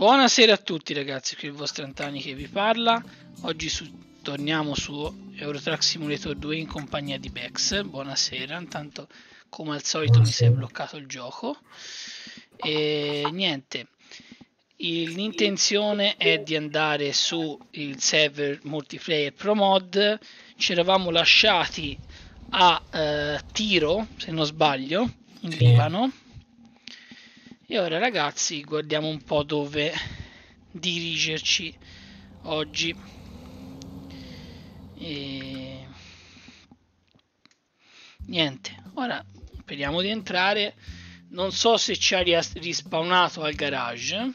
Buonasera a tutti ragazzi, qui il vostro Antani che vi parla. Oggi su, torniamo su Eurotrack Simulator 2 in compagnia di Bex. Buonasera, intanto come al solito Buonasera. mi si è bloccato il gioco. E niente, l'intenzione è di andare su il server multiplayer Pro Mod. Ci eravamo lasciati a eh, Tiro, se non sbaglio, in sì. Libano e ora ragazzi guardiamo un po' dove dirigerci oggi. E... Niente, ora speriamo di entrare. Non so se ci ha rispawnato al garage.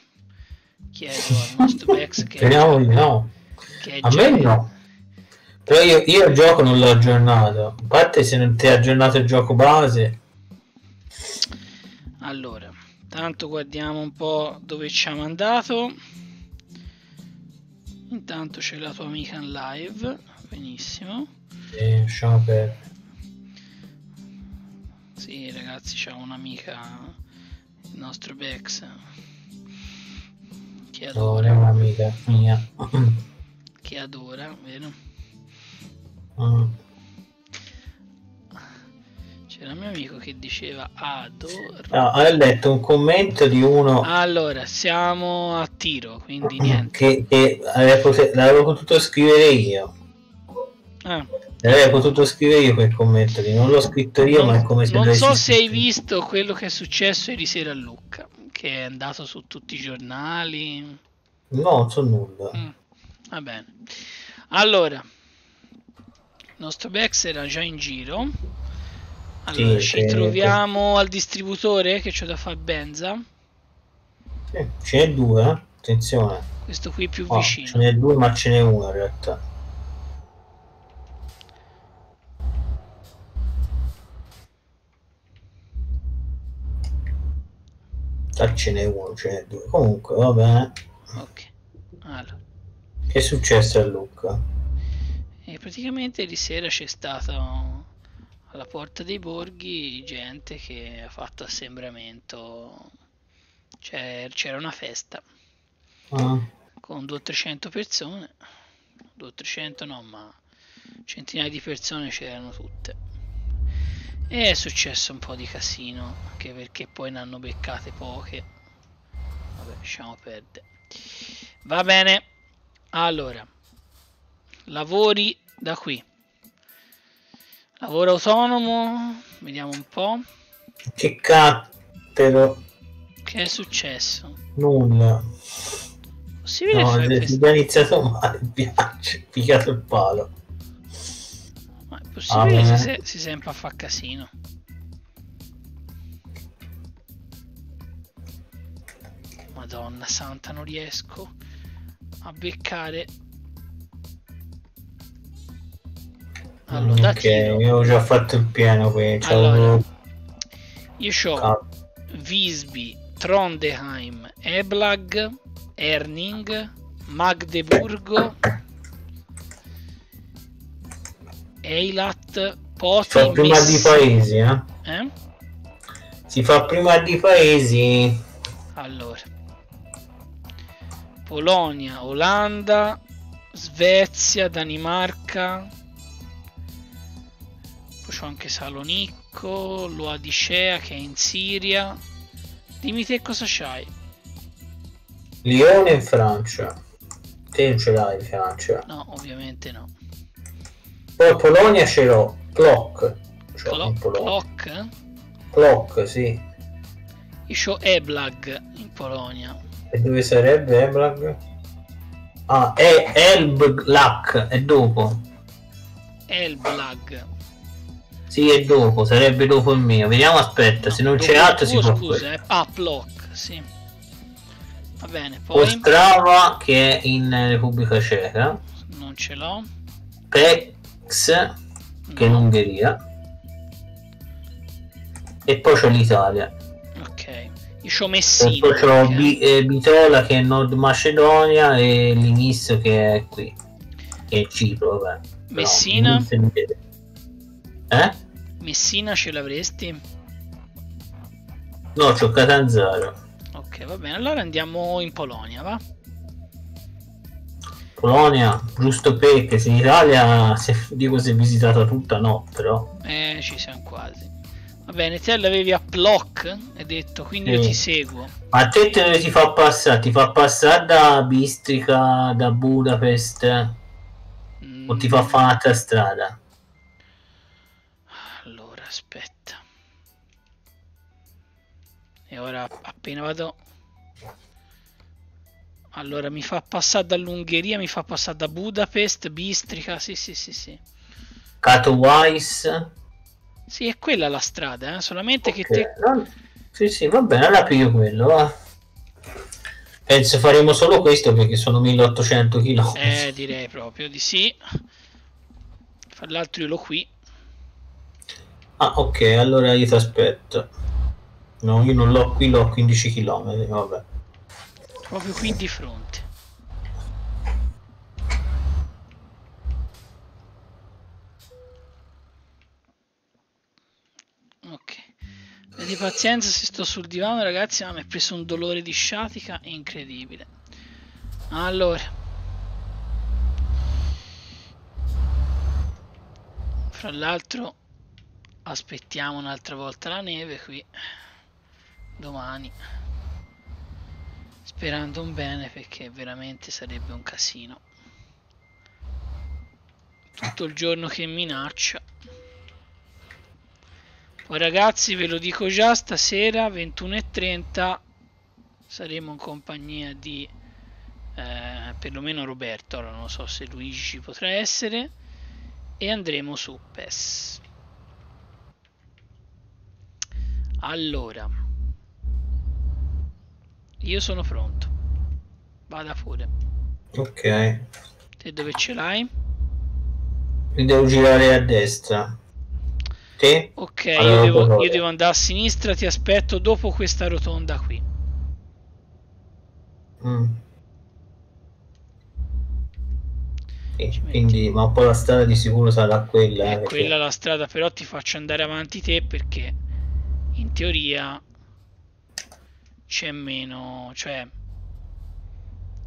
Chiedo al nostro ex che Speriamo di no. Che A me no. Però io, io, il gioco non l'ho aggiornato. A parte se non ti ha aggiornato il gioco base. Allora, Intanto guardiamo un po' dove ci ha mandato. Intanto c'è la tua amica in live. Benissimo. Lasciamo perdere. Sì, ragazzi, c'è un'amica, il nostro Bex. Che adora. Oh, un'amica mia. che adora, vero? Mm. C'era un mio amico che diceva adoro. No, ho letto un commento di uno. Allora, siamo a tiro, quindi niente. Che, che l'avevo potuto scrivere io. Ah. L'avevo potuto scrivere io quel commento lì, non l'ho scritto io, non, ma è come se Non so se hai visto quello che è successo ieri sera a Lucca, che è andato su tutti i giornali. No, non so nulla. Mm, va bene. Allora, il nostro Bex era già in giro allora, sì, ci troviamo al distributore che c'è da fare Benza. Sì, ce n'è due, eh? attenzione. Questo qui più oh, vicino. Ce n'è due, ma ce n'è uno in realtà. Ah, ce n'è uno, ce n'è due. Comunque, va bene. Ok. Allora. Che è successo a Luca? E praticamente di sera c'è stato alla porta dei borghi gente che ha fatto assembramento. Cioè, c'era una festa. Ah. con 200-300 persone. 200-300 no ma centinaia di persone c'erano tutte. E è successo un po' di casino anche perché poi ne hanno beccate poche. Vabbè lasciamo perdere. Va bene. Allora lavori da qui Lavoro autonomo, vediamo un po'. Che cattero. Che è successo? Nulla. Possibile no, fare questo? è iniziato male viaggio, piccato il palo. Ma è possibile ah, si, si sempre a fa casino. Madonna santa, non riesco a beccare Allora, ok, io ho già fatto il pieno qui. Allora, io ho Visby, Trondheim, Eblag, Erning, Magdeburgo, Eilat, Poti, Si fa prima di paesi, eh? eh? Si fa prima di paesi. Allora. Polonia, Olanda, Svezia, Danimarca, c'ho anche Salonicco, Loadicea che è in Siria. Dimmi te cosa c'hai. Lione in Francia. Te non ce l'hai in Francia? No, ovviamente no. Poi Polonia ce l'ho. Clock. Clo- Clock? Clock, sì. Io ho Eblag in Polonia. E dove sarebbe Eblag? Ah, è Elblag, è dopo. Elblag. Sì, è dopo, sarebbe dopo il mio. Vediamo, aspetta, se non c'è altro si può... Scusa, è Uplock, sì. Va bene, poi... Ostrava che è in Repubblica Ceca. Non ce l'ho. Pex, no. che è in Ungheria. E poi c'è l'Italia. Ok. Io c'ho Messina. E poi c'ho B- eh, Bitola che è Nord Macedonia e l'inizio che è qui. Che è Cipro, vabbè. Messina? No, Messina ce l'avresti? No, c'ho Catanzaro. Ok, va bene. Allora andiamo in Polonia, va? Polonia, giusto perché se in Italia se, dico se è visitata tutta, no, però. Eh, ci siamo quasi. Va bene, te l'avevi a block, hai detto, quindi sì. io ti seguo. Ma te te ti fa passare? Ti fa passare da Bistrica, da Budapest? Mm. O ti fa fare un'altra strada? E ora appena vado allora mi fa passare dall'Ungheria, mi fa passare da Budapest, Bistrica, sì sì sì sì. Katowice. Sì, è quella la strada, eh? solamente okay. che te... No, sì sì, va bene, allora piglio quello, va. Penso faremo solo questo perché sono 1800 km. Eh, direi proprio di sì. Fra l'altro io l'ho qui. Ah, ok, allora io ti aspetto. No, io non l'ho qui, l'ho 15 km, vabbè. Proprio qui di fronte. Ok. Di pazienza se sto sul divano ragazzi? Ma mi ha preso un dolore di sciatica incredibile. Allora. Fra l'altro aspettiamo un'altra volta la neve qui domani. Sperando un bene perché veramente sarebbe un casino. Tutto il giorno che minaccia. Poi ragazzi ve lo dico già stasera 21.30 saremo in compagnia di eh, perlomeno Roberto. Ora non so se Luigi ci potrà essere. E andremo su PES allora io sono pronto. Vada pure. Ok. Te dove ce l'hai? Mi devo girare a destra. Te? Ok, allora, io, devo, io devo andare a sinistra, ti aspetto dopo questa rotonda qui. Mm. Sì, quindi, ma poi la strada di sicuro sarà quella. È eh, perché... quella la strada, però ti faccio andare avanti te perché in teoria c'è meno, cioè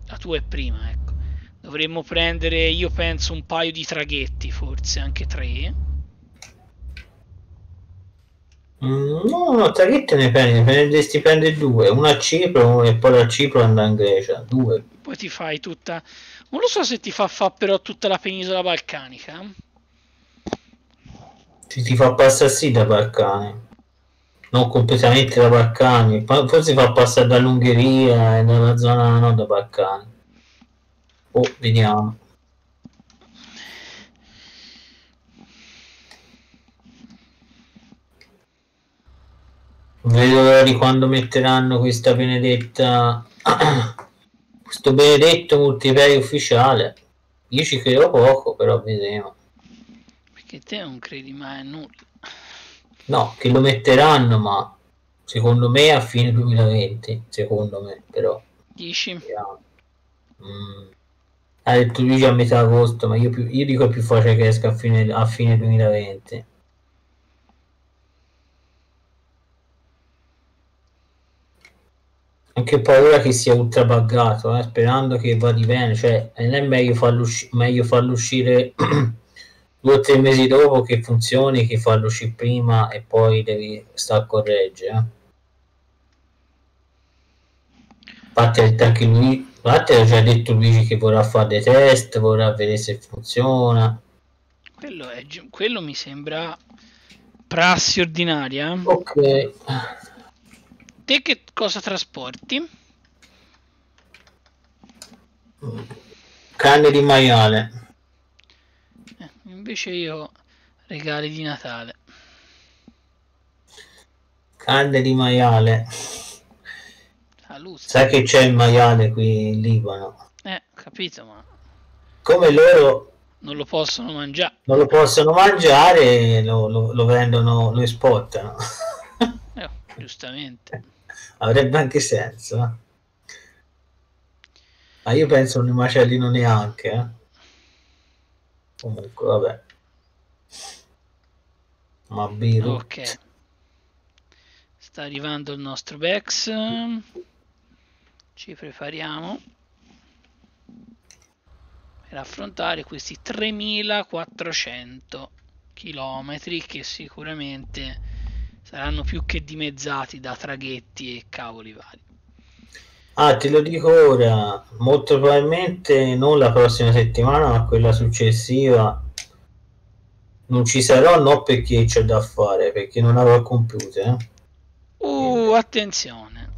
la tua è prima, ecco. Dovremmo prendere, io penso, un paio di traghetti, forse anche tre. Mm, no, no, traghetti ne prendi, ne prenderesti prendere due, una a Cipro e poi da Cipro andare in Grecia, due. Poi ti fai tutta... Non lo so se ti fa fa però tutta la penisola balcanica. Ti, ti fa passare sì da Balcani non completamente da Balcani, forse fa passare dall'Ungheria e dalla zona no, da Balcani. Oh, vediamo. vedo l'ora di quando metteranno questa benedetta questo benedetto multiplayer ufficiale. Io ci credo poco, però vedremo. Perché te non credi mai a nulla. No, che lo metteranno, ma secondo me a fine 2020, secondo me, però. Dici? Mm. Ha detto Luigi a metà agosto, ma io, più, io dico è più facile che esca a fine, a fine 2020. Anche paura che sia ultra buggato, eh, sperando che vada bene, cioè non è meglio farlo, usci- meglio farlo uscire due o tre mesi dopo che funzioni, che farlo uscire prima e poi devi stare a correggere. Eh. Infatti anche lui, infatti ha già detto Luigi che vorrà fare dei test, vorrà vedere se funziona. Quello, è, quello mi sembra prassi ordinaria. Ok. Te che cosa trasporti? Canne di maiale. Invece io regali di Natale. Canne di maiale. Salute. Sai che c'è il maiale qui in Libano? Eh, capito, ma... Come loro... Non lo possono mangiare. Non lo possono mangiare, lo, lo, lo vendono, lo esportano. Eh, giustamente. Avrebbe anche senso. Eh? Ma io penso un macellino neanche, eh? Comunque vabbè. Ma Beirut ok. Sta arrivando il nostro Bex ci prepariamo per affrontare questi 3400 chilometri che sicuramente saranno più che dimezzati da traghetti e cavoli vari. Ah, te lo dico ora, molto probabilmente non la prossima settimana, ma quella successiva non ci sarò, no perché c'è da fare, perché non avrò il computer. Eh. Uh, attenzione.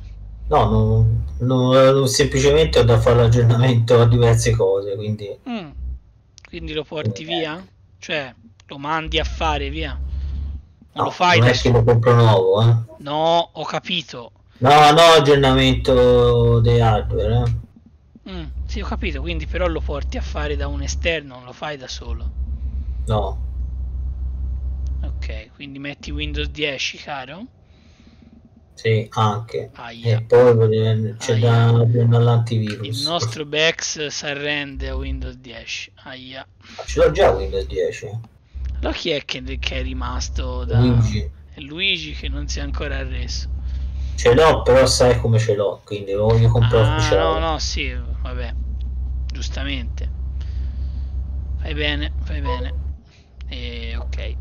No, non, non, non, semplicemente ho da fare l'aggiornamento a diverse cose, quindi... Mm. Quindi lo porti quindi, via? Cioè, lo mandi a fare via? Non no, lo fai non da è che lo compro nuovo, eh? No, ho capito. No, no, aggiornamento dei hardware, eh? Mm, sì, ho capito, quindi però lo porti a fare da un esterno, non lo fai da solo. No. Ok, quindi metti Windows 10, caro? Sì, anche. Aia. E poi c'è Aia. da dall'antivirus. Il nostro Bex si arrende a Windows 10. Aia. Ce l'ho già Windows 10. Allora chi è che, che è rimasto da... Luigi. È Luigi che non si è ancora arreso. Ce l'ho, però sai come ce l'ho, quindi lo voglio comprare ah, ufficiale. No, no, sì, vabbè. Giustamente. Fai bene, fai bene. E ok.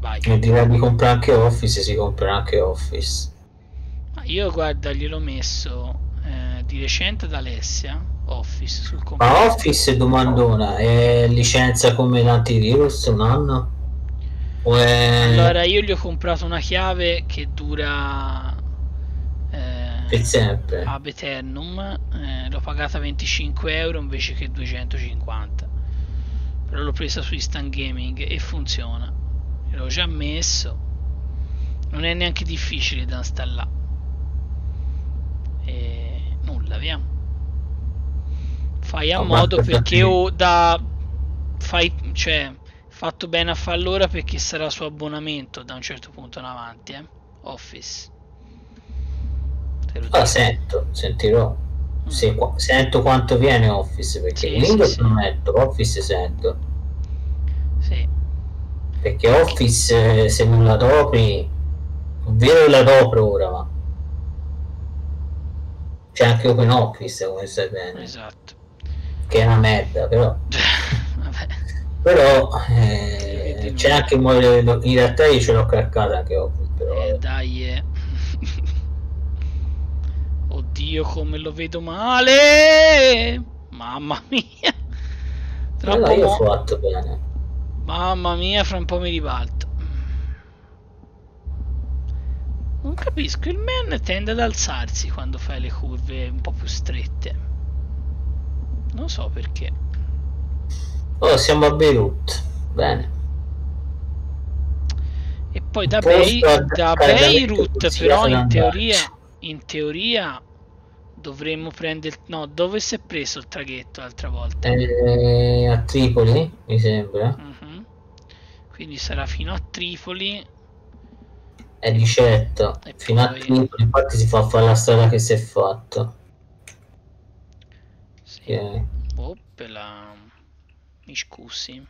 Vai. E direi di comprare anche Office, si compra anche Office. Ma io guarda, gliel'ho messo eh, di recente ad Alessia, Office sul computer. Ma Office domandona, è licenza come l'antivirus un anno? Allora io gli ho comprato una chiave che dura per sempre. Ab eternum eh, l'ho pagata 25 euro invece che 250 però l'ho presa su Instant Gaming e funziona. L'ho già messo. Non è neanche difficile da installare. E nulla via. Fai a oh, modo perché o da fai cioè fatto bene a farlo ora perché sarà su abbonamento da un certo punto in avanti eh? office ah, sento sentirò. Mm. Se, sento quanto viene office perché sì, Windows sì, non metto office sento. Sì. Perché Office eh, se non la dopri ovvero la dopro ora ma. C'è anche Open Office come sai bene. Esatto. Che è una merda però. Però eh, c'è anche in realtà io ce l'ho craccata anche Office però eh, dai eh. Oddio come lo vedo male mamma mia troppo io ho fatto bene Mamma mia, fra un po' mi ribalto. Non capisco, il man tende ad alzarsi quando fai le curve un po' più strette. Non so perché. Oh, siamo a Beirut. Bene. E poi da, Bei da Beirut, però in teoria, in teoria dovremmo prendere... No, dove si è preso il traghetto l'altra volta? Eh, a Tripoli, mi sembra. Mm quindi sarà fino a Tripoli è di certo e fino poi... a Tripoli infatti si fa fare la strada che si è fatta sì. okay. oh, la... mi scusi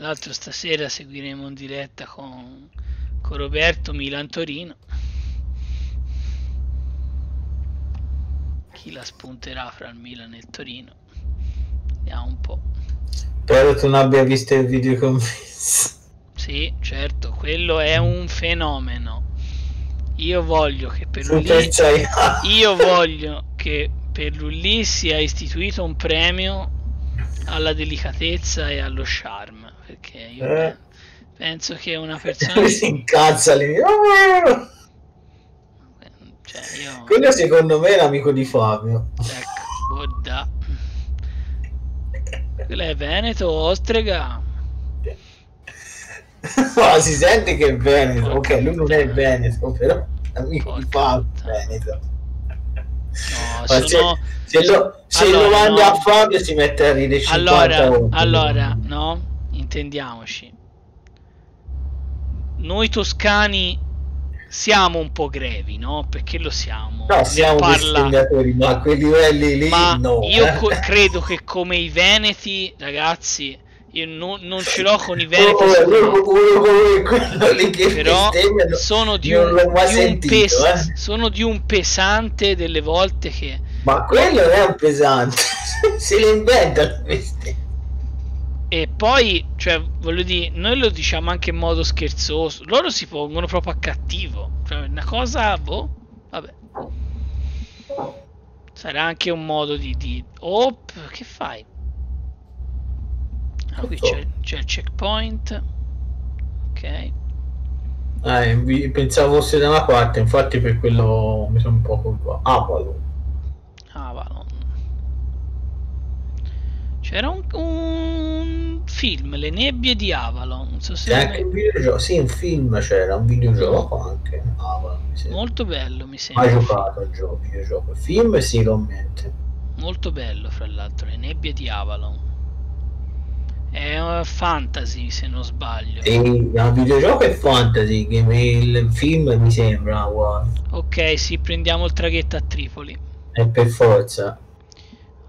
l'altro stasera seguiremo in diretta con, con Roberto Milan-Torino. Chi la spunterà fra il Milan e il Torino? Vediamo un po'. Spero tu non abbia visto il video con Sì, certo, quello è un fenomeno. Io voglio che per Lulli io voglio che per Lulli sia istituito un premio alla delicatezza e allo charme perché io eh. penso che una persona si incazza lì cioè, io... quello secondo me è l'amico di Fabio ecco Buddha. quello è Veneto Ostrega ma si sente che è Veneto Porca ok lui non è Veneto però amico Porca di Fabio Veneto No, Ma sono... se, se lo, se Allora, lo mandi no. a Fabio si mette a ridere 50 Allora, allora, no? Intendiamoci. Noi toscani siamo un po' grevi, no? Perché lo siamo. No, siamo parla- ma a quei livelli lì Ma no. io eh. co- credo che come i veneti, ragazzi, io non, non ce l'ho con i veneti, però sono di non un, di un sentito, pes- eh. sono di un pesante delle volte che Ma quello è un pesante. Se le inventa questi. E poi cioè voglio dire noi lo diciamo anche in modo scherzoso. Loro si pongono proprio a cattivo. Cioè una cosa boh vabbè. Sarà anche un modo di, di... oh che fai? Ah, qui c'è, c'è il checkpoint. Ok. Eh, pensavo fosse da una parte, infatti per quello mi sono un po' colpato. Ah, vado. Avalon. C'era un, un film, Le nebbie di Avalon. Non so se C'è anche un videogioco. Sì, un film c'era, un videogioco anche. Mi sembra. molto bello, mi sembra. giocato al gioco, videogioco. Film sì, l'ho in mente. Molto bello, fra l'altro, Le nebbie di Avalon. È fantasy, se non sbaglio. E il videogioco è fantasy, il film mi sembra uguale. Ok, sì, prendiamo il traghetto a Tripoli. È per forza.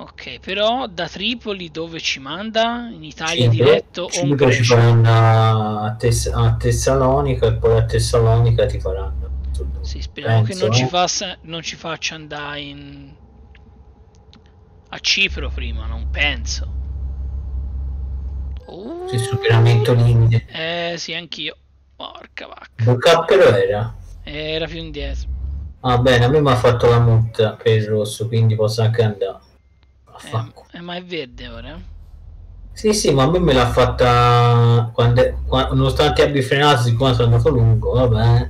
Ok, però da Tripoli dove ci manda? In Italia Cinque- diretto o in ci faranno a, Tess- a Tessalonica e poi a Tessalonica ti faranno. Sì, speriamo Penso, che non ci, eh. faccia, non ci faccia andare in... a Cipro prima, non penso. Oh, Sì, superamento limite. Eh sì, anch'io. Porca vacca. Un cappero era. Era più indietro. Ah bene, a me mi ha fatto la multa per il rosso, quindi posso anche andare. Vaffanculo. Eh, eh, ma è verde ora? Sì, sì, ma a me me l'ha fatta quando, qua- nonostante abbia frenato, siccome sono andato lungo, vabbè.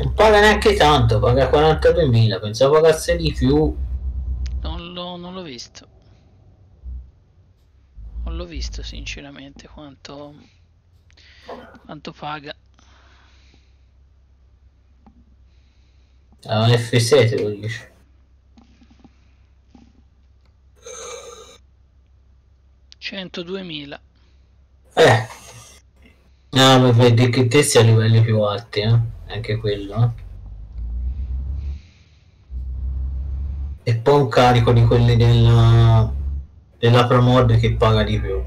Non paga neanche tanto, paga 42.000, pensavo pagasse di più. Non l'ho, non l'ho visto. Non l'ho visto sinceramente quanto, quanto paga. Ah, un F7 lo dice. Centoduemila. Eh. No, ma vedi che te sei a livelli più alti, eh? Anche quello, eh? E poi un carico di quelli della, della Promod che paga di più.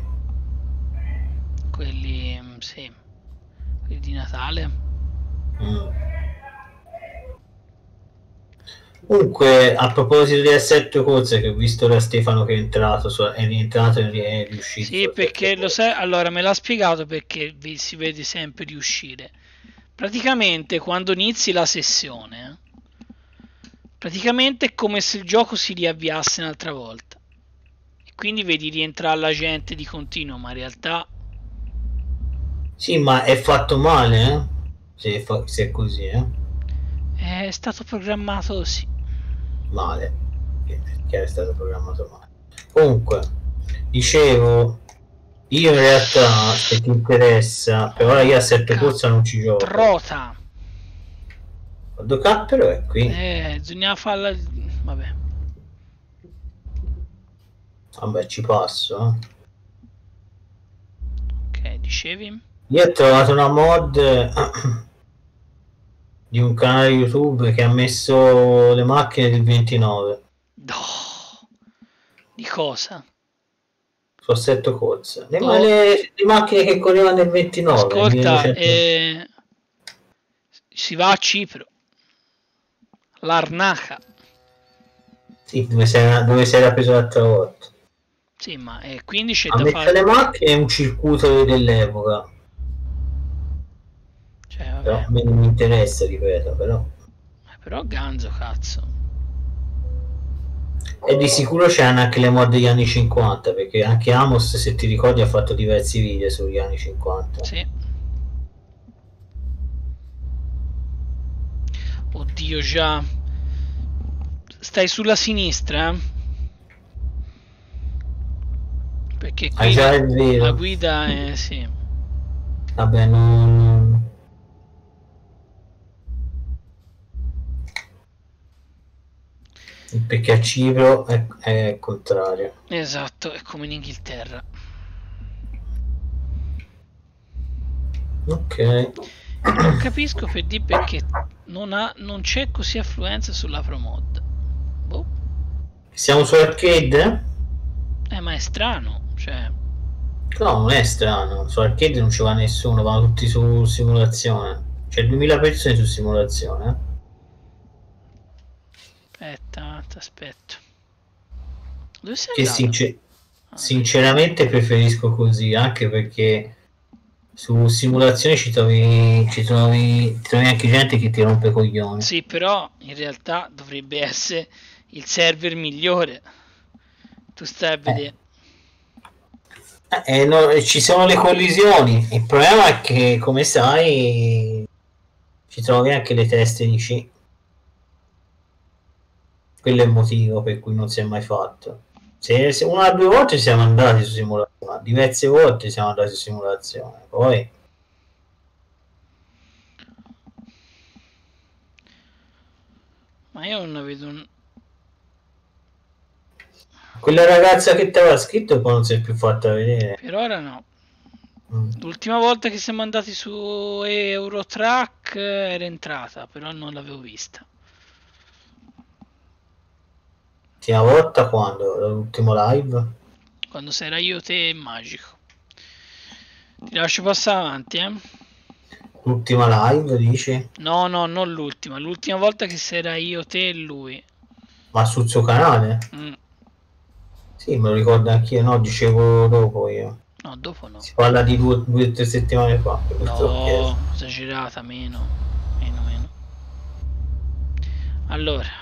Quelli, mm, sì. Quelli di Natale. Mm. Comunque, a proposito di assetto corse, che ho visto da Stefano che è entrato, è rientrato e è riuscito. Sì, perché lo sai, allora me l'ha spiegato perché vi- si vede sempre riuscire. Praticamente quando inizi la sessione, praticamente è come se il gioco si riavviasse un'altra volta. E quindi vedi rientrare la gente di continuo, ma in realtà Sì, ma è fatto male, eh? Se, è fa- se è così, eh? è stato programmato così. Male. Che è stato programmato male. Comunque, dicevo, io in realtà, se ti interessa, per ora io a sette corsa non ci gioco. Trota. Quando cappero è qui. Eh, bisognava farla... Vabbè. Vabbè, ci passo, eh. Ok, dicevi? Io ho trovato una mod di un canale YouTube che ha messo le macchine del 29 No. Di cosa? su assetto corsa. Le, Oh. le- le macchine che correvano nel 29. Ascolta, 1900. eh, si va a Cipro. Larnaca. Sì, dove si era, dove si era preso l'altra volta. Sì, ma eh, quindi c'è A da fare... le macchine è un circuito dell'epoca. Cioè, a me non mi interessa, ripeto, però. Eh, Però ganzo, cazzo. E di sicuro c'erano anche le mod degli anni 50, perché anche Amos, se ti ricordi, ha fatto diversi video sugli anni 50. Sì. Oddio, già. Stai sulla sinistra? Perché Ah, qui già la, è vero. la guida è... sì. Vabbè, non... Perché a Cipro è, è contrario. Esatto, è come in Inghilterra. Ok. Non capisco per di perché non, ha, non c'è così affluenza sulla Promod. Boh. Siamo su arcade? Eh, ma è strano, cioè... No, non è strano. Su arcade non ci va nessuno, vanno tutti su simulazione. C'è 2000 persone su simulazione. eh. Aspetta, aspetto. Dove sei Che sincer- Ah, sinceramente preferisco così, anche perché su simulazione ci trovi, ci trovi, trovi anche gente che ti rompe coglioni. Sì, però in realtà dovrebbe essere il server migliore. Tu stai a vedere. Eh, no, ci sono le collisioni. Il problema è che, come sai, ci trovi anche le teste di C. Quello è il motivo per cui non si è mai fatto. Se, se una o due volte siamo andati su simulazione, diverse volte siamo andati su simulazione. Poi Ma io non vedo un... quella ragazza che ti aveva scritto poi non si è più fatta vedere. Per ora no. Mm. L'ultima volta che siamo andati su Eurotrack eh, era entrata, però non l'avevo vista. L'ultima volta quando? L'ultimo live? Quando era io, te e Magico. Ti lascio passare avanti, eh? L'ultima live dici? No, no, non l'ultima. L'ultima volta che era io, te e lui. Ma sul suo canale? Mm. Sì, me lo ricordo anch'io, no, dicevo dopo io. No, dopo no. Si parla di due o tre settimane fa. No, esagerata, meno. Meno, meno. Allora,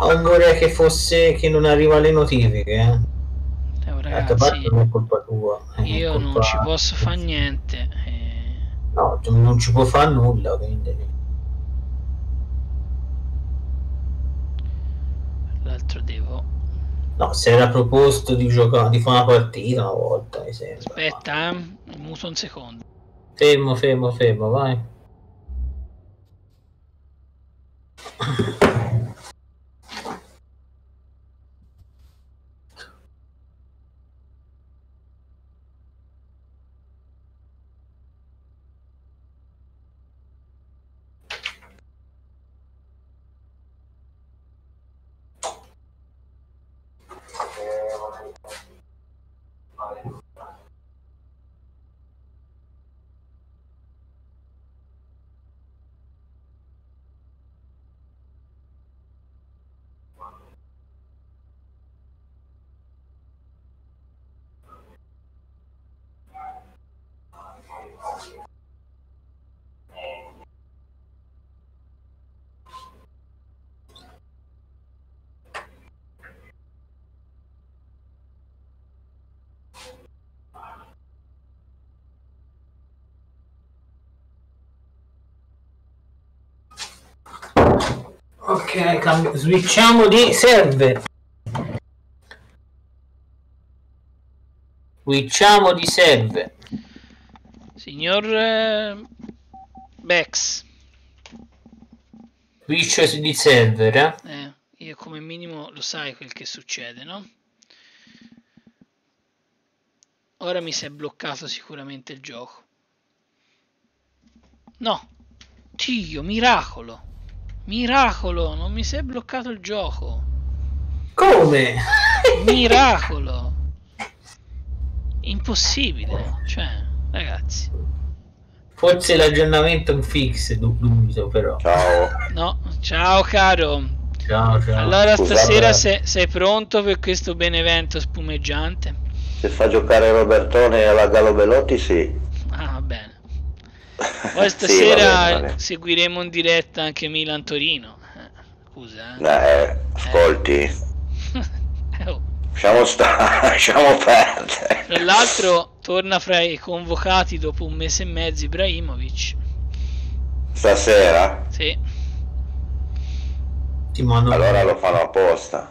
Non vorrei che fosse che non arriva le notifiche, eh. eh, parte ragazzi, non è colpa tua. è io non colpa- ci posso fare niente. eh, No, tu non ci puoi fare nulla, quindi. L'altro devo. No, si era proposto di giocare, di fare una partita una volta, mi sembra. Aspetta, eh. Muto un secondo. Fermo, fermo, fermo, vai. all right. Ok, cambi- switchiamo di server. Switchiamo di server. Signor eh, Bex, Switch di server, eh? eh, io come minimo lo sai quel che succede, no? Ora mi si è bloccato sicuramente il gioco. No, Dio, miracolo! Miracolo, non mi si è bloccato il gioco. Come? Miracolo! Impossibile, cioè, ragazzi. Forse l'aggiornamento è un fix, du- dubito però. Ciao. No, ciao caro. Ciao, ciao. Allora Scusate. stasera se- sei pronto per questo benevento spumeggiante? Se fa giocare Robertone alla Gallo Velotti, sì. Poi Sì, stasera va bene, va bene. seguiremo in diretta anche Milan-Torino. Eh, scusa, eh. Eh, ascolti, Eh, oh. lasciamo stare, lasciamo perdere. Tra l'altro torna fra i convocati dopo un mese e mezzo Ibrahimovic. Stasera? Sì, Ti mando Allora lo fanno apposta.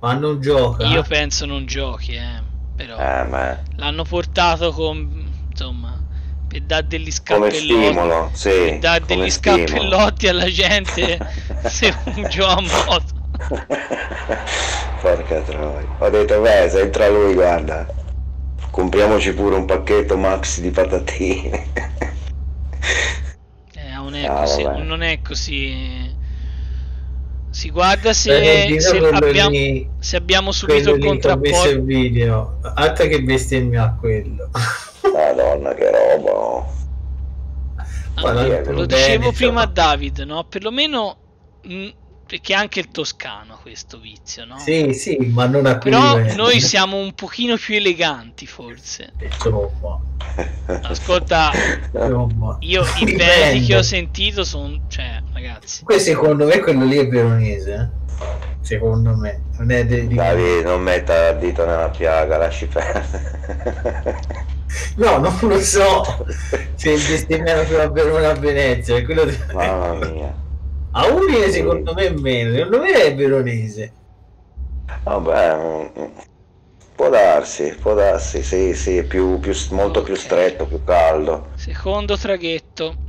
ma non gioca. io penso non giochi, eh. Però Eh, ma... l'hanno portato con insomma per dare degli scappellotti stimolo, sì. come degli stimolo. scappellotti alla gente se un a moto Porca troia. Ho detto, beh, se entra lui, guarda, compriamoci pure un pacchetto max di patatine. Eh, non, è Ah, così, non è così si guarda Eh, se, di se abbiamo, lì- se abbiamo subito il contrapporto il video altro che bestemmia quello Madonna, che roba. è lo dicevo bene, prima a. David no? perlomeno mh, perché anche il toscano questo vizio no? sì sì ma non a però livello. noi siamo un pochino più eleganti forse Insomma, ascolta insomma. io i pezzi che ho sentito sono cioè ragazzi Poi secondo me quello lì è veronese eh? secondo me non è de- di... Davide, non metta il dito nella piaga, lasci perdere. no non lo so se il bestemmiano più a Verona a Venezia è quello di... Mamma mia. A Udine secondo me è meno secondo me è veronese Vabbè, può darsi, può darsi, sì, sì, è più, più- molto più Ok. stretto, più caldo. secondo traghetto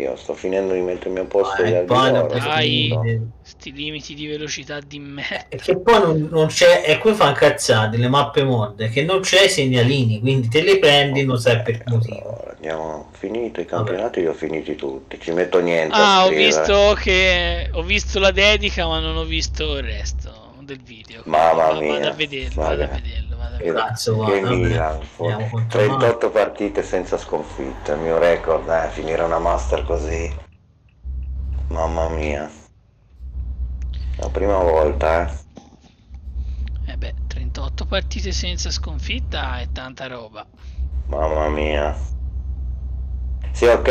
Io sto finendo di mettermi a posto Ah, gli poi albinori. dopo Dai. si- sti limiti di velocità di merda E che poi non, non c'è, e qui fanno cazzate le mappe mod, che non c'è i segnalini, quindi te li prendi non sai per che motivo. Allora, Abbiamo finito i campionati, li ho finiti tutti, ci metto niente. a Ah, ho visto che ho visto la dedica, ma non ho visto il resto del video. Mamma mia. Vado a vederlo, vado a vederlo, vado a vederlo. Cazzo, guarda. Milan, Andiamo contro 38 partite senza sconfitta, il mio record, eh, finire una master così. Mamma mia. La prima volta, eh. Eh beh, 38 partite senza sconfitta è tanta roba. Mamma mia. Sì, ok,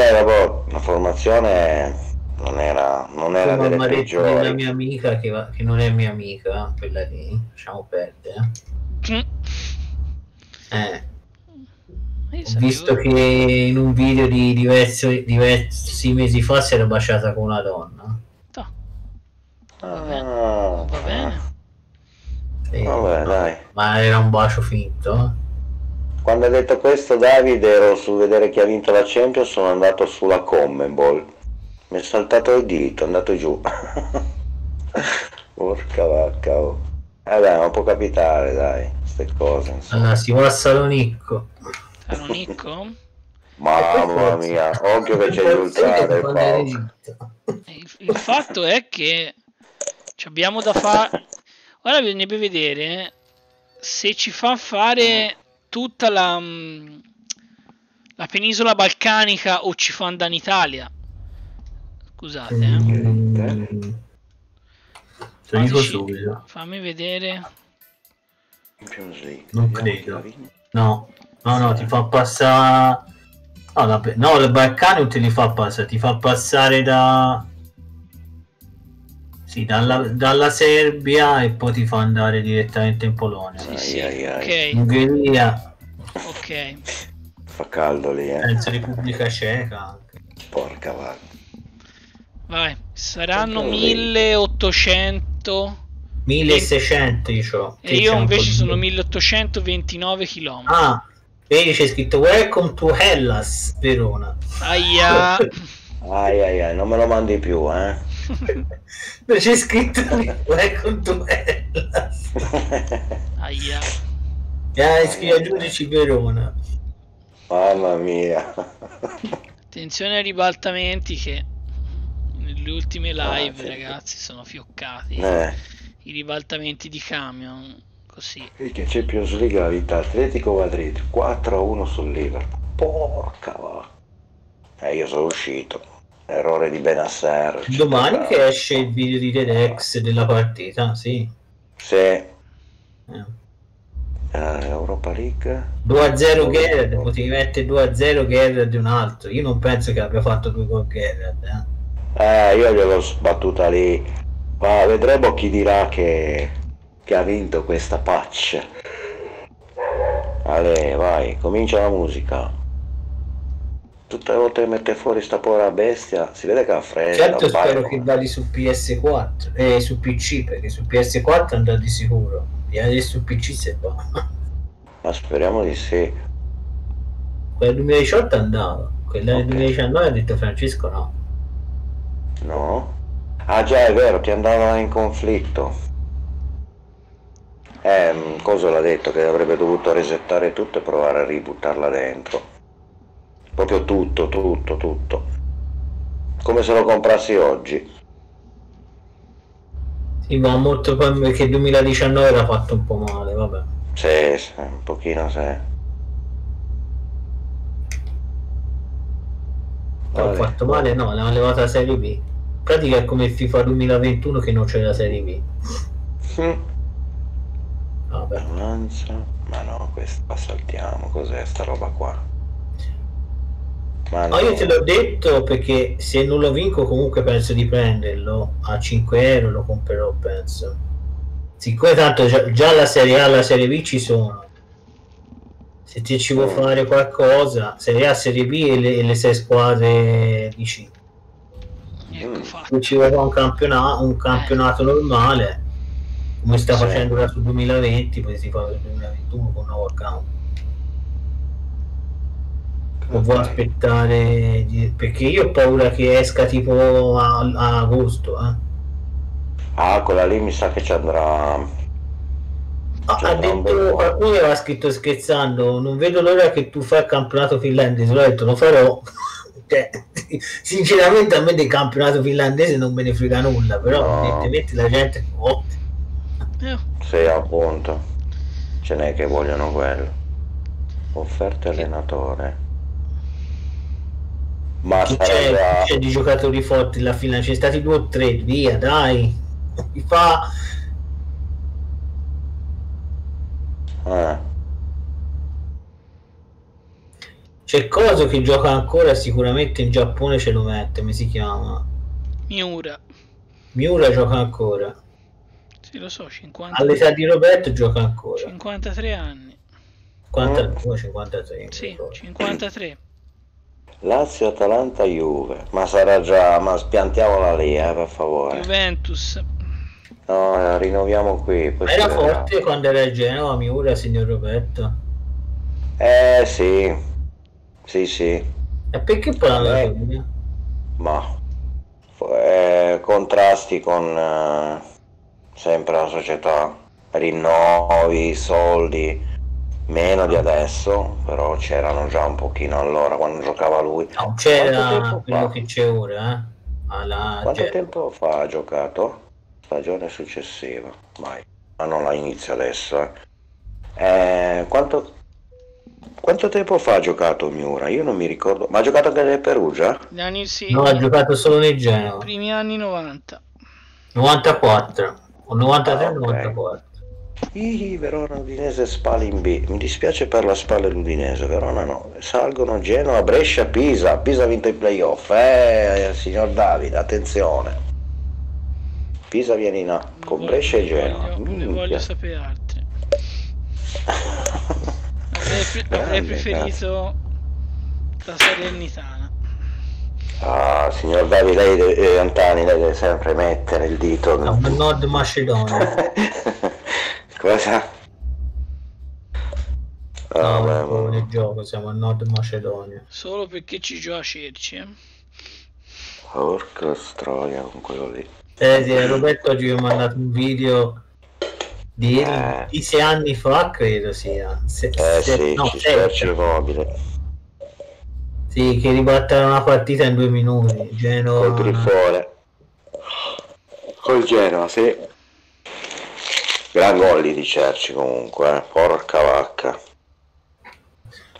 la formazione non era, non era delle peggiori. mia amica, che, va- che non è mia amica, quella lì, lasciamo perdere. Mm. Eh, ho visto che in un video di diversi, diversi mesi fa si era baciata con una donna. No, Ah, va bene. Sì, Vabbè, dai. Ma era un bacio finto. Quando ha detto questo Davide ero su vedere chi ha vinto la Champions, sono andato sulla Commonball. Mi è saltato il dito, è andato giù. Porca vacca. oh. Eh ma può capitare, dai, queste cose, insomma. Si va a Salonicco. Caro Nicco? Mamma mia, occhio che c'è giù il cane, Paolo. Il, il fatto è che ci abbiamo da fare. Ora bisognerebbe vedere se ci fa fare tutta la, mm, la penisola balcanica o ci fa andare in Italia. Scusate, eh. Mm, Te lo dico subito. fammi vedere. Non credo. No, no, no, ti fa passare. No, vabbè, no, il Balcani non te li fa passare, ti fa passare da. Sì, dalla, dalla Serbia e poi ti fa andare direttamente in Polonia. Sì, sì, ai, ai. ok, Ungheria, ok. Fa caldo lì, eh. penso Repubblica Ceca. Porca vacca. Vai, saranno Ok. 1800 1600 io c'ho. e io invece sono 1000 1829 km. Ah, vedi c'è scritto Welcome to Hellas, Verona. Aia. Ai ai ai, non me lo mandi più, eh. C'è scritto Welcome to Hellas. Aia. Eh, scrive a giudici Verona. Mamma mia. Attenzione ai ribaltamenti che nelle ultime live, Ah, sì. ragazzi, sono fioccati. Eh. I ribaltamenti di camion, così. E che Champions League la vita Atletico Madrid 4-1 sul Liverpool. Porca vacca. Eh, io sono uscito. Errore di Benasser. Domani che esce il video di Redex della partita, sì. Sì. Eh. Eh, Europa League. 2-0 Gerrard, potevi mettere 2-0 Gerrard di un altro. Io non penso che abbia fatto due gol Gerrard. Eh. Eh, io gliel'ho sbattuta lì. Ma vedremo chi dirà che, che ha vinto questa patch. Ale, vai, comincia la musica. Tutte le volte che mette fuori sta povera bestia, si vede che ha freddo. Certo spero che vadi su PS4 e eh, su PC perché su PS4 andrà di sicuro. E adesso su PC se va. Ma speriamo di sì. quella del 2018 andava, quella del Ok. 2019 ha detto Francesco no. No? Ah già, è vero, ti andava in conflitto. Eh, cosa l'ha detto? Che avrebbe dovuto resettare tutto e provare a ributtarla dentro. Proprio tutto, tutto, tutto. Come se lo comprassi oggi. Sì, ma molto perché il 2019 era fatto un po' male, vabbè. Sì, sì, un pochino sì. Però Vabbè. fatto male no, l'hanno levata la serie B. In pratica è come il FIFA 2021 che non c'è la serie B. Mm. Vabbè. Avanza. Ma no, questa saltiamo. Cos'è sta roba qua? Ma No, io te l'ho detto perché se non lo vinco comunque penso di prenderlo a 5 euro lo comprerò penso. Siccome tanto già, già la serie A e la serie B ci sono. Se ti ci vuoi Mm. fare qualcosa, serie A, serie B e le, e le 6 squadre di C. Ecco Mm. fatto. Se ci vuoi fare un campionato, un campionato normale, come sta Sì. facendo ora sul 2020, poi si fa per il 2021 con un nuovo account. Non vuoi aspettare di- perché io ho paura che esca tipo a, a agosto eh. Ah, quella lì mi sa che ci andrà. Cioè, ha detto vedo- qualcuno aveva scritto scherzando non vedo l'ora che tu fai il campionato finlandese. L'ho detto lo farò. Cioè, sinceramente a me del campionato finlandese non me ne frega nulla però No. evidentemente la gente oh, Eh, Sì, appunto. Ce n'è che vogliono quello. Offerte allenatore. Ma chi c'è, chi c'è di giocatori forti? La Finlandia? C'è stati due o tre via dai. Mi fa Eh, c'è Coso che gioca ancora sicuramente in Giappone ce lo mette come si chiama Miura. Miura gioca ancora Sì, lo so, 50, all'età di Roberto gioca ancora 53 anni. 52 53 Sì, mi ricordo. 53. Lazio, Atalanta, Juve. Ma sarà già. Ma spiantiamola lì, eh, per favore. Juventus. No, eh, rinnoviamo qui. Era vedrà. forte quando era il Genova Miura signor Roberto Eh, sì. Sì, sì. e perché poi l'hanno Eh. Ma. eh, contrasti con. eh, sempre la società. Rinnovi, soldi. Meno di adesso, però c'erano già un pochino allora quando giocava lui. no c'era quello fa? che c'è ora eh? alla Quanto Genova. tempo fa ha giocato? Stagione successiva, mai. Ma non la inizio adesso. eh. Eh, quanto, quanto tempo fa ha giocato Miura? Io non mi ricordo. Ma ha giocato anche nel Perugia? Gli anni sì, no ha giocato solo nel Genova primi anni 90. 94 o 93 Ah, ok. 94 Ih, Verona Udinese Spal in B. Mi dispiace per la Spal l'Udinese, Verona no. Salgono Genoa, Brescia, Pisa. Pisa ha vinto i playoff. Eh, signor Davide, attenzione. Pisa viene in A con Voglio- Brescia e. Voglio, ne Minchia. voglio sapere altre. Avrei, pre- avrei Grande, preferito la Salernitana. Ah, signor Davide, lei deve, eh, Antani, lei deve sempre mettere il dito. no, ma Nord Macedonia Cosa? Ah, no, beh, no, ma- nel gioco siamo a Nord Macedonia Solo perché ci gioca Cerci. eh. Porca stroia con quello lì. Eh, sì, Roberto oggi mi ha mandato un video di, Eh. di sei anni fa credo sia Se- Eh se- sì, no, immobile. Sì, che ribattere una partita in due minuti. Genoa. Col Grifone. Col Genoa, sì. Gran gol di Cerci comunque, eh. porca vacca.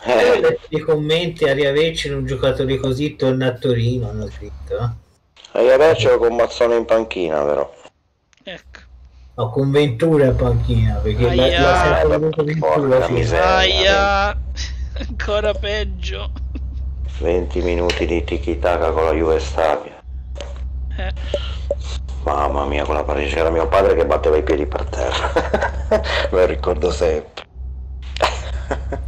Eh, i commenti a riaverci un giocatore così torna a Torino, hanno scritto. Eh? E avercelo con Mazzone in panchina però. Ecco. No, con Ventura in panchina, perché la, Aia. la avuto Ventura. Miseria. Aia! Ancora peggio. 20 minuti di tiki-taka con la Juve Stabia. Eh, Mamma mia, quella partita c'era mio padre che batteva i piedi per terra. Me lo ricordo sempre.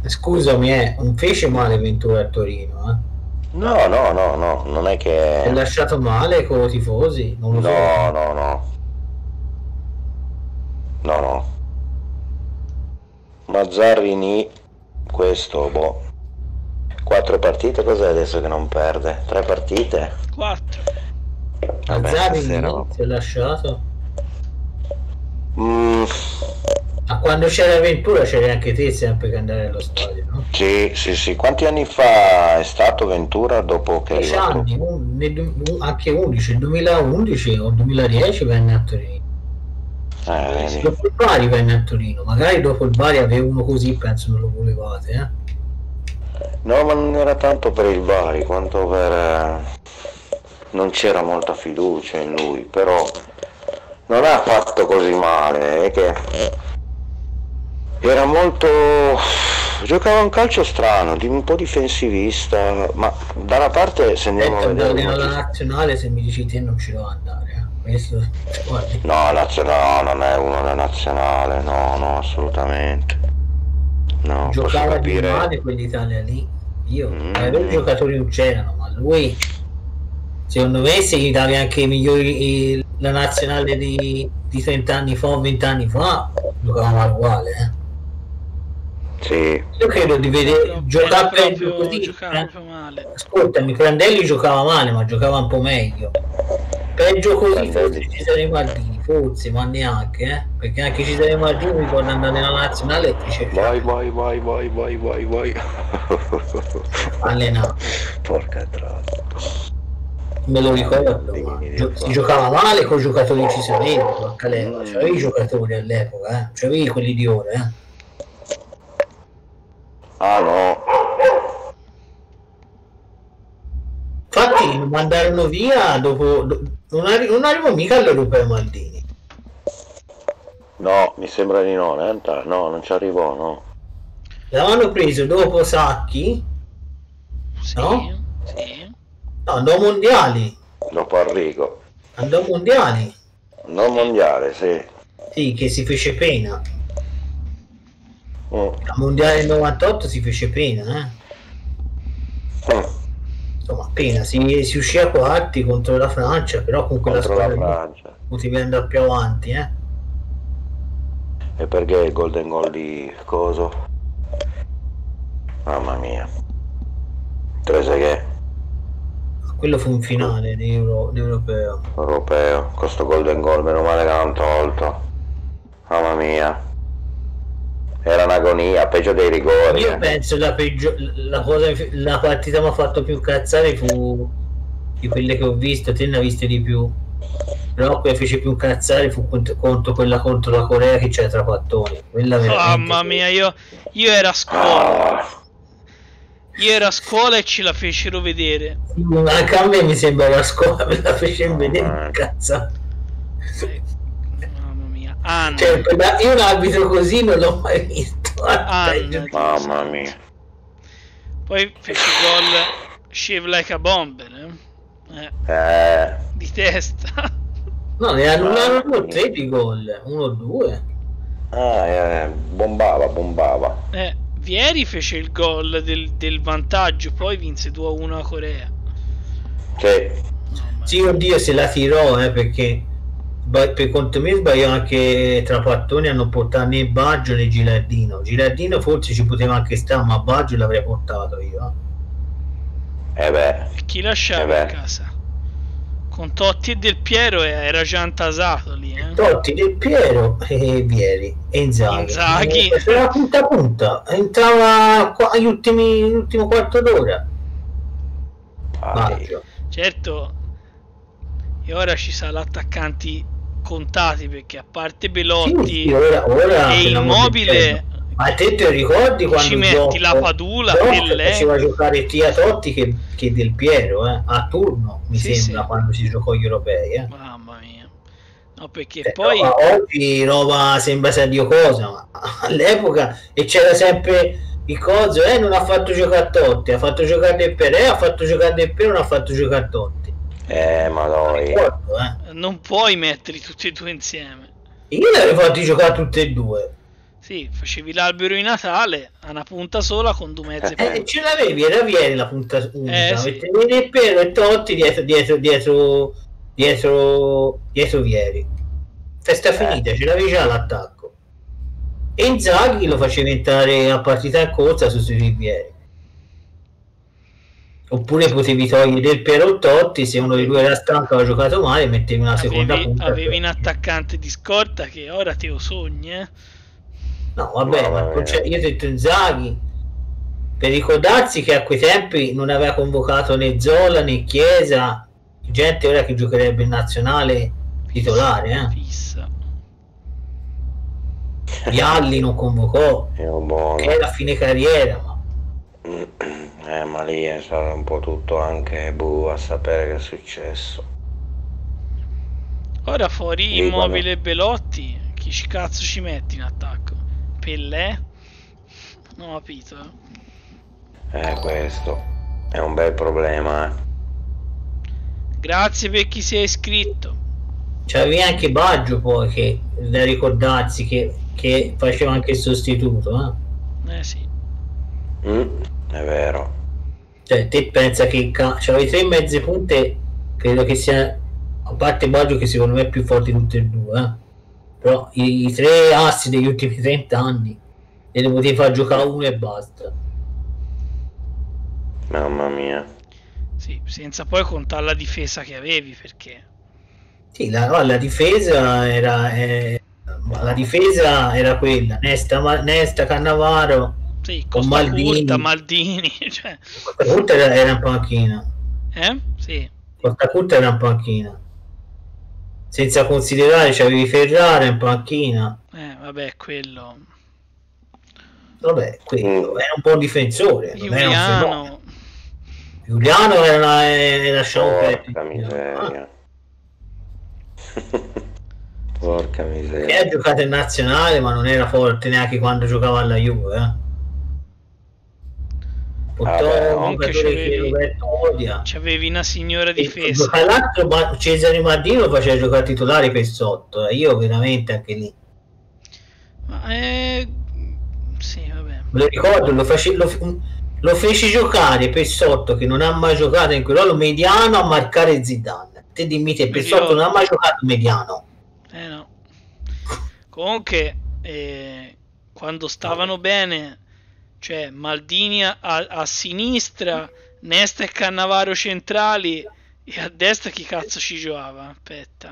Scusami, eh, non fece male Ventura a Torino, eh. No, no, no, no, non è È che... lasciato male con i tifosi, non lo so. No, no, no. No, no. Mazzarri ni, questo, boh. quattro partite, cos'è adesso che non perde? Tre partite? 4. Vabbè, Azzari stasera- si è lasciato. Mm, Ma quando c'era Ventura c'era anche te sempre che andare allo stadio, no? Sì, sì, sì. Quanti anni fa è stato Ventura dopo che è 10 arrivato? anni, nel anche 11, il 2011 o 2010 venne a Torino. Eh. Dopo il Bari venne a Torino, magari dopo il Bari aveva uno così, penso non lo volevate, eh? No, ma non era tanto per il Bari quanto per... eh, Non c'era molta fiducia in lui, però non ha fatto così male, è che era molto... giocava un calcio strano, di un po' difensivista, ma da una parte se andiamo a vedere... alla ci- nazionale se mi dici te non ci devo andare, eh? Questo, No, nazionale, no, non è uno da nazionale, no, no, assolutamente. No, giocava di capire... male quell'Italia lì. Io, Mm. avevo i giocatori non c'erano, ma lui, secondo me, se gli davi anche i migliori, la nazionale di, di 30 anni fa o 20 anni fa, giocava uguale, eh. Sì, Io credo di vedere giocare peggio proprio, così. giocava eh. proprio male. Ascoltami, Prandelli giocava male, ma giocava un po' meglio. Peggio così Prandelli. forse Cesare Maldini, forse, ma neanche, eh? Perché anche Cesare Maldini mi ricorda andare nella nazionale e fece vai, vai, vai, vai, vai, vai, vai. allenato. Porca troia. Me lo ricordo, gio- si giocava male con giocatori ci sarebbero a Calema, Mm. c'avevi i giocatori all'epoca, eh? c'avevi quelli di ora, eh? Ah no, Infatti lo mandarono via dopo, do- non, arri- non arrivò mica all'Europeo Maldini. no, mi sembra di no, eh? no, non ci arrivò, no. L'avevano preso dopo Sacchi, Sì, No? sì. no, andò mondiali, Dopo Arrigo. andò mondiali, Non mondiale, sì. sì, che si fece pena. Mm. A mondiale del 98 si fece pena, eh? Mm. Insomma, pena, si, si uscì a quarti contro la Francia, però con quella Contro la squadra potevi andare più avanti, eh? E perché il golden goal di Coso? Mamma mia. Trezeguet, Quello fu un finale di, Euro, di europeo. europeo, con sto golden goal, meno male che l'hanno tolto. Mamma mia. Era un'agonia, peggio dei rigori. Io eh. penso la, peggio, la, cosa, la partita mi ha fatto più cazzare fu di quelle che ho visto, te ne hai viste di più. Però quella fece più cazzare fu contro, contro quella contro la Corea che c'era tra pattoni. Veramente- Mamma mia, io, io ero a scuola. Ah, Io ero a scuola e ce la fecero vedere. Anche a me mi sembra la scuola me la fece vedere cazzo. Mia. Anna. Cioè, quella- io un arbitro così non l'ho mai visto. Anna. mamma mia. Poi fece gol Shave Like a Bomber. Eh? Eh, Eh, di testa. No, ne annullarono tre di gol, uno o due. ah, eh, bombava, bombava. Eh, Vieri fece il gol del, del vantaggio, poi vinse 2-1 a Corea. Sì, Sì, oddio, se la tirò, eh, perché per conto mio sbagliò anche tra pattoni a non portare né Baggio né Gilardino. Gilardino forse ci poteva anche stare, ma Baggio l'avrei portato io. eh beh. E chi lasciava Eh beh. in casa? Con Totti e Del Piero eh, era già intasato lì, eh? Totti, Del Piero e Vieri e Inzaghi. Inzaghi. Eh, Era punta a punta, entrava agli ultimi, l'ultimo quarto d'ora. Ah, Baggio. Certo, e ora ci saranno attaccanti contati perché a parte Belotti Sì, sì, ora, ora e Immobile. Ma te ti ricordi quando ci metti la Zoff- Padula e lei faceva giocare sia Totti che, che Del Piero eh? a turno mi Sì, sembra quando si giocò gli europei eh? Mamma mia. No, perché Eh, poi roba- oggi roba sembra sa Dio cosa ma all'epoca e c'era sempre il coso eh non ha fatto giocare Totti ha fatto giocare Del Piero eh, ha fatto giocare Del Piero non ha fatto giocare Totti Eh, ma noi. ricordo eh non puoi metterli tutti e due insieme. io li avrei fatti giocare tutti e due Sì, facevi l'albero di Natale a una punta sola con due mezze Eh, punte. ce l'avevi, era Vieri la punta unica, Eh, sì. mettevi Del Piero e Totti dietro, dietro, dietro, dietro, dietro Vieri. Festa Eh. finita, ce l'avevi già l'attacco. E Inzaghi lo faceva entrare a partita in corsa su Vieri. Oppure potevi togliere del Piero Totti, se uno dei due era stanco aveva giocato male, mettevi una seconda Avevi, punta. avevi un attaccante di scorta che ora te lo sogni, eh? No, vabbè, No, ma vabbè. c'è- io ho detto Inzaghi per ricordarsi che a quei tempi non aveva convocato né Zola né Chiesa, gente ora che giocherebbe in nazionale titolare, eh. Fissa. Vialli non convocò, che era a fine carriera, ma Eh, ma lì è stato un po' tutto anche bu a sapere che è successo. Ora fuori Sì, Immobile e Belotti, chi ci cazzo ci metti in attacco? Pellè? Non ho capito. eh. Eh, questo è un bel problema, eh. Grazie per chi si è iscritto. c'avevi anche Baggio poi che da ricordarsi che, che faceva anche il sostituto, eh. Eh sì. Mm, è vero. Cioè, te pensa che ca- c'avevi tre mezze punte, credo che sia, a parte Baggio che secondo me è più forte di tutte e due, eh. però i, i tre assi degli ultimi 30 anni e ne potevi far giocare uno e basta. Mamma mia. Sì, senza poi contare la difesa che avevi perché Sì, la, no, la difesa era eh, la difesa era quella, Nesta, Nesta Cannavaro, sì, Con Maldini. Curta, Maldini, cioè, Costa Curta era, era in panchina, eh? Sì. Costa Curta era in panchina. Senza considerare c'avevi Ferrara in panchina. Eh, vabbè, quello. Vabbè, quello era un buon difensore. era. Giuliano. Giuliano era una, eh, lasciamo Porca miseria. Porca Che ha miseria. giocato in nazionale, ma non era forte neanche quando giocava alla Juve. Eh. Comunque giocatore che c'avevi- Roberto odia. C'avevi una signora difesa. Tra l'altro ma- Cesare Mardino faceva giocare titolare per sotto. Io veramente anche lì. Ma, eh, sì, vabbè. Me lo ricordo, lo, face- lo- lo feci giocare per sotto che non ha mai giocato in quel ruolo mediano a marcare Zidane. Te dimmi te, per sotto non ha mai giocato mediano. Eh no. Comunque, eh, quando stavano bene, cioè Maldini a, a sinistra, Nesta e Cannavaro centrali e a destra chi cazzo ci giocava? Aspetta.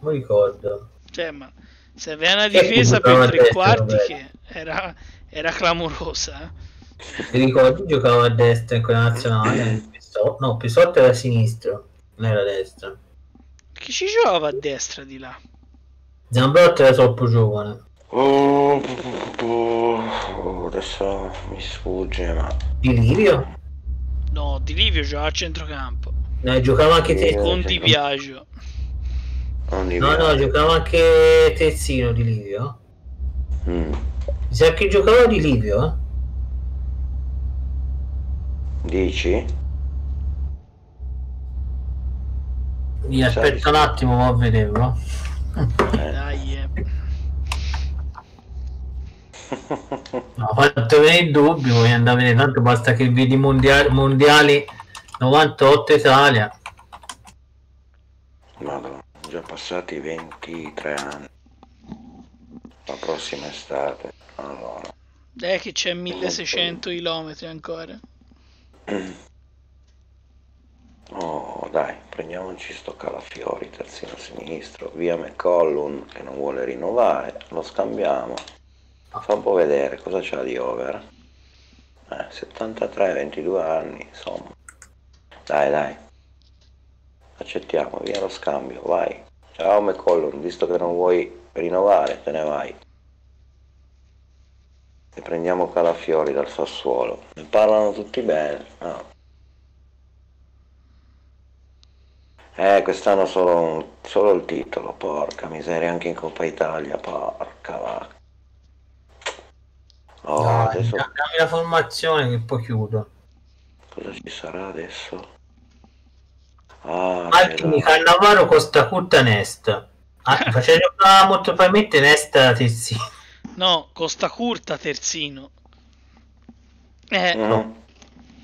Non ricordo. Cioè, ma se aveva una che difesa per tre quarti che era, era clamorosa. eh. Ti ricordi giocava a destra in quella nazionale? Pisso- No, Pisotto era a sinistra, non era a destra. Chi ci giocava a destra di là? Zambrotta era troppo giovane. Oh, pu- pu- adesso mi sfugge, ma Di Livio? No, Di Livio giocava a centrocampo. No, giocava anche Sì, te. Con. Di Biagio. non di No, no, giocava anche Terzino di Livio. Mm. Mi sa che giocava di Livio, eh? Dici? Mi aspetta un attimo, ma vederlo. Eh. Dai, eh. No, ho fatto venire il dubbio, voglio andare a vedere, tanto basta che vedi mondiali, mondiali 98 Italia. Madonna, già passati 23 anni. La prossima estate. Allora. Dai che c'è 1600 km ancora. Oh, dai, prendiamoci sto Calafiori, terzino sinistro, via McCollum che non vuole rinnovare, lo scambiamo. Fa un po' vedere cosa c'ha di over. Eh, 73, 22 anni, insomma. Dai, dai. Accettiamo, via lo scambio, vai. Ciao McCollum, visto che non vuoi rinnovare, te ne vai. E prendiamo Calafiori dal Sassuolo. Ne parlano tutti bene. no? Eh, quest'anno solo, solo il titolo, porca miseria, anche in Coppa Italia, porca vacca. Oh, Dai, adesso dammi la formazione che poi chiudo. cosa ci sarà adesso? Ah, la- Cannavaro, Costa Curta, Nesta. Ah, faceva giocare molto probabilmente Nesta Terzino. No, Costa Curta terzino. Eh, Mm,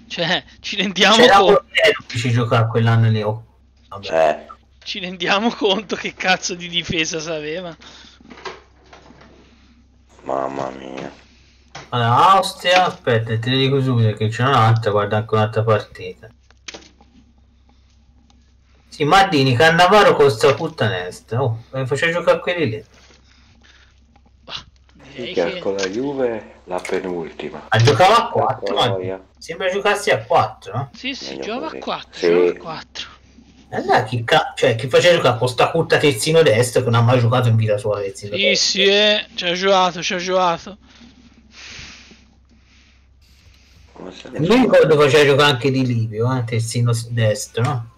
cioè, ci rendiamo conto. Ci giocava quell'anno lì. oh. Vabbè. eh, Ci rendiamo conto che cazzo di difesa sapeva. mamma mia. Allora, Austria, aspetta, te lo dico subito che c'è un'altra, guarda anche un'altra partita. Sì, Maldini, Cannavaro costa puttanesta. Oh, mi faceva giocare a quelli lì. Mica che con la Juve la penultima. Ma giocava a 4, Troia. sembra giocarsi a 4, no? sì, sì, Meglio giocava a così. 4, Sì. giocava a 4. E allora chi, ca- cioè, chi faceva giocare con sta cutta terzino destro che non ha mai giocato in vita sua terzino Sì, destro? sì, eh, ci ha giocato, ci ha giocato. Mi ricordo faceva giocare anche di Livio, eh, terzino destro, no?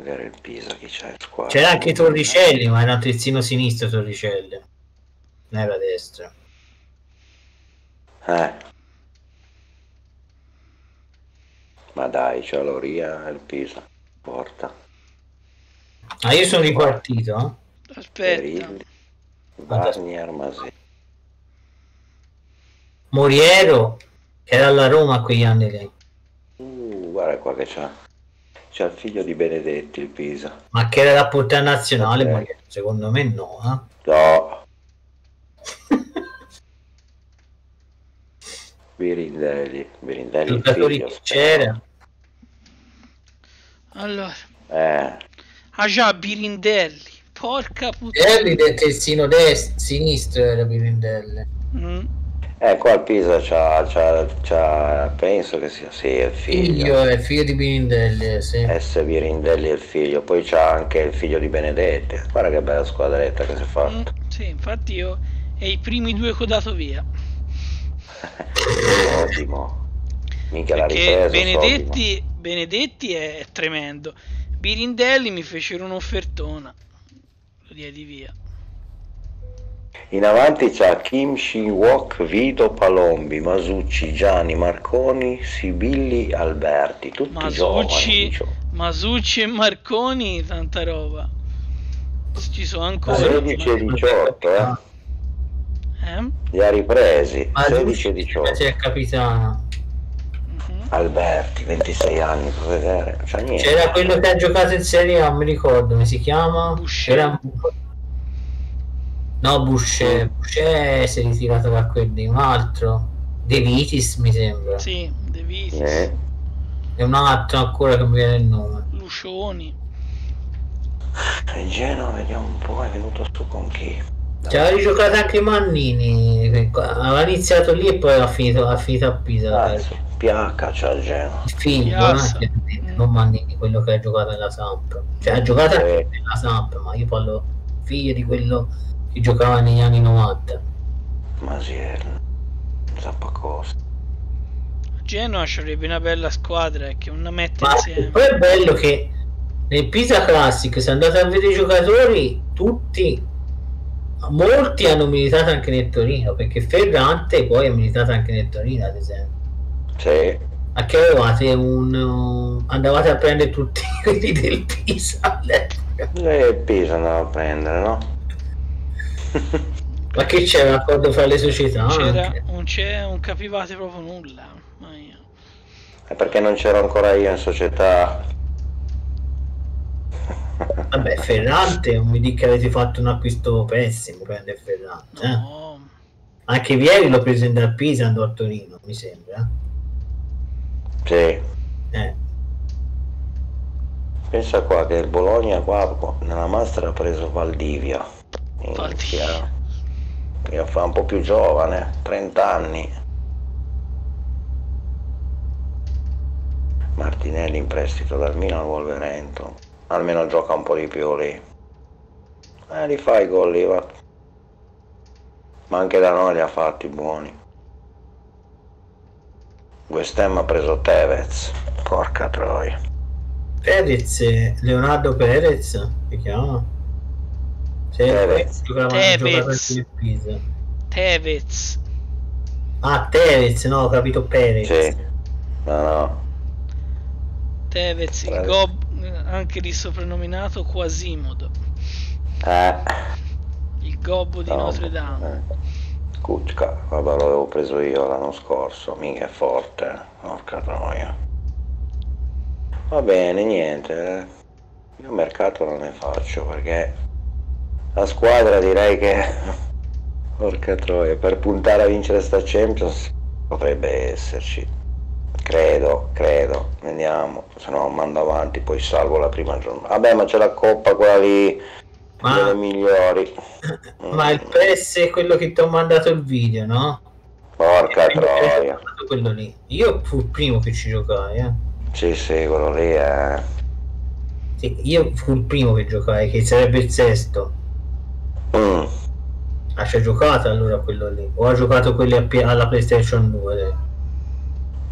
vedere il Pisa chi c'è squadra. C'era anche Torricelli, ma era un terzino sinistro Torricelli. Non era destro. Eh. Ma dai, c'è Loria e il Pisa. Porta. Ah, io sono ripartito, eh? Aspetta. Varni Armasi. Moriero, che era alla Roma quegli anni lì. Uh, guarda qua che c'ha. C'ha il figlio di Benedetti, il Pisa. Ma che era la portata nazionale, Ok. ma secondo me no, eh? No. Birindelli. Birindelli Giocatori figlio. che c'era. Allora, Eh. ah già, Birindelli. Porca puttana. Pirindelli del terzino destro, sinistro era Pirindelli. Mm. Eh, qua il Pisa c'ha, c'ha, c'ha- penso che sia sì, il figlio. Figlio, è figlio di Pirindelli, sì. S. Birindelli è il figlio, poi c'ha anche il figlio di Benedetti. Guarda che bella squadretta che si è Mm, fatta. sì, infatti io e i primi due che ho dato via. Ottimo. Minchia l'ha ripreso. Benedetti, Benedetti è tremendo. Birindelli mi fecero un'offertona. Lo diedi via. In avanti c'ha Kim Shin-wok, Vito Palombi, Masucci, Gianni, Marconi, Sibilli, Alberti. Tutti giovani. Masucci, diciamo. Masucci e Marconi, tanta roba. Ci sono ancora. 16 e 18, eh. Eh? Li ha ripresi. Ma 16 e Giusti, 18. c'è il capitano. Alberti, 26 anni, puoi vedere. C'ha niente. C'era quello che ha giocato in Serie A, non mi ricordo come si chiama. Boucher. C'era... No, Boucher. Boucher si è ritirato da quelli. Un altro. De Vitis, mi sembra. Sì, De Vitis, Eh. E un altro ancora che mi viene il nome. Lucioni. In Genoa, vediamo un po', è venuto su con chi. C'era rigiocato anche Mannini. Aveva iniziato lì e poi ha finito, ha finito a Pisa. Cazzo, PH c'ha il Genoa. Il figlio, eh, chiaramente, non Mannini, quello che ha giocato nella Samp. Cioè ha giocato Sì. anche nella Samp, ma io parlo figlio di quello che giocava negli anni 90. Masiel. Zappacosta. Genoa sarebbe una bella squadra eh, che non mette Ma insieme. poi è bello che nel Pisa Classic, se andate a vedere i giocatori, tutti, molti hanno militato anche nel Torino, perché Ferrante poi ha militato anche nel Torino, ad esempio. Sì. A che avevate un... uh, andavate a prendere tutti quelli del Pisa all'epoca. E Pisa andava a prendere, no? Ma che c'era un accordo fra le società? C'era, non c'è, non capivate proprio nulla. Ma io- È perché non c'ero ancora io in società. Vabbè, Ferrante, non mi dica che avete fatto un acquisto pessimo prendere Ferrante. eh. No, Anche Vieri l'ho preso dal Pisa e andò a Torino, mi sembra. Sì. Eh. Pensa qua che il Bologna qua nella master ha preso Valdivia. Minchia. Io fa un po' più giovane, 30 anni. Martinelli in prestito dal Milan al Wolverhampton. Almeno gioca un po' di più lì. Eh, li fa i gol lì, va. Ma anche da noi li ha fatti buoni. West Ham ha preso Tevez. Porca troia. Perez, Leonardo Perez, si chiama? Sì, Tevez. Ah, Tevez, no, ho capito Perez. Sì. No, no. Tevez, il gob, anche lì soprannominato Quasimodo, Eh. il gobbo di no, Notre Dame. eh. Kuczka, vabbè lo avevo preso io l'anno scorso, mica è forte, eh. porca troia. Va bene, niente. eh. Io mercato non ne faccio perché la squadra direi che porca troia, per puntare a vincere sta Champions potrebbe esserci. Credo, credo, vediamo, se no mando avanti, poi salvo la prima giornata. Vabbè, ma c'è la coppa quella lì Ma- delle migliori. Ma il PS è quello che ti ho mandato il video, no? Porca troia. quello lì. Io fu il primo che ci giocai, eh. Sì, sì, quello lì è... Sì, io fu il primo che giocai, che sarebbe il sesto. Mm. Ah, ha giocato allora quello lì. O ha giocato quelli alla PlayStation 2.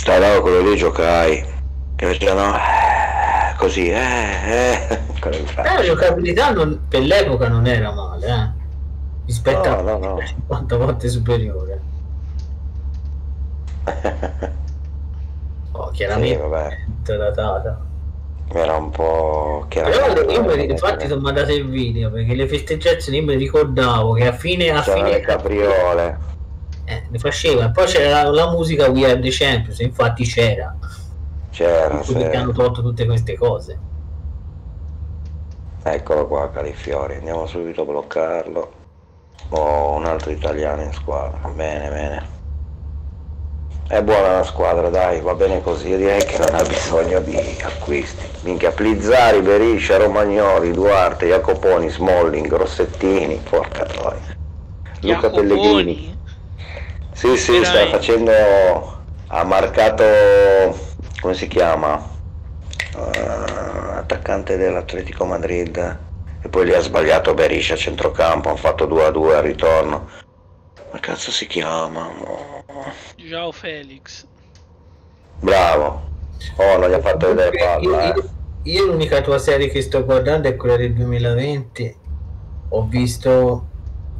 dai. No, quello lì giocai. Che facevano... eh, Così, eh, eh. Eh, la giocabilità non- per l'epoca non era male, eh. Rispetto No, a no, no. 50 volte superiore. Oh, Sì, chiaramente vabbè. è tutta datata. Era un po'... Però chiaramente- io mi, infatti ti ho mandato il video perché le festeggiazioni io mi ricordavo che a fine, a C'erano fine le capriole. eh, le faceva e poi c'era la, la musica We Are the Champions infatti c'era C'era, sì. hanno tolto tutte queste cose Eccolo qua Califiori, andiamo subito a bloccarlo. Ho un altro italiano in squadra, bene bene. È buona la squadra, dai, va bene così, io direi che non ha bisogno di acquisti. Minchia, Plizzari, Beriscia, Romagnoli, Duarte, Jacoponi, Smalling, Rossettini, porca troia. Luca Pellegrini. Sì, sì, sta Veramente. facendo... ha marcato... come si chiama? Eh, attaccante dell'Atletico Madrid e poi lì ha sbagliato Beriscia a centrocampo, hanno fatto 2 a 2 al ritorno. Ma cazzo si chiama? Joao Felix. Bravo. Oh, non gli ha fatto vedere io, palla, eh. io- io l'unica tua serie che sto guardando è quella del 2020 ho visto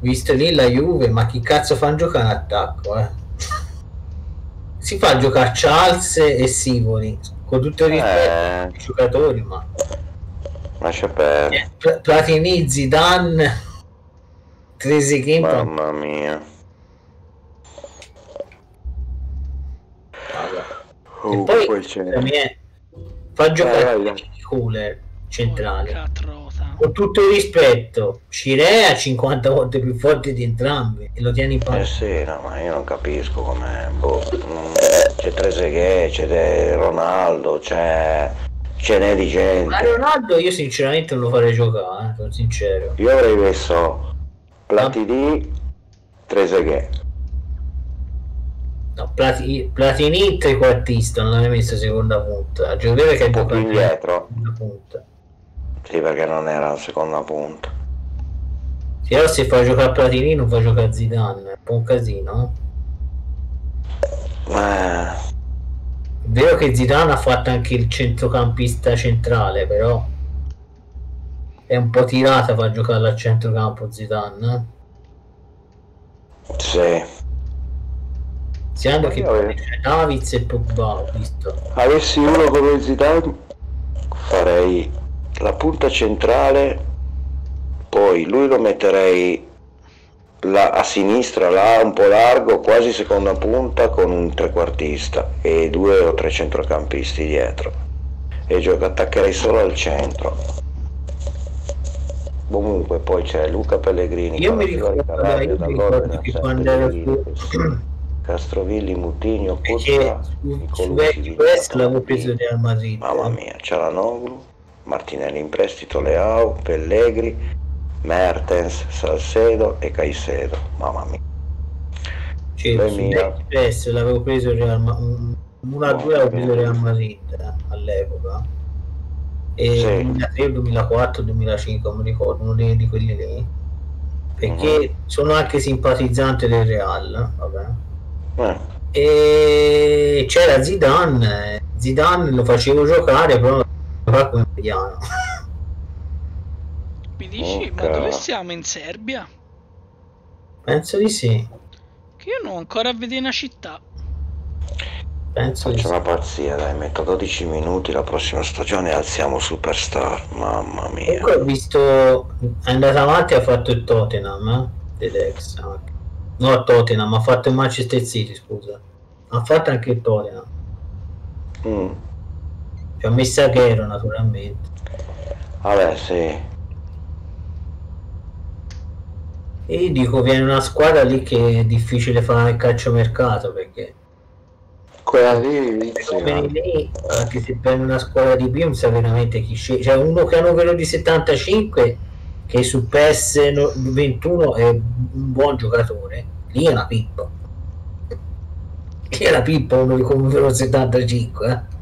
visto lì la Juve ma chi cazzo fanno giocare in attacco eh? si fa giocare Charles e Sivoli con tutto il rispetto Eh, ai giocatori ma lascia perdere. Pla- Platini, Zidane, Trezeguet, Mamma mia. E Uh, poi, poi c'è... me, fa giocare Vai, vai, vai. Cooler centrale. Con tutto il rispetto, Cirea è 50 volte più forte di entrambi e lo tieni in Eh palio. sì, no, ma io non capisco come. Boh, mm, c'è Trezeguet, c'è De Ronaldo, c'è. ce n'è di gente. Ma Ronaldo io sinceramente non lo farei giocare, eh, sono sincero. Io avrei messo Platini, Trezeguet. No, Plati- Platini trequartista, non l'avrei messo seconda punta. Giocatore che ha Un po' più giocato indietro. punta. Sì, perché non era la seconda punta. Sì, però se fa giocare Platini non fa giocare Zidane, è un po' un casino. eh. Eh, È vero che Zidane ha fatto anche il centrocampista centrale, però è un po' tirata fa giocare al centrocampo Zidane. eh. sì. Siamo che c'è Davids e Pogba, ho visto. Avessi uno come Zidane, farei la punta centrale, poi lui lo metterei là a sinistra, là un po' largo, quasi seconda punta, con un trequartista e due o tre centrocampisti dietro. E gioco attaccherei solo al centro. Comunque poi c'è Luca Pellegrini, Io mi ricordo, io mi ricordo che quando ero Castrovilli, Mutigno, Cozza, Nicolucci, l'avevo preso Real Madrid. Mamma mia, Cialanoglu, Martinelli in prestito, Leao, Pellegri, Mertens, Salcedo e Caicedo. Mamma mia. Cioè. Vecchio West l'avevo preso Real Madrid. Una No, due avevo bene. preso Real Madrid all'epoca. E Sì. 2003, 2004, 2005, non mi ricordo, uno di, di quelli lì. Perché Mhm. sono anche simpatizzante del Real, vabbè. Eh, E c'era Zidane, Zidane lo facevo giocare, però giocava come mediano. Mi dici, ma Ok. dove siamo in Serbia? Penso di sì, Che io non ho ancora a vedere una città. penso di faccio sì. una pazzia, dai, metto 12 minuti la prossima stagione alziamo Superstar. Mamma mia. Comunque ho visto, è andato avanti ha fatto il Tottenham, eh? Dedex anche. No, il Tottenham, ha fatto il Manchester City, scusa. Ha fatto anche il Tottenham. Mm. Ci ha messo Aguero naturalmente. Vabbè, sì. E io dico, viene una squadra lì che è difficile fare il calciomercato perché Quella lì lì, anche se prendi una scuola di B, non sa veramente chi sceglie. Cioè, uno che ha un numero di 75 che su PS 21 è un buon giocatore, lì è una pippa. Lì è una pippa uno con un numero 75, eh.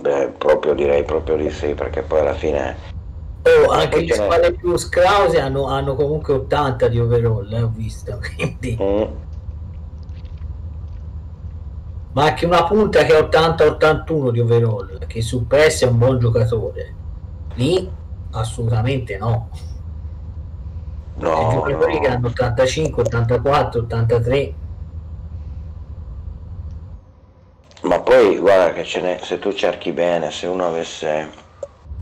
Beh, proprio direi proprio di sì, perché poi alla fine Oh, anche le squadre più scrause hanno, hanno, comunque 80 di overall, eh, ho visto. Quindi... Mm. Ma anche una punta che ha 80-81 di overall, che su PS è un buon giocatore. Lì assolutamente no. No, I giocatori no. che hanno 85, 84, 83. Ma poi guarda che ce n'è, se tu cerchi bene, se uno avesse...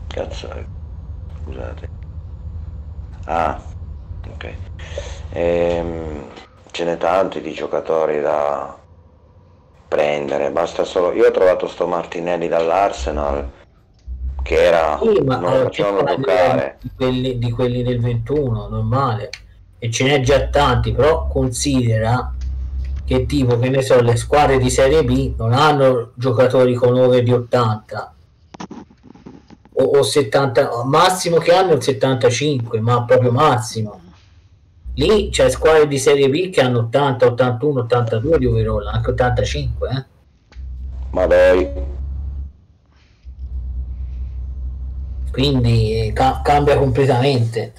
Cazzo, scusate. Ah, ok. Ehm, ce n'è tanti di giocatori da prendere, basta solo... Io ho trovato sto Martinelli dall'Arsenal che era... Sì, ma non facevano giocare. Di quelli, di quelli del 21, normale. E ce n'è già tanti, però considera che tipo, che ne so, le squadre di Serie B non hanno giocatori con over di 80 o, o 70, massimo che hanno il 75, ma proprio massimo. Lì c'è squadre di Serie B che hanno 80, 81, 82 di overall, anche 85, eh? Ma dai. Quindi ca- cambia completamente.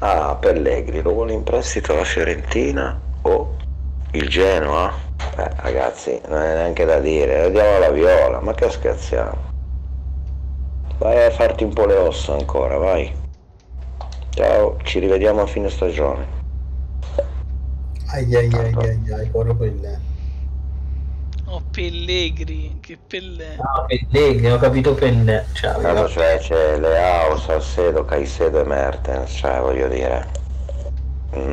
Ah, Pellegri lo vuole in prestito la Fiorentina o il Genoa? Eh, ragazzi, non è neanche da dire, diamo la viola, ma che scherziamo? Vai a farti un po' le ossa ancora, vai. Ciao, ci rivediamo a fine stagione. Ai ai ai ai ai, quello Pelle. Oh, Pellegri, che Pelle. Ah, Pellegri, ho capito Pelle. Ciao. No, cioè c'è Leao, Salcedo, Caicedo e Mertens, cioè voglio dire. Mm.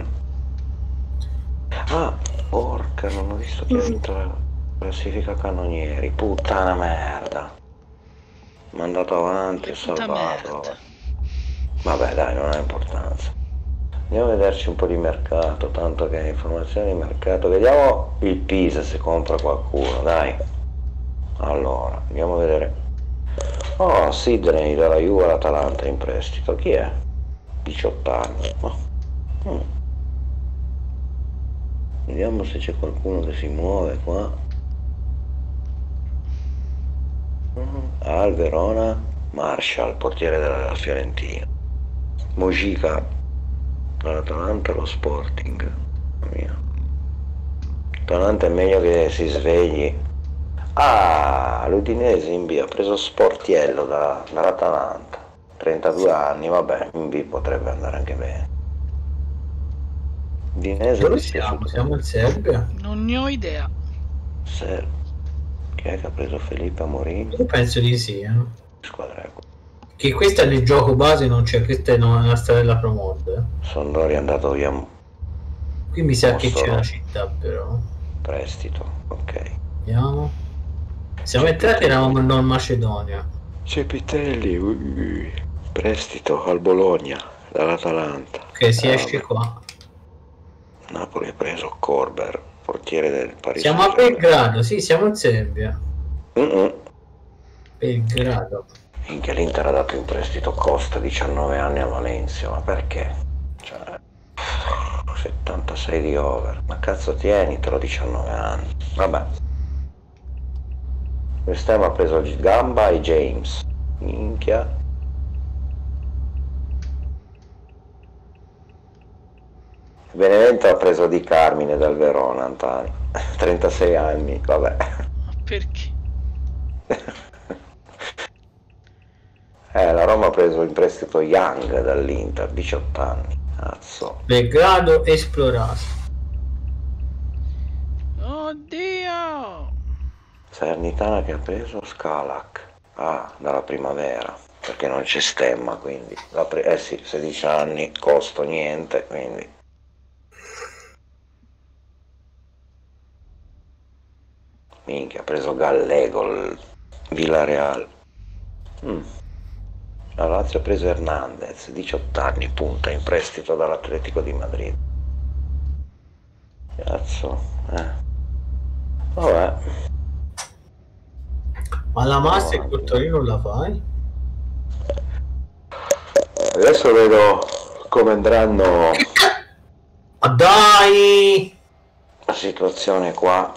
Ah, porca, non ho visto chi ha vinto la classifica cannonieri. Puttana merda mandato avanti, ho salvato. Vabbè dai, non ha importanza. Andiamo a vederci un po' di mercato, tanto che informazioni di mercato. Vediamo il Pisa se compra qualcuno, dai. Allora, andiamo a vedere. Oh, Sidney dalla Juve all'Atalanta in prestito. Chi è? 18 anni. Oh. Mm. Vediamo se c'è qualcuno che si muove qua. al Verona Marshall, portiere della Fiorentina. Mojica dall'Atalanta lo Sporting. L'Atalanta è meglio che si svegli. Ah, l'Udinese in B ha preso Sportiello da, dall'Atalanta. 32 anni, vabbè, in B potrebbe andare anche bene. Udinese Dove siamo? Siamo in Serbia? Non ne ho idea. Serbia. Chi è che ha preso Felipe Amorini? Io penso di sì. Eh. Squadra Che questa nel gioco base non c'è, questa è una stella promoda. Eh. Sondori è andato via. Qui mi sa che c'è la città però. Prestito, ok. Vediamo. Siamo entrati eravamo in Nord Macedonia. C'è Pitelli, uh, prestito al Bologna, dall'Atalanta. Ok, si ah, esce qua. Napoli ha preso Corber portiere del Paris. Siamo a Belgrado, sì, siamo in Serbia. Mm-mm. Belgrado. Finché l'Inter ha dato in prestito Costa 19 anni a Valencia, ma perché? Cioè, 76 di over, ma cazzo tienitelo 19 anni. Vabbè. Quest'anno ha preso Gamba e James. Minchia. Benevento ha preso di Carmine dal Verona, Antani. 36 anni, vabbè. Ma perché? eh, la Roma ha preso in prestito Young dall'Inter, 18 anni. Cazzo. Belgrado esplorato. Oddio! Salernitana che ha preso Scalac. Ah, dalla primavera. Perché non c'è stemma, quindi. Pre- eh sì, 16 anni, costo niente, quindi Minchia, ha preso Gallego, il Villarreal. Mm. La Lazio ha preso Hernandez, 18 anni, punta, in prestito dall'Atletico di Madrid. Cazzo, eh. Vabbè. Ma la Master no. col Torino la fai? Adesso vedo come andranno. Ma dai! La situazione qua.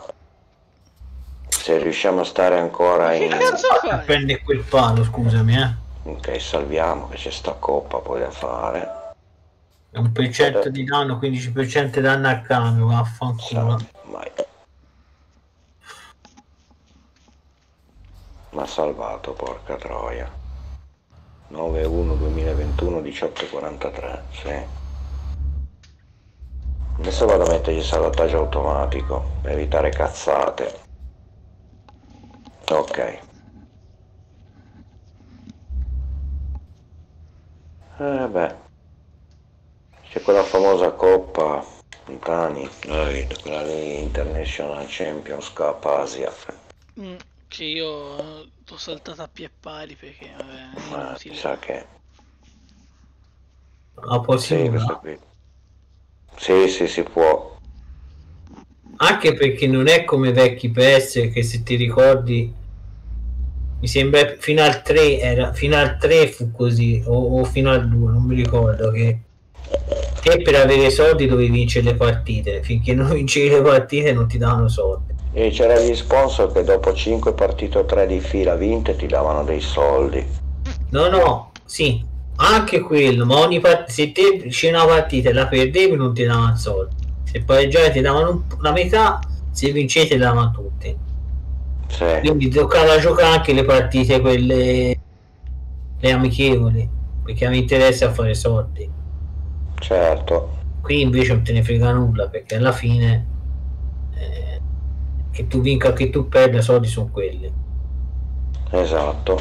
Se riusciamo a stare ancora in. Prende quel palo, scusami, eh. Ok, salviamo che c'è sta coppa poi da fare. Un per cento di danno, 15% danno a cambio, vaffanculo. Vai. Ma salvato, porca troia. 9-1 2021 1843 sì. adesso vado a mettergli salvataggio automatico per evitare cazzate ok eh beh c'è quella famosa coppa Tani, quella lì International Champions Cup Asia mm, che io L'ho saltata a pie pari perché vabbè, Ma mi sa che... Ah, possibile? Sì, sì, sì, si può. Anche perché non è come vecchi PS che se ti ricordi mi sembra fino al 3 era fino al 3 fu così o, o fino al 2 non mi ricordo che che per avere soldi dovevi vincere le partite finché non vincevi le partite non ti davano soldi e c'era gli sponsor che dopo 5 partite o 3 di fila vinte ti davano dei soldi. No, no, sì, anche quello, ma ogni part- se te c'è una partita e la perdevi non ti davano soldi. Se pareggiavi ti davano la metà, se vincete ti davano tutti. Sì. Quindi toccava giocare anche le partite quelle le amichevoli, perché mi interessa fare soldi. Certo. Qui invece non te ne frega nulla perché alla fine eh, che tu vinca che tu perda soldi sono quelli esatto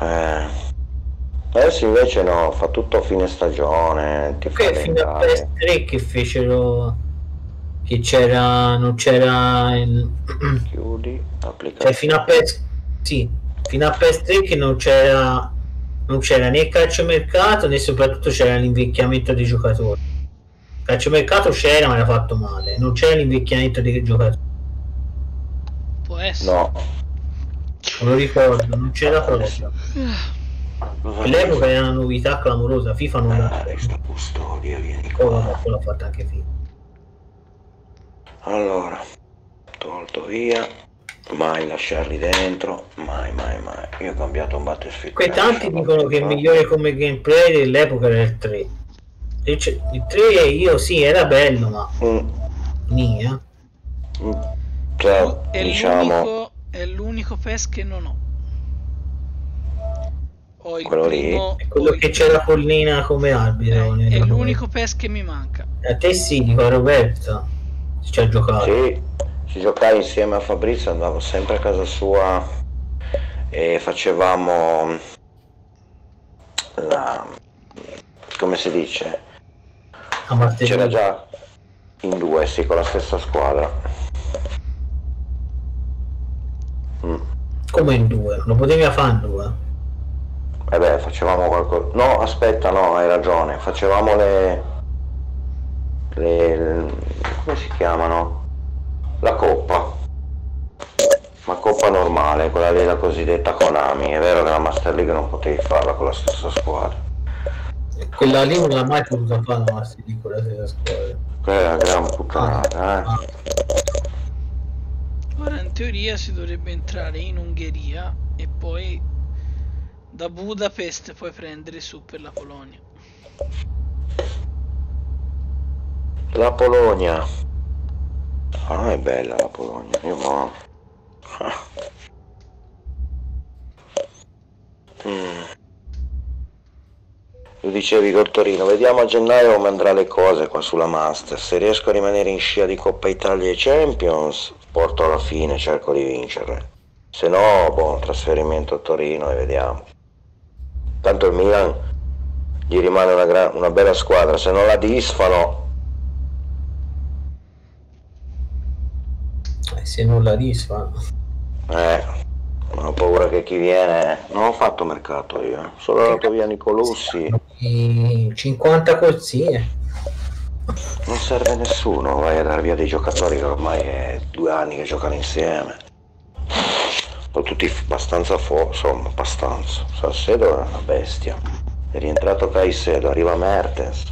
eh. adesso invece no fa tutto a fine stagione ti okay, fino a PS3 che fecero che c'era non c'era il... chiudi applicazione cioè fino a PS sì fino a PS3 che non c'era non c'era né calciomercato né soprattutto c'era l'invecchiamento dei giocatori. Calciomercato c'era ma era fatto male. Non c'era l'invecchiamento dei giocatori. Può essere. No. Non lo ricordo non c'era proprio all'epoca era una novità clamorosa FIFA non l'ha resta custodia vieni qua. oh, l'ha fatta anche FIFA allora tolto via mai lasciarli dentro mai mai mai io ho cambiato un battlefield quei tanti dicono che il migliore come gameplay dell'epoca era il 3 il 3 io sì, era bello, ma... Mm. Mia. Mm. Cioè, è, diciamo... l'unico, è l'unico PES che non ho. ho il quello primo, lì. È quello che c'è la collina come arbitro. Eh, è l'unico PES che mi manca. A te sì, dico Roberto. Ci ha giocato. Sì, ci giocai insieme a Fabrizio, andavo sempre a casa sua e facevamo la come si dice c'era già in due, sì, con la stessa squadra. Mm. Come in due? Lo potevi fare in due? Eh beh, facevamo qualcosa... No, aspetta, no, hai ragione. Facevamo le... le... come si chiamano? La coppa. Ma coppa normale, quella lì la cosiddetta Konami. È vero che la Master League non potevi farla con la stessa squadra. Quella lì non l'ha mai potuta fare la Master League con la stessa squadra. Quella è una gran puttanata, eh. Ora in teoria si dovrebbe entrare in Ungheria e poi da Budapest puoi prendere su per la Polonia. La Polonia. Ah, è bella la Polonia, io mo... Ah. Mm. Tu dicevi col Torino, vediamo a gennaio come andrà le cose qua sulla Master. Se riesco a rimanere in scia di Coppa Italia e Champions, porto alla fine, cerco di vincere. Se no, boh, trasferimento a Torino e vediamo. Tanto il Milan gli rimane una, gran, una bella squadra, se non la disfano... Eh, se non la disfano... Eh, ho paura che chi viene non ho fatto mercato io solo andato via Nicolussi 50 corsie Non serve nessuno, vai a dar via dei giocatori che ormai è due anni che giocano insieme. Sono tutti abbastanza fuori, insomma, abbastanza. Salcedo è una bestia. È rientrato Caicedo, arriva Mertens.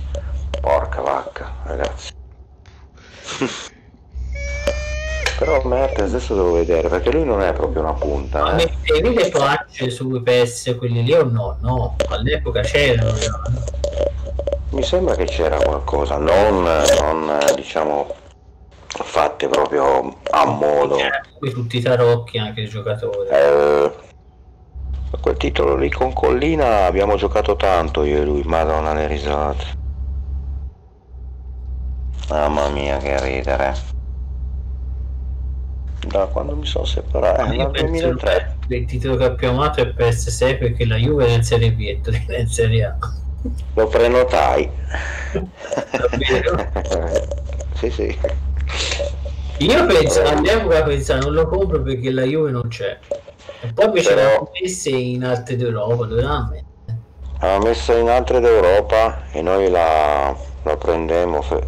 Porca vacca, ragazzi. Però Mertens adesso devo vedere, perché lui non è proprio una punta. Ma Eh. mettevi le facce su PS quelli lì o no? No, all'epoca c'erano. Mi sembra che c'era qualcosa, non, non diciamo fatte proprio a modo. Qui tutti i tarocchi anche i giocatori. Eh, quel titolo lì con Collina abbiamo giocato tanto io e lui, madonna le risate. Mamma mia che ridere. Da quando mi sono separato? Eh, penso 2003. che il titolo amato è PS6 perché la Juve è in Serie B e è in Serie A. Lo prenotai. Sì, sì. Io penso, all'epoca pensavo non lo compro perché la Juve non c'è. E poi mi Però- c'erano messe in altre d'Europa, dove l'hanno messo? Aveva messo in altre d'Europa e noi la, la prendemmo, fe-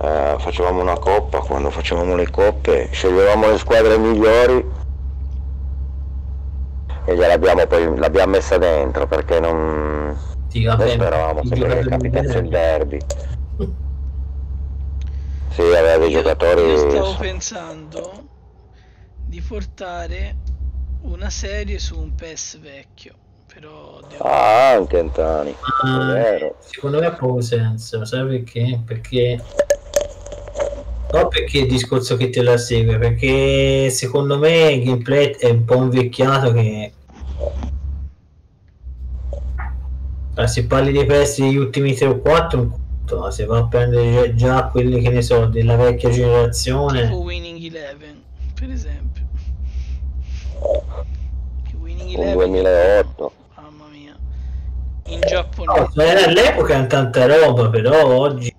eh, facevamo una coppa, quando facevamo le coppe sceglievamo le squadre migliori e gliel'abbiamo poi l'abbiamo messa dentro perché non... Sì, vabbè, speravamo sempre che capitasse il derby. Sì, aveva dei Io- giocatori... Io stavo pensando di portare una serie su un PES vecchio, però devo... Ah, anche Antani, Ah. Secondo me ha poco senso, sai perché? Perché no perché il discorso che te la segue, perché secondo me il gameplay è un po' invecchiato che Ah, se parli dei pezzi degli ultimi 3 o 4 un conto, ma se va a prendere già, quelli che ne so della vecchia generazione tipo Winning Eleven, per esempio. Che Winning Eleven, 2008. mamma mia, in no, giapponese. era all'epoca era tanta roba però oggi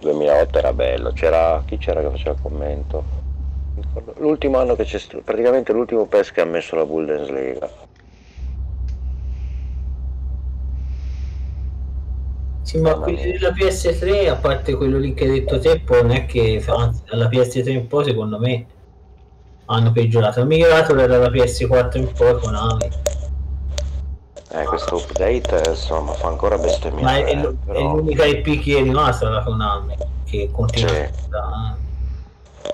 2008 era bello, c'era chi c'era che faceva il commento? L'ultimo anno che c'è stato, praticamente l'ultimo PES che ha messo la Bundesliga. Sì, ma quelli della PS3, a parte quello lì che hai detto te, non è che, anzi, dalla PS3 in poi, secondo me, hanno peggiorato. Il migliorato era la PS4 in poi con Ami. Eh, questo update eh, insomma fa ancora Ma bestemmiare. è, eh, è però- l'unica IP che è rimasta la Konami, che continua Sì. a da-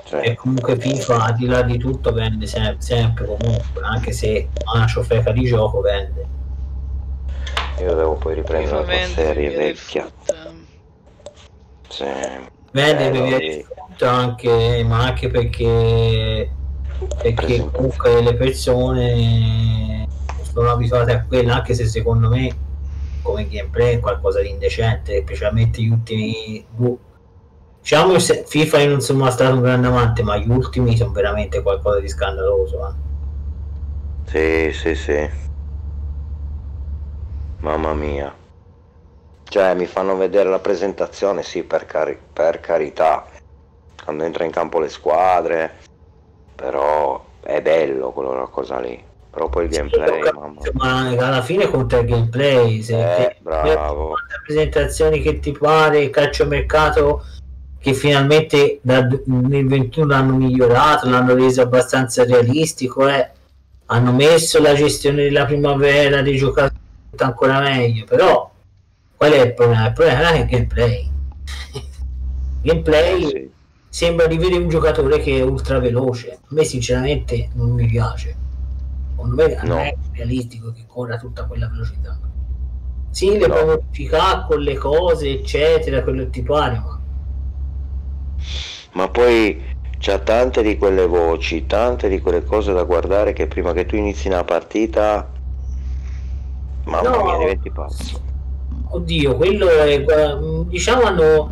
sì. E comunque FIFA, al di là di tutto, vende sem- sempre comunque, anche se ha una ciofeca di gioco, vende. Io devo poi riprendere la tua serie via vecchia. Sì. Vende Eh, per via noi- di anche, ma anche perché, perché comunque le persone sono abituate a quella, anche se secondo me come gameplay è qualcosa di indecente, specialmente gli ultimi boh, diciamo che FIFA io non sono mai stato un grande amante, ma gli ultimi sono veramente qualcosa di scandaloso. eh. Sì, sì, sì. Mamma mia. Cioè, mi fanno vedere la presentazione, sì, per, cari- per carità. Quando entra in campo le squadre, però è bello quella cosa lì. Però poi il gameplay, Sì, mamma ma alla fine conta il gameplay se Eh, bravo. presentazioni che ti pare il calciomercato che finalmente nel 21 l'hanno migliorato l'hanno reso abbastanza realistico eh. hanno messo la gestione della primavera dei giocatori ancora meglio però qual è il problema? il problema è il gameplay gameplay Eh, sì. sembra di vedere un giocatore che è ultra veloce. A me sinceramente non mi piace. Secondo me non No. è realistico che corra tutta quella velocità. Sì, le No. modificare con le cose, eccetera, quello ti pare, ma Ma poi c'ha tante di quelle voci, tante di quelle cose da guardare che prima che tu inizi una partita, mamma No. mia, diventi pazzo. oddio, quello è diciamo hanno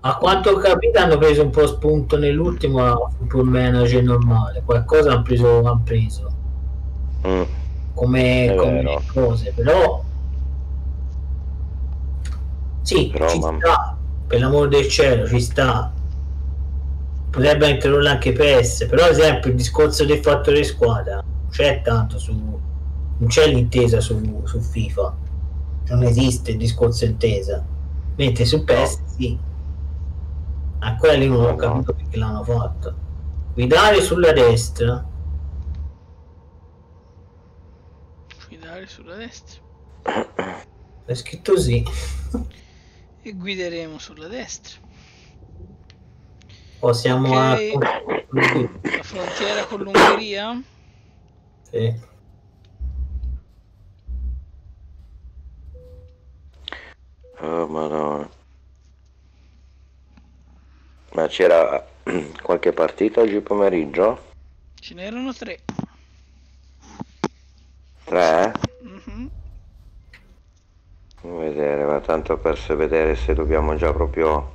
a quanto ho capito hanno preso un po' spunto nell'ultimo Football Manager normale, qualcosa hanno preso, hanno preso Mm. come, come cose, però sì, Però, ci mamma- sta, per l'amor del cielo, ci sta. Potrebbe interrollare anche PS, però ad esempio il discorso del fattore squadra non c'è tanto su non c'è l'intesa su, su FIFA, non esiste il discorso intesa, mentre su PS sì. Ancora lì non ho capito perché l'hanno fatto. Guidare sulla destra. Guidare sulla destra. È scritto sì. E guideremo sulla destra. O siamo Ok. a... La frontiera con l'Ungheria? Sì. Oh, madonna. Ma c'era qualche partita oggi pomeriggio? Ce n'erano tre. Tre? Mhm. Fammi vedere, ma tanto per se vedere se dobbiamo già proprio...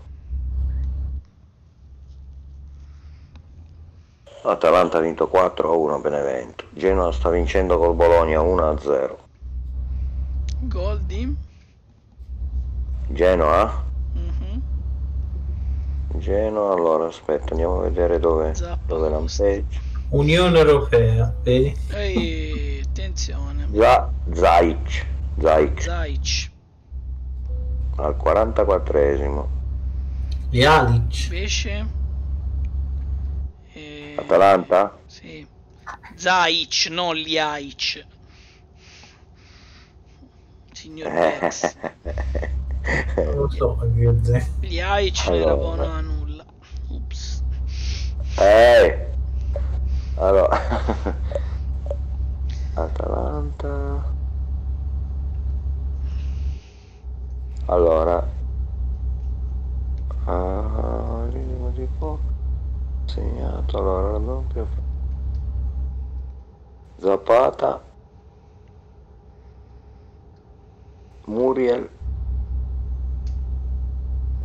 Atalanta ha vinto 4 a 1 Benevento. Genoa sta vincendo col Bologna 1 a 0. Gol di? Genoa? Mhm. Genoa, allora aspetta, andiamo a vedere dove, Zappa dove lampeggia. Unione Europea, vedi? Ehi, attenzione. Za- Zaic, Zaic Zaic. al 44esimo. Jalic. Invece... Eh, Atalanta? Sì. Zaic, non Liaic. Signor Bex. Non lo so. Liaic non era Allora. buono a nulla. Ups. Eh! Allora, Atalanta. Allora, ah, ritmo di po- segnato. Allora, raddoppio. Zapata, Muriel.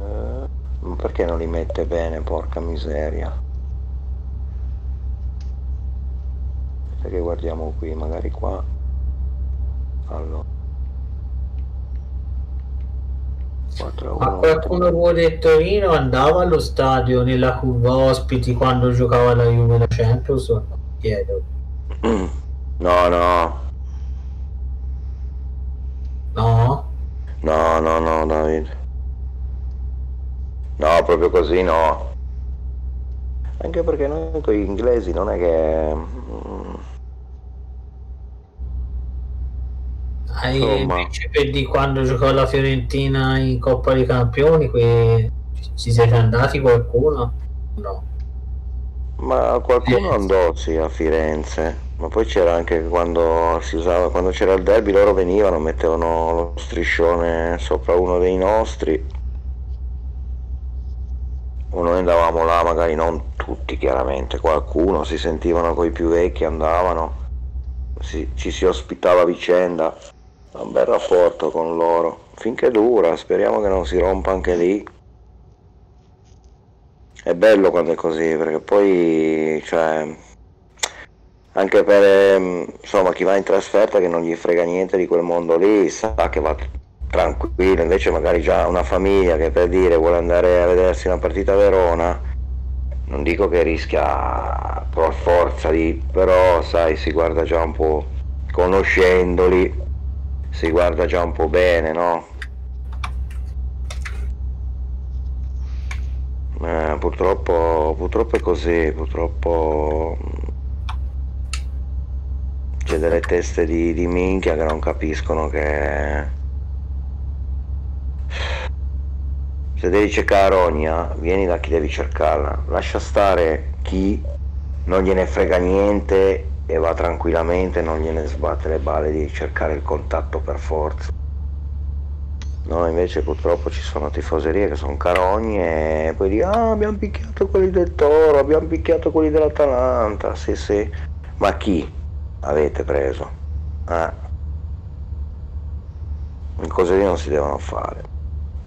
Eh, ma perché non li mette bene, porca miseria? Che guardiamo qui, magari qua. Allora. 4 a Ma 1. qualcuno vuole Torino andava allo stadio nella curva ospiti quando giocava la Juve la Champions o no? Chiedo. No, no, No? no, no, no, David. No, proprio così no. Anche perché noi con gli inglesi non è che... Hai Insomma. per di quando giocò la Fiorentina in Coppa dei Campioni, que... ci siete andati qualcuno? No. Ma qualcuno andò sì a Firenze, ma poi c'era anche quando si usava, quando c'era il derby loro venivano, mettevano lo striscione sopra uno dei nostri. O noi andavamo là, magari non tutti chiaramente, qualcuno, si sentivano coi più vecchi, andavano, si- ci si ospitava a vicenda, un bel rapporto con loro, finché dura, speriamo che non si rompa anche lì. È bello quando è così, perché poi, cioè, anche per, ehm, insomma, chi va in trasferta che non gli frega niente di quel mondo lì, sa che va tranquillo, invece magari già una famiglia che per dire vuole andare a vedersi una partita a Verona, non dico che rischia per forza di, però sai, si guarda già un po', conoscendoli, si guarda già un po' bene, no? Eh, purtroppo, purtroppo è così, purtroppo mm, c'è delle teste di, di minchia che non capiscono che se devi cercare rogna, vieni da chi devi cercarla, lascia stare chi non gliene frega niente e va tranquillamente, non gliene sbatte le balle di cercare il contatto per forza. No, invece purtroppo ci sono tifoserie che sono carogne e poi di ah abbiamo picchiato quelli del Toro, abbiamo picchiato quelli dell'Atalanta, sì sì, ma chi avete preso? Eh. Cose lì non si devono fare.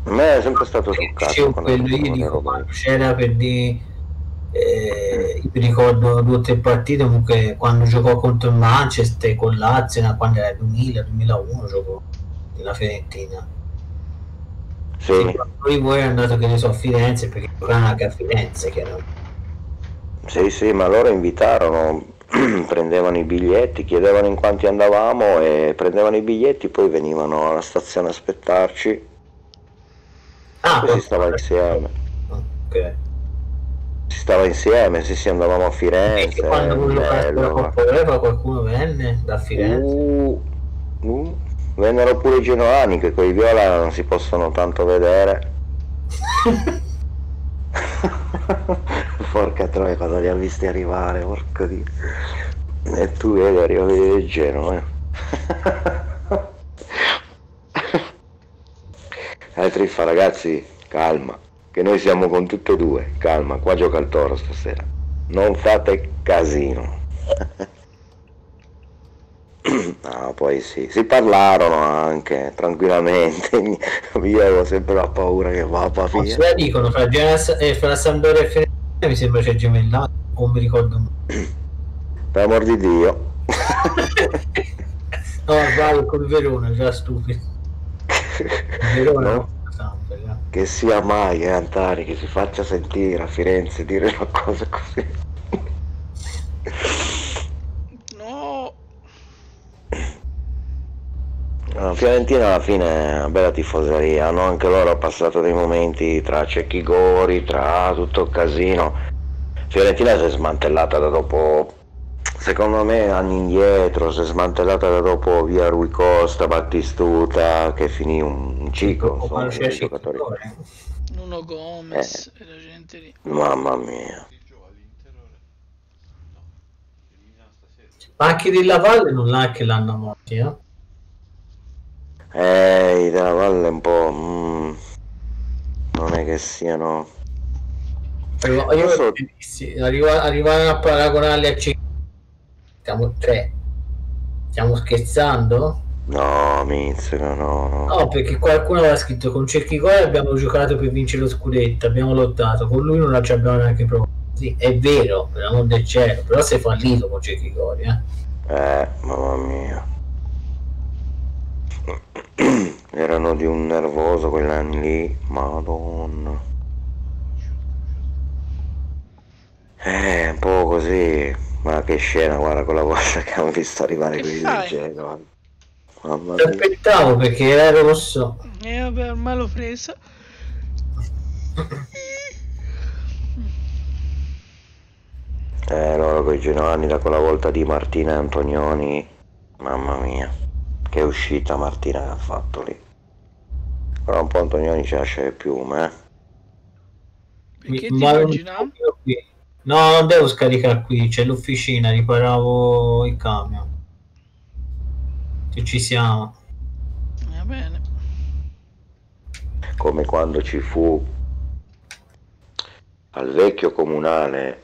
A me è sempre stato un quando quello le dico, ma lì. c'era per di eh, io ricordo due o tre partite comunque quando giocò contro il Manchester con l'Arsenal quando era 2000-2001 giocò nella Fiorentina Sì, di voi è andato che ne so a Firenze perché giocavano anche a Firenze chiaramente sì, sì, ma loro invitarono, prendevano i biglietti, chiedevano in quanti andavamo e prendevano i biglietti, poi venivano alla stazione a aspettarci ah e si stava insieme. ok. Si stava insieme, sì, sì, andavamo a Firenze. E quando volevo fare la qualcuno venne da Firenze? Uh, uh, vennero pure i genuani che con i viola non si possono tanto vedere. porca troia quando li ha visti arrivare, porca di... E tu vedi, arriva a vedere. Eh. Altri fa ragazzi, calma, che noi siamo con tutte e due, calma, qua gioca il toro stasera. Non fate casino. Ah, poi sì, si parlarono anche tranquillamente. Io avevo sempre la paura che va a No, via. se la dicono fra, Genoa e- fra Sampdoria e Firenze mi sembra c'è gemellato, non mi ricordo. Per amor di Dio. No, vai con Verona, già stupido. Verona, No? Che sia mai eh, Antari che si faccia sentire a Firenze dire una cosa così. No, La Fiorentina alla fine è una bella tifoseria, hanno anche loro passato dei momenti tra cecchi gori, tra tutto il casino. Fiorentina si è smantellata da dopo, secondo me anni indietro, si è smantellata da dopo via Rui Costa, Battistuta, che finì un, un ciclo, insomma, quando c'è dei giocatori. Giocatore. Nuno Gomez e la gente lì. Mamma mia. Ma anche di Lavalle non l'ha che l'hanno morti, eh? Eh, i della Valle un po'... mm, non è che siano... Io, io so. arrivare a paragonarli a C stiamo, cioè, stiamo scherzando? No, Mizzica, no, no. No, perché qualcuno aveva scritto con Cerchicori abbiamo giocato per vincere lo scudetto, abbiamo lottato, con lui non ci abbiamo neanche provato. Sì, è vero, per l'amor del cielo, però sei fallito con Cerchicori, eh? Eh, mamma mia. Erano di un nervoso quegli anni lì, madonna. Eh, un po' così. Ma che scena, guarda quella volta che hanno visto arrivare Che quelli del Genoa. Mamma mia. aspettavo perché era rosso. E vabbè, ormai l'ho presa. Eh, loro con i genuani da quella volta di Martina e Antonioni. Mamma mia. Che uscita Martina che ha fatto lì. Però un po' Antonioni ci lascia le piume, eh. Perché ti Mi- ma non- immaginiamo? qui. No, non devo scaricare qui, c'è l'officina, riparavo il camion. Che ci siamo. Va bene. come quando ci fu al vecchio comunale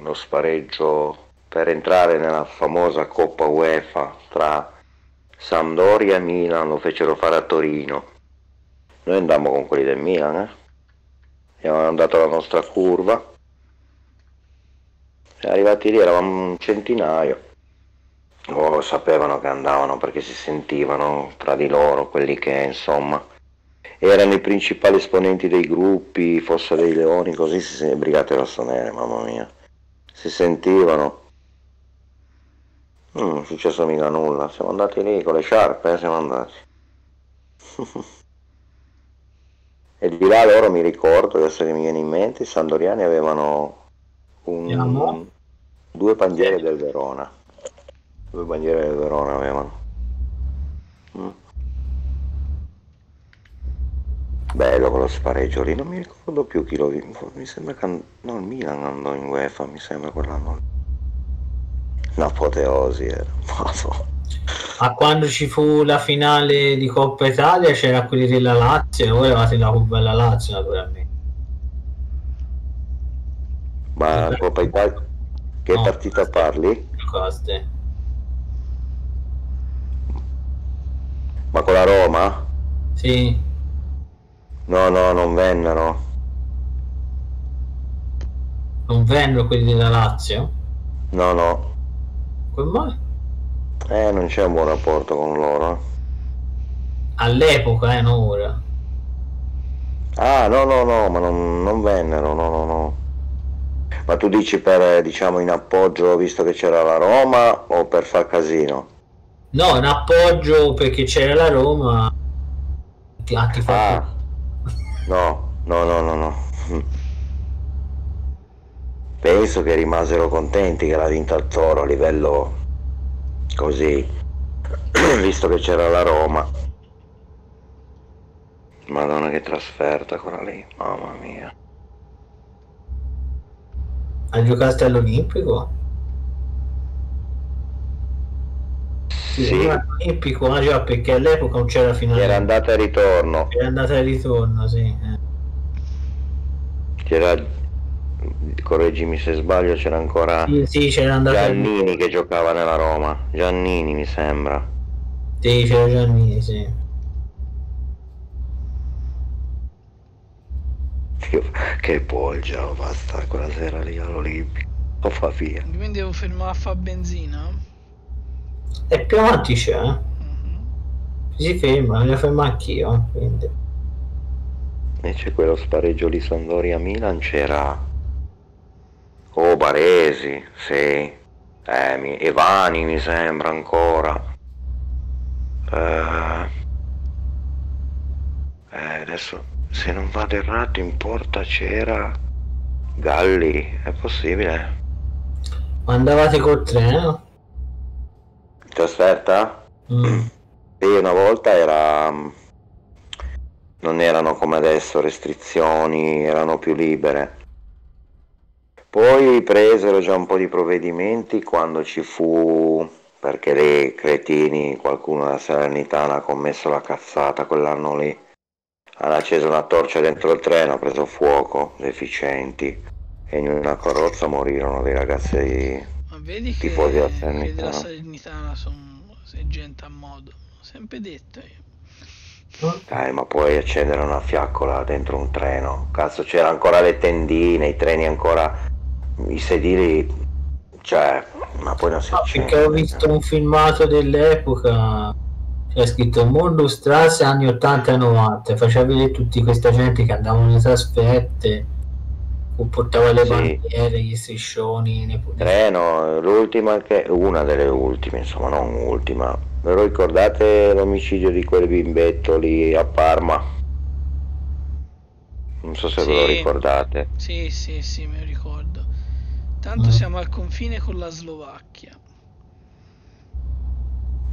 lo spareggio per entrare nella famosa Coppa UEFA tra Sampdoria e Milan, lo fecero fare a Torino. Noi andammo con quelli del Milan, eh? abbiamo andato la nostra curva, siamo arrivati lì, eravamo un centinaio. Loro sapevano che andavano perché si sentivano tra di loro, quelli che insomma erano i principali esponenti dei gruppi, Fossa dei Leoni, così si sente, Brigate Rossonere, mamma mia, si sentivano. Mm, non è successo mica nulla, siamo andati lì con le sciarpe, eh, siamo andati. e di là loro mi ricordo, adesso che mi viene in mente, i sandoriani avevano un-? Due bandiere del Verona. Due bandiere del Verona avevano. Mm. Bello quello spareggio lì, non mi ricordo più chi lo vinse. Mi sembra che and- no, il Milan andò in UEFA, mi sembra quell'anno. lì. Un'apoteosi era. Madonna. Ma quando ci fu la finale di Coppa Italia c'era quelli della Lazio e voi eravate la Coppa della Lazio naturalmente. Ma Coppa Italia, che No. partita parli? Coste. Ma con la Roma? Sì, No, no, non vennero. non vennero quelli della Lazio? No, no. Come mai? Eh, non c'è un buon rapporto con loro. All'epoca, eh, non ora. Ah, no, no, no, ma non, non vennero, no, no, no. Ma tu dici per, eh, diciamo, in appoggio visto che c'era la Roma o per far casino? No, in appoggio perché c'era la Roma. Ti- Ha tifato. Ah, no, no, no, no, no. Penso che rimasero contenti che l'ha vinta il Toro a livello così, visto che c'era la Roma. Madonna che trasferta quella lì, mamma mia. Ha giocato all'Olimpico? Sì, Sì, all'Olimpico, ma già perché all'epoca non c'era finale. era andata e ritorno. Era andata e ritorno, sì. eh. C'era, correggimi se sbaglio, c'era ancora Sì, sì, c'era e. Giannini che giocava nella Roma. Giannini mi sembra. Sì, c'era Giannini, sì. Che polgia, basta quella sera lì all'Olimpico. Lo fa via. Quindi devo fermare a fare benzina. E più avanti c'è, eh. Mhm. Si ferma, mi fermo anch'io, eh, quindi. E c'è quello spareggio lì Sandoria Milan c'era Oh Baresi, sì. Eh, mi- Evani mi sembra ancora. Eh, eh, adesso se non vado errato in porta c'era Galli, è possibile? Ma andavate col treno? Trasferta? Mm. Sì, una volta era non erano come adesso restrizioni, erano più libere. Poi presero già un po' di provvedimenti quando ci fu, perché dei cretini, qualcuno della Salernitana ha commesso la cazzata quell'anno lì. Hanno acceso una torcia dentro il treno, ha preso fuoco, deficienti, e in una carrozza morirono dei ragazzi di... Ma vedi che, Tifosi della che Salernitana. della Salernitana sono gente a modo. L'ho sempre detto io. Dai, ma puoi accendere una fiaccola dentro un treno? Cazzo, c'era ancora le tendine, i treni ancora, i sedili, cioè, ma poi non si No, accende. perché ho visto un filmato dell'epoca c'è scritto Mondo Strasse anni 80 e 90 faceva vedere tutti questa gente che andavano alle trasferte portava le Sì. bandiere gli striscioni ne- Treno, l'ultima che, una delle ultime, insomma, non ultima. Ve lo ricordate l'omicidio di quel bimbetto lì a Parma? Non so se ve lo Sì. ricordate. Sì, sì, sì, me lo ricordo. Tanto Mm. siamo al confine con la Slovacchia.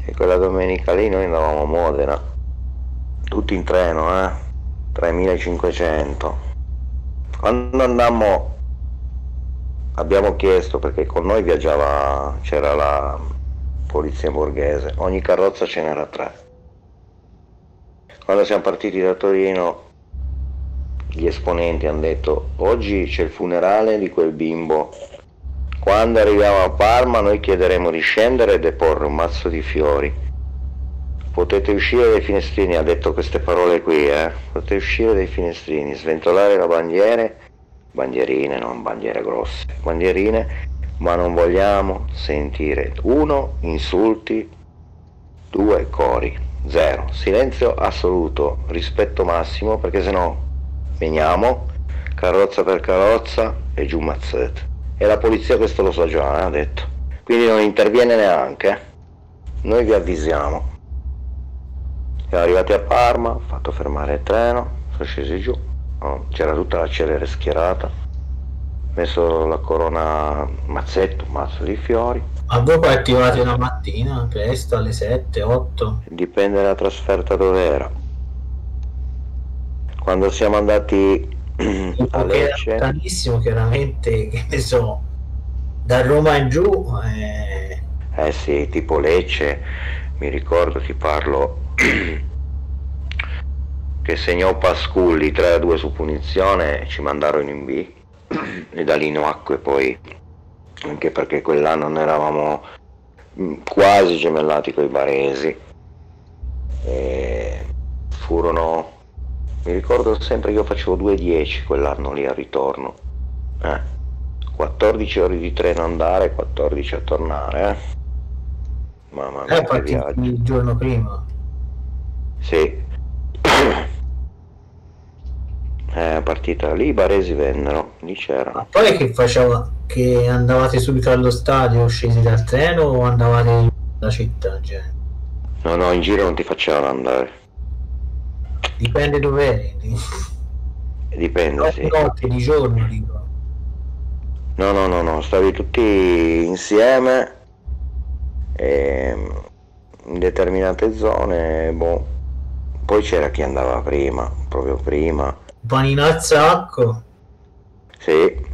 E quella domenica lì noi andavamo a Modena, tutti in treno, eh? 3500. Quando andammo abbiamo chiesto perché con noi viaggiava, c'era la polizia borghese, ogni carrozza ce n'era tre. Quando siamo partiti da Torino gli esponenti hanno detto oggi c'è il funerale di quel bimbo quando arriviamo a Parma noi chiederemo di scendere e deporre un mazzo di fiori. Potete uscire dai finestrini, ha detto queste parole qui, eh. Potete uscire dai finestrini, sventolare la bandiere, bandierine, non bandiere grosse, bandierine, ma non vogliamo sentire uno insulti, due cori, zero, silenzio assoluto, rispetto massimo, perché sennò veniamo, carrozza per carrozza e giù mazzette. E la polizia questo lo sa già, eh, ha detto. Quindi non interviene neanche. Noi vi avvisiamo. Siamo arrivati a Parma, ho fatto fermare il treno, sono scesi giù. oh, c'era tutta la celere schierata. Ho messo la corona mazzetto, un mazzo di fiori. ma voi partivate la mattina presto alle 7 8 Dipende dalla trasferta dove era. Quando siamo andati Lecce, lontanissimo chiaramente che ne so da Roma in giù eh, eh sì, tipo Lecce, mi ricordo, ti parlo, che segnò Pasculli 3-2 su punizione ci mandarono in B e da lì nacque poi, anche perché quell'anno ne eravamo mm, quasi gemellati con i baresi. E furono, mi ricordo sempre che io facevo 2-10 quell'anno lì al ritorno, eh, 14 ore di treno andare, 14 a tornare, eh. Mamma mia, eh, che viaggio. il giorno prima Sì. Eh, partita lì, i baresi vennero, lì ma c'era. poi che faceva che andavate subito allo stadio scesi dal treno o andavate nella città cioè, No, no, in giro non ti facevano andare. Dipende dove eri dipende, sì. notte di giorno, dico. No, no, no, no, stavi tutti insieme ehm, in determinate zone, boh. Poi c'era chi andava prima, proprio prima. Panino al sacco. Sì,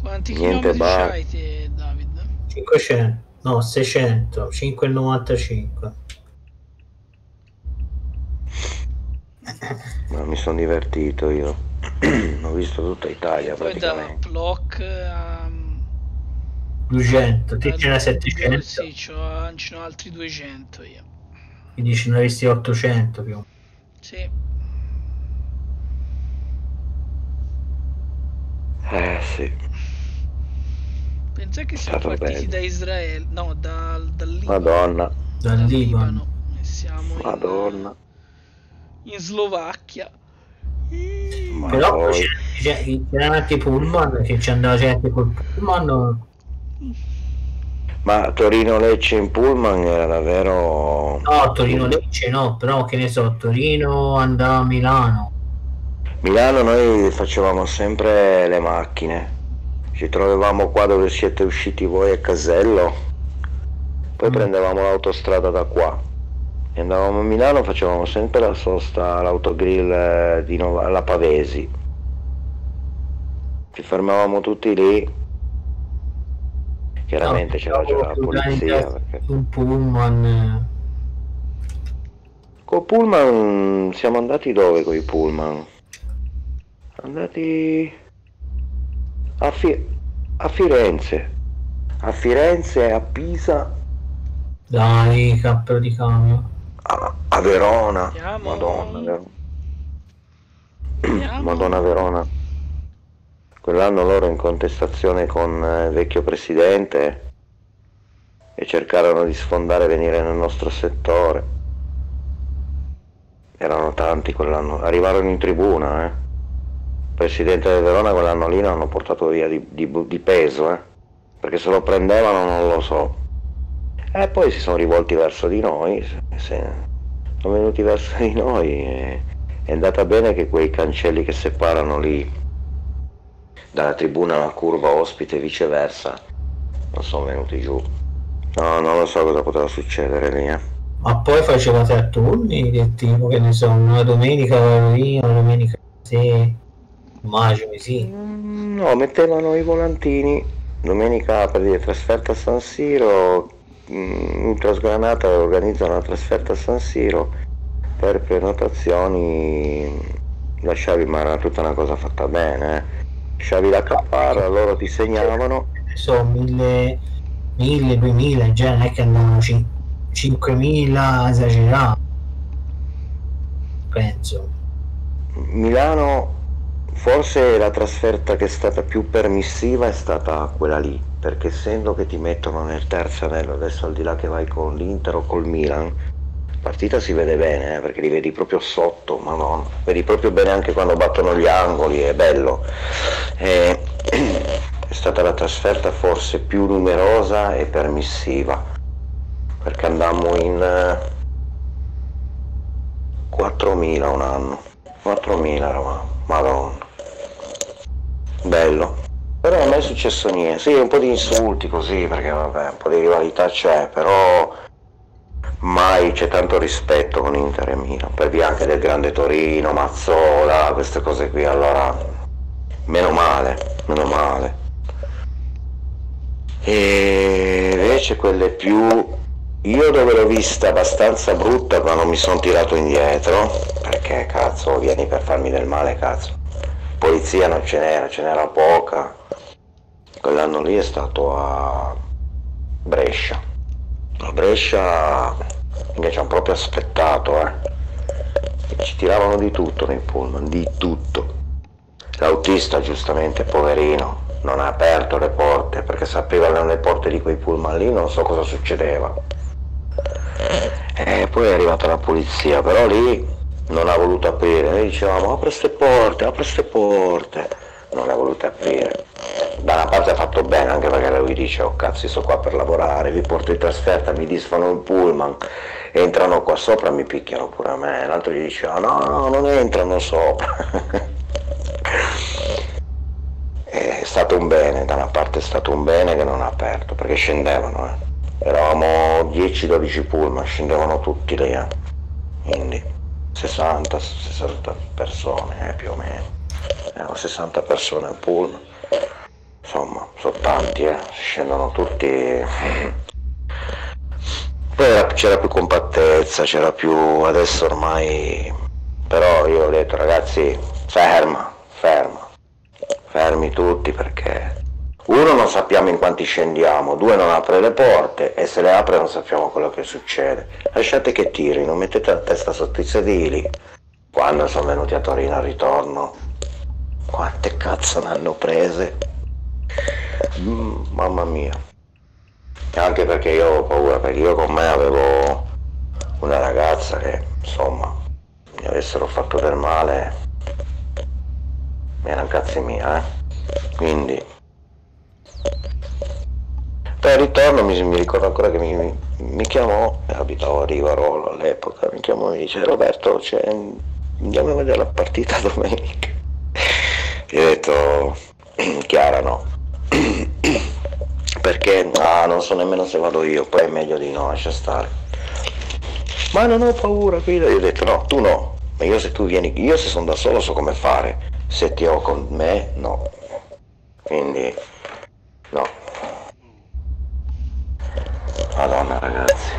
Quanti Niente chilometri bar. c'hai te, David? 500. No, 600. 5,95. Ma mi sono divertito io. Ho visto tutta Italia Poi da praticamente. Plock a... 200. Te a- ce n'hai 700. Sì, ce n'ho altri 200 io. Quindi ce ne avresti 800 più. Sì. Eh sì, Pensa che siamo partiti bello. da Israele, no, dal, dal Libano. Madonna, Dal dal Libano. E siamo Madonna. in Slovacchia. Ma Però poi- c'erano anche i pullman che ci andava gente col pullman. Ma Torino-Lecce in Pullman era davvero... No, Torino Lecce no, però che ne so, Torino andava a Milano. Milano noi facevamo sempre le macchine. Ci trovavamo qua dove siete usciti voi a Casello. Poi Mm. prendevamo l'autostrada da qua. E andavamo a Milano, facevamo sempre la sosta all'autogrill eh, di Nova- alla Pavesi. Ci fermavamo tutti lì. Chiaramente No, c'era già la più polizia. Perché... Un pullman. eh, Con Pullman siamo andati dove con i Pullman? Andati a, Fi- a Firenze. A Firenze, a Pisa, Dai, cappello di camion. A, a Verona. Andiamo. Madonna, Ver- Andiamo. Madonna Verona. Quell'anno loro in contestazione con eh, il vecchio presidente e cercarono di sfondare e venire nel nostro settore. Erano tanti quell'anno, arrivarono in tribuna, eh. Il presidente del Verona quell'anno lì l'hanno portato via di, di- di peso, eh. Perché se lo prendevano non lo so. E poi si sono rivolti verso di noi, sono venuti verso di noi e è andata bene che quei cancelli che separano lì dalla tribuna alla curva ospite e viceversa non sono venuti giù. No, non lo so cosa poteva succedere lì, eh. Ma poi facevate a turni del tipo che ne so, una domenica vado io, una domenica sì. Immagino sì. No, mettevano i volantini, domenica per dire trasferta a San Siro, mm, in Trasgranata organizzano la trasferta a San Siro, per prenotazioni lasciavi, ma era tutta una cosa fatta bene, eh. lasciavi la caparra, loro ti segnavano, Ne so, mille, mille, duemila, già non è che andavano cin- 5.000 esagerato. Penso. Milano forse la trasferta che è stata più permissiva è stata quella lì, perché essendo che ti mettono nel terzo anello, adesso al di là che vai con l'Inter o col Milan, la partita si vede bene, eh, perché li vedi proprio sotto, ma no, vedi proprio bene anche quando battono gli angoli, è bello. E- è stata la trasferta forse più numerosa e permissiva, perché andammo in eh, 4.000 un anno, 4.000 eravamo, madonna, bello. Però non è successo niente, sì un po' di insulti così, perché vabbè, un po' di rivalità c'è, però mai c'è tanto rispetto con Inter e Milan, per via anche del grande Torino, Mazzola, queste cose qui, allora meno male, meno male. E invece quelle più io dove l'ho vista abbastanza brutta non mi sono tirato indietro, perché cazzo vieni per farmi del male cazzo. Polizia non ce n'era, ce n'era poca. Quell'anno lì è stato a Brescia. A Brescia invece ci hanno proprio aspettato, eh. Ci tiravano di tutto nei pullman, di tutto. L'autista giustamente, poverino, non ha aperto le porte perché sapeva che le porte di quei pullman lì, non so cosa succedeva. E poi è arrivata la polizia, però lì non ha voluto aprire. Noi dicevamo apri ste porte, apri ste porte. Non ha voluto aprire. da una parte ha fatto bene anche perché lui dice oh cazzo sto qua per lavorare vi porto in trasferta mi disfano il pullman entrano qua sopra mi picchiano pure a me l'altro gli dice oh, no no non entrano sopra è stato un bene da una parte è stato un bene che non ha aperto perché scendevano eh. eravamo 10-12 pullman scendevano tutti lì eh. quindi 60-60 persone eh, più o meno. Erano 60 persone al pullman insomma sono tanti eh. scendono tutti. Poi c'era più compattezza c'era più adesso ormai però io ho detto ragazzi ferma ferma. Fermi tutti perché uno non sappiamo in quanti scendiamo due non apre le porte e se le apre non sappiamo quello che succede lasciate che tirino mettete la testa sotto i sedili quando sono venuti a Torino al ritorno quante cazzo ne hanno prese Mm, mamma mia. Anche perché io ho paura, perché io con me avevo una ragazza che, insomma, mi avessero fatto del male, erano cazzi mia, eh. Quindi, per ritorno mi, mi, ricordo ancora che mi, mi, mi chiamò, abitavo a Rivarolo all'epoca, mi chiamò e mi dice Roberto, cioè, andiamo a vedere la partita domenica. E ho detto, Chiara no perché ah, non so nemmeno se vado io, poi è meglio di no, lascia stare. Ma non ho paura, guida. Io ho detto no, tu no, ma io se tu vieni, io se sono da solo so come fare, se ti ho con me no. Quindi no. Madonna ragazzi,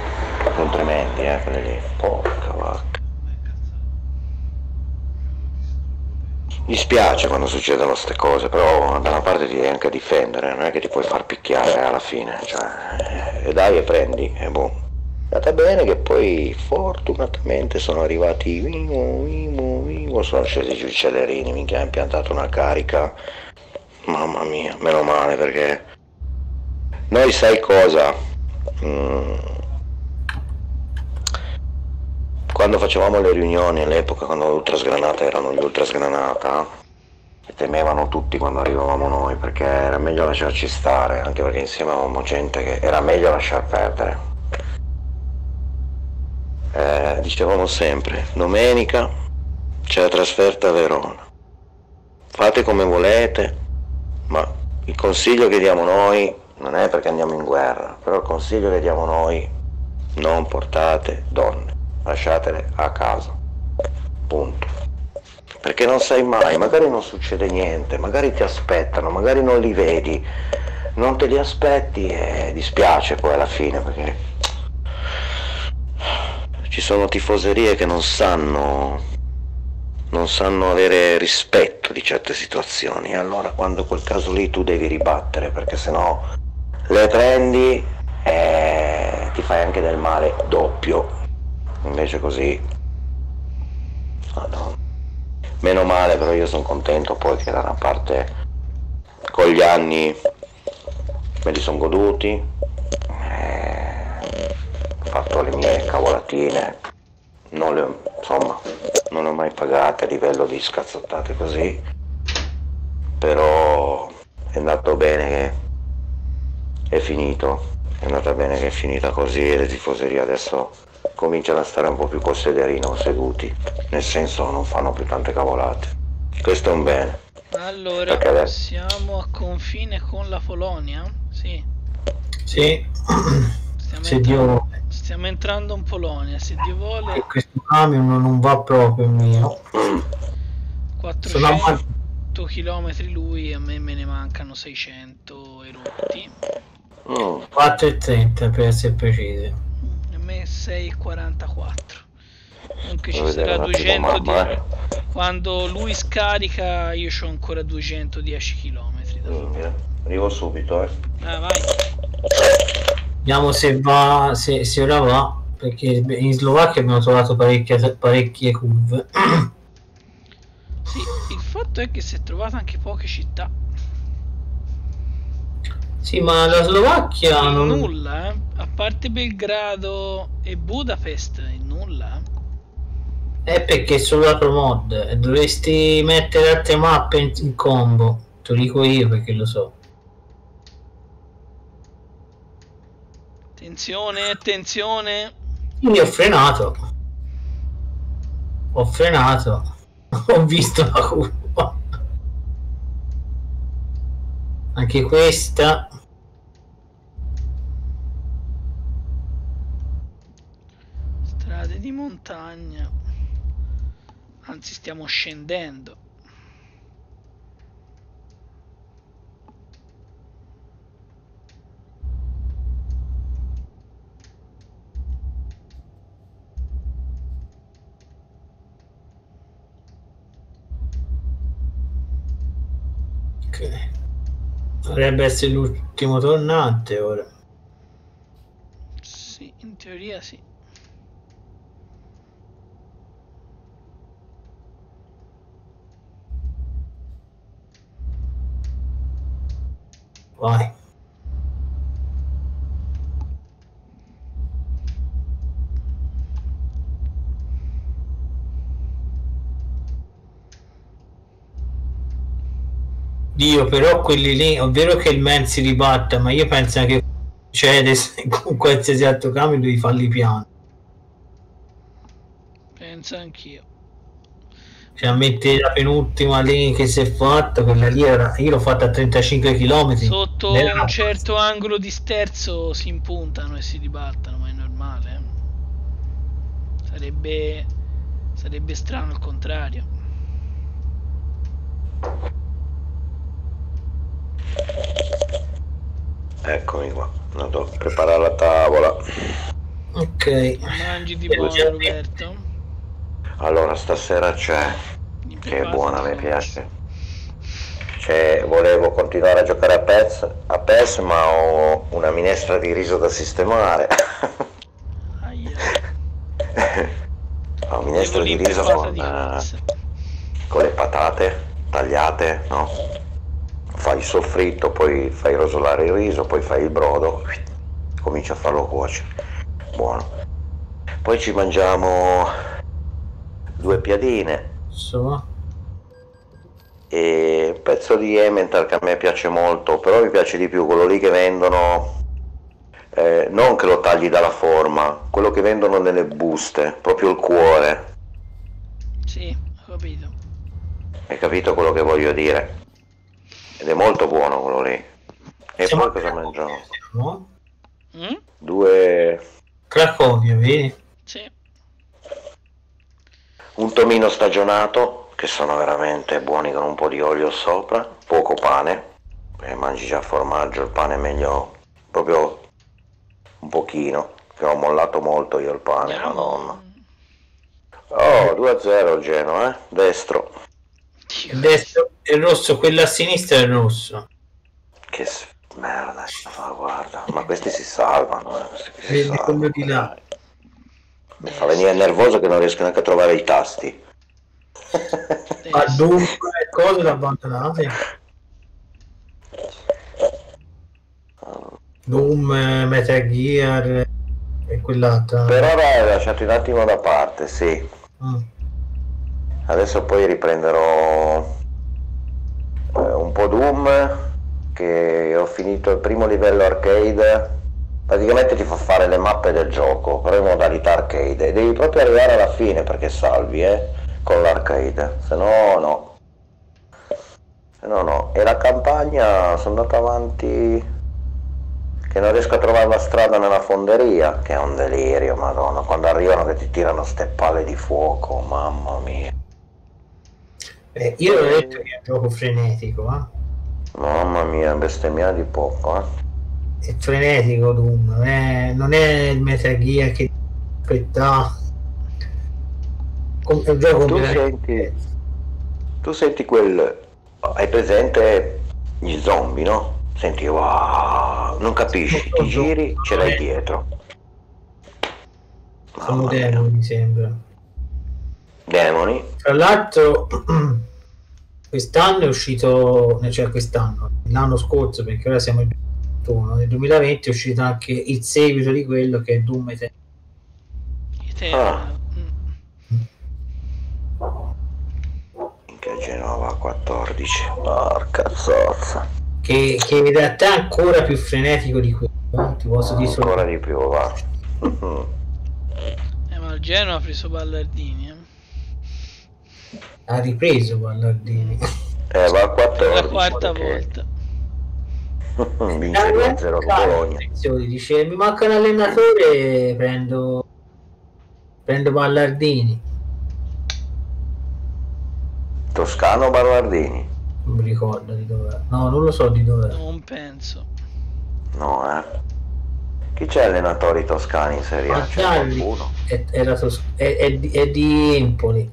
sono tremendi eh quelli lì, porca vacca. Mi spiace quando succedono queste cose, però da una parte ti devi anche difendere, non è che ti puoi far picchiare alla fine, cioè, e dai e prendi, e boh. Andata bene che poi fortunatamente sono arrivati, vimo, vimo, vimo, sono scesi giù i celerini, minchia ha impiantato una carica, mamma mia, meno male perché noi sai cosa? Mm quando facevamo le riunioni all'epoca, quando l'ultra sgranata erano gli ultra sgranata, temevano tutti quando arrivavamo noi perché era meglio lasciarci stare, anche perché insieme avevamo gente che era meglio lasciar perdere. Eh, dicevamo sempre, domenica c'è la trasferta a Verona, fate come volete, ma il consiglio che diamo noi non è perché andiamo in guerra, però il consiglio che diamo noi, non portate donne lasciatele a casa. Punto. Perché non sai mai, magari non succede niente, magari ti aspettano, magari non li vedi, non te li aspetti e dispiace poi alla fine perché ci sono tifoserie che non sanno non sanno avere rispetto di certe situazioni allora quando quel caso lì tu devi ribattere perché sennò le prendi e ti fai anche del male doppio invece così Madonna. meno male però io sono contento poi che da una parte con gli anni me li sono goduti eh, ho fatto le mie cavolatine non le, insomma non ho mai pagate a livello di scazzottate così però è andato bene che è finito è andata bene che è finita così e le tifoserie adesso cominciano a stare un po' più col sederino seduti, nel senso non fanno più tante cavolate. Questo è un bene. Allora, adesso... siamo a confine con la Polonia? Sì. Sì. Stiamo, se entrando, Dio... stiamo entrando in Polonia, se Dio vuole... E questo camion non va proprio il mio. 400 km lui, a me me ne mancano 600 erotti. Mm. 4,30 per essere precisi me 6,44 comunque ci sarà 200 di... Eh. quando lui scarica io ho ancora 210 km da mm, arrivo subito eh. ah, vai vediamo se va se, se ora va perché in Slovacchia abbiamo trovato parecchie, parecchie curve sì, il fatto è che si è trovato anche poche città sì, ma la Slovacchia non... nulla, eh? a parte Belgrado e Budapest, in nulla. È perché è solo la mod, dovresti mettere altre mappe in, in combo, te lo dico io perché lo so. Attenzione, attenzione. Quindi ho frenato. Ho frenato. Ho visto la curva. Anche questa. Strade di montagna. Anzi, stiamo scendendo. Ok. Dovrebbe essere l'ultimo tornante ora. Sì, in teoria sì. Vai. Dio, però quelli lì, è vero che il men si ribatta, ma io penso che succede se con qualsiasi altro cambio devi farli piano. Penso anch'io. Cioè, metti la penultima lì che si è fatta, quella lì era, io l'ho fatta a 35 km. Sotto un certo angolo di sterzo si impuntano e si dibattano, ma è normale. eh. Sarebbe, sarebbe strano al contrario. Eccomi qua, andato a preparare la tavola. Ok. Mangi di buono, Roberto. Allora, stasera c'è, che è buona, mi piace. C'è, volevo continuare a giocare a PES, a PES, ma ho una minestra di riso da sistemare. Aia. ho minestra di riso con, di eh, con le patate tagliate, no? Fai il soffritto, poi fai rosolare il riso, poi fai il brodo, cominci a farlo cuocere. Buono. Poi ci mangiamo due piadine So. e un pezzo di Emmental che a me piace molto, però mi piace di più quello lì che vendono, eh, non che lo tagli dalla forma, quello che vendono nelle buste, proprio il cuore. Sì, ho capito. Hai capito quello che voglio dire? Ed è molto buono quello lì. E Siamo poi cosa mangiamo? No? Mm? Due... Cracovia, vedi? Sì. un tomino stagionato, che sono veramente buoni con un po' di olio sopra, poco pane, e mangi già formaggio, il pane è meglio proprio un pochino, che ho mollato molto io il pane, madonna. Oh, 2-0 il Genoa, eh? Destro. Il destro è rosso, quello a sinistra è rosso. Che merda, fa, guarda, ma questi si salvano, eh, questi si Vedi quello di là. Mi fa venire nervoso che non riesco neanche a trovare i tasti. Ma dunque, cose da abbandonate. Doom, Metal Gear e quell'altra. Per ora è lasciato un attimo da parte, sì. Mm. Adesso poi riprenderò eh, un po' Doom, che ho finito il primo livello arcade. Praticamente ti fa fare le mappe del gioco, però in modalità arcade. E devi proprio arrivare alla fine perché salvi, eh, con l'arcade. Se no, no. No, no. E la campagna sono andato avanti che non riesco a trovare la strada nella fonderia, che è un delirio, madonna. Quando arrivano che ti tirano ste palle di fuoco, mamma mia. Eh, io ho detto che è un gioco frenetico, eh. Mamma mia, bestemmia di poco, eh. È frenetico Doom, non è, non è il Metal Gear che aspetta. È un gioco Tu senti, tu senti quel... Hai presente gli zombie, no? Senti, wow, non capisci, ti giri, ce l'hai dietro. sono demoni, mi sembra. Demoni? Tra l'altro, quest'anno è uscito, cioè quest'anno, l'anno scorso, perché ora siamo in 2021, nel 2020 è uscito anche il seguito di quello che è Doom Eternal. Eternal. Ah. Mm. Minchia Genova 14. Porca zozza. che, che in realtà è ancora più frenetico di quello. eh, ti posso dire solo- ancora di più, va. Eh, ma il Genoa ha preso Ballardini. Eh. Ha ripreso Ballardini. Eh, va a Per 14. la quarta perché volta. Vince 2-0 con Bologna. Attenzione, dice mi manca un allenatore prendo prendo Ballardini Toscano Ballardini? non mi ricordo di dove no non lo so di dove Non penso. No, eh. Chi c'è allenatori toscani in Serie A? C'è Mazzarri qualcuno? è, era tos- è, è di, è di Empoli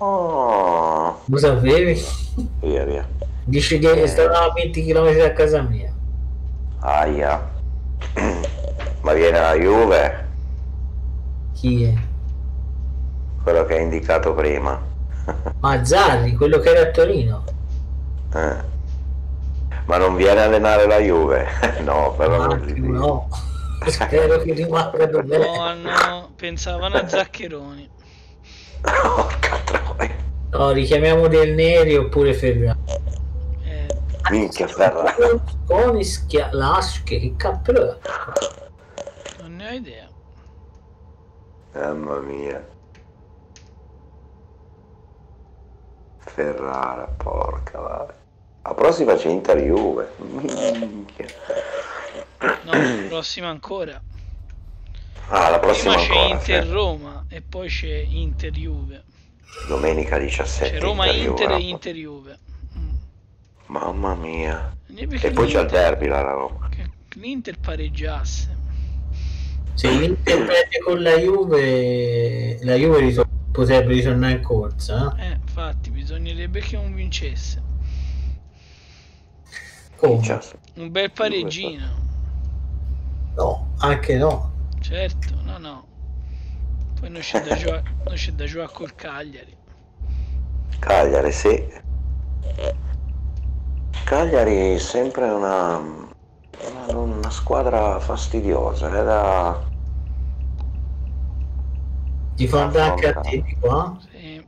Oh, lo sapevi? via via. dice che stava a 20 km da casa mia Aia. Ma viene la Juve? chi è? Quello che hai indicato prima. Mazzarri quello che era a Torino Eh. Ma non viene a allenare la Juve? no, per l'amor di Dio. no spero che rimanga dove No, pensavano a Zaccheroni. Porca troia. no richiamiamo Del Neri oppure Ferrari Eh, Minchia Ferrari. con schia lasche che cappello è? non ne ho idea. Mamma mia. Ferrara, porca vacca. La prossima c'è Inter Juve. Minchia. No, prossima ancora. Ah, la prossima Prima c'è ancora. Inter sì. Roma e poi c'è Inter Juve. Domenica 17. C'è Roma Inter Inter Juve. e Inter Juve. Mm. Mamma mia. E E poi c'è il derby la Roma. che l'Inter pareggiasse. se l'Inter perde con la Juve la Juve ritor- potrebbe ritornare in corsa eh? Eh, infatti, bisognerebbe che non vincesse. Come? Un bel pareggino. no anche no Certo, no, no. Poi non c'è da giocare, da col Cagliari. Cagliari, sì. Cagliari è sempre una, una, una squadra fastidiosa. È da... ti fanno anche a te di qua Sì.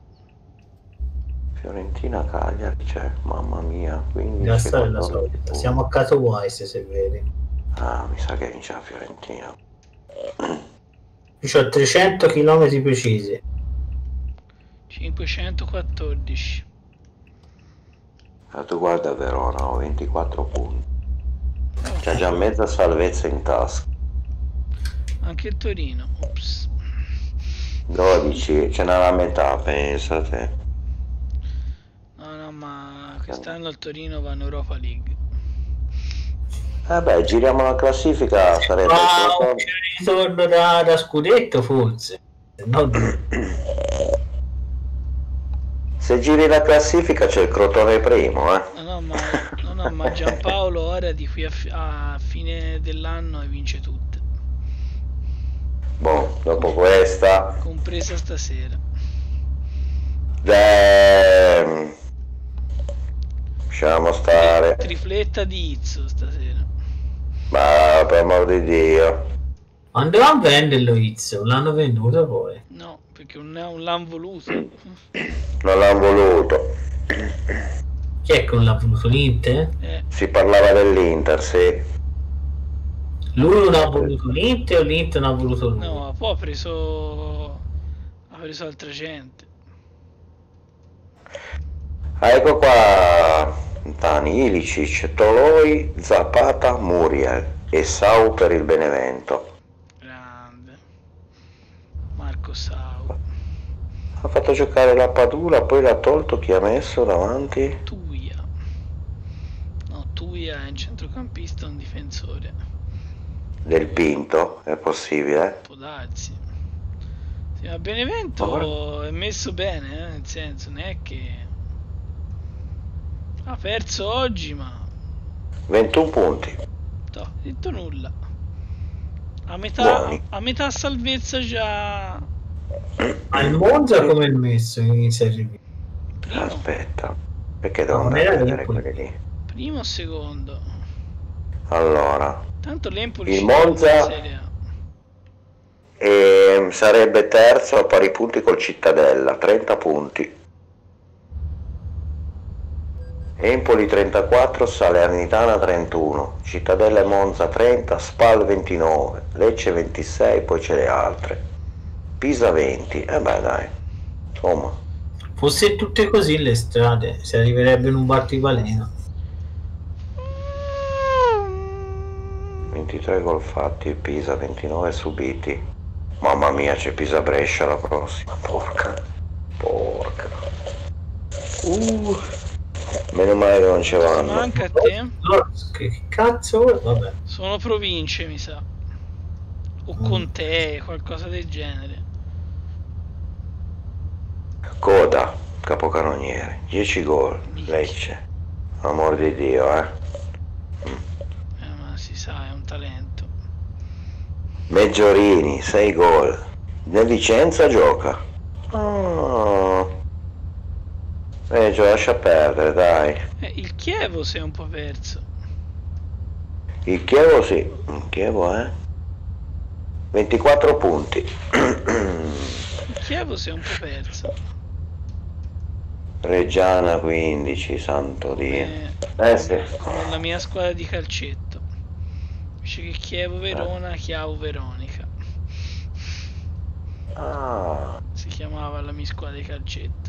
Fiorentina Cagliari, cioè, mamma mia. 15, la storia è la 14 solita siamo a Katowice se vedi Ah, mi sa che vince la Fiorentina. Io ho 300 km precisi 514. Ah, tu guarda Verona, ho 24 punti. C'ha già mezza salvezza in tasca. Anche il Torino. Ops. 12, ce n'ha la metà, pensate. No, no, ma quest'anno il Torino va in Europa League. Vabbè, Eh giriamo la classifica, sarebbe... ma un ritorno da, da scudetto forse no, Se giri la classifica c'è il Crotone primo, eh. No, no, ma, no, no, ma Giampaolo ora di qui a, fi- a fine dell'anno vince tutte. Boh, dopo questa... Compresa stasera. Ehm, lasciamo stare. Tripletta di Izzo stasera. Ma per amor di Dio. andava a venderlo Izzo l'hanno venduto poi No, perché non, non l'hanno voluto. Non l'hanno voluto. chi è che non l'ha voluto l'Inter? Eh, Si parlava dell'Inter, sì. lui non ha voluto l'Inter o l'Inter non ha voluto lui no, poi ha preso. Ha preso altra gente. Ah, ecco qua Tani, Ilicic, Toloi, Zapata, Muriel e Sau per il Benevento. Grande. Marco Sau. Ha fatto giocare la Padula, poi l'ha tolto chi ha messo davanti? Tuia. No, Tuia è un centrocampista, un difensore. Del Pinto, è possibile? Può darsi. Sì, ma Benevento Ma è messo bene, eh, nel senso, non è che ha perso oggi, ma 21 punti. no, detto nulla. A metà, Buoni. a metà salvezza già al Monza come è messo in Serie B? primo, Aspetta, perché devo andare a vedere quelli lì? primo o secondo. Allora, Tanto l'Empoli Il Monza- e sarebbe terzo a pari punti col Cittadella, 30 punti. Empoli 34, Salernitana 31, Cittadella e Monza 30, Spal 29, Lecce 26, poi c'è le altre. Pisa 20, e eh beh dai, insomma. Fosse tutte così le strade, si arriverebbe in un battibaleno. 23 gol fatti, Pisa 29 subiti. Mamma mia, c'è Pisa Brescia la prossima. Porca. Porca. Uh. Meno male che non ce vanno. Manca a te? Che cazzo? Vabbè. Sono province, mi sa. O mm. con te, qualcosa del genere. Coda, capocannoniere, 10 gol, Lecce. Amor di Dio, eh. Eh, ma si sa, è un talento. Meggiorini, 6 gol. Nel Vicenza gioca. Oh. Eh, Gio, lascia perdere, dai. Eh, il Chievo si è un po' perso. Il Chievo sì, il Chievo eh. 24 punti. il Chievo si è un po' perso. Reggiana 15, santo Dio. Eh, eh sì. Come la mia squadra di calcetto. Dice che Chievo Verona, Chiavo Veronica. Ah. Si chiamava la mia squadra di calcetto.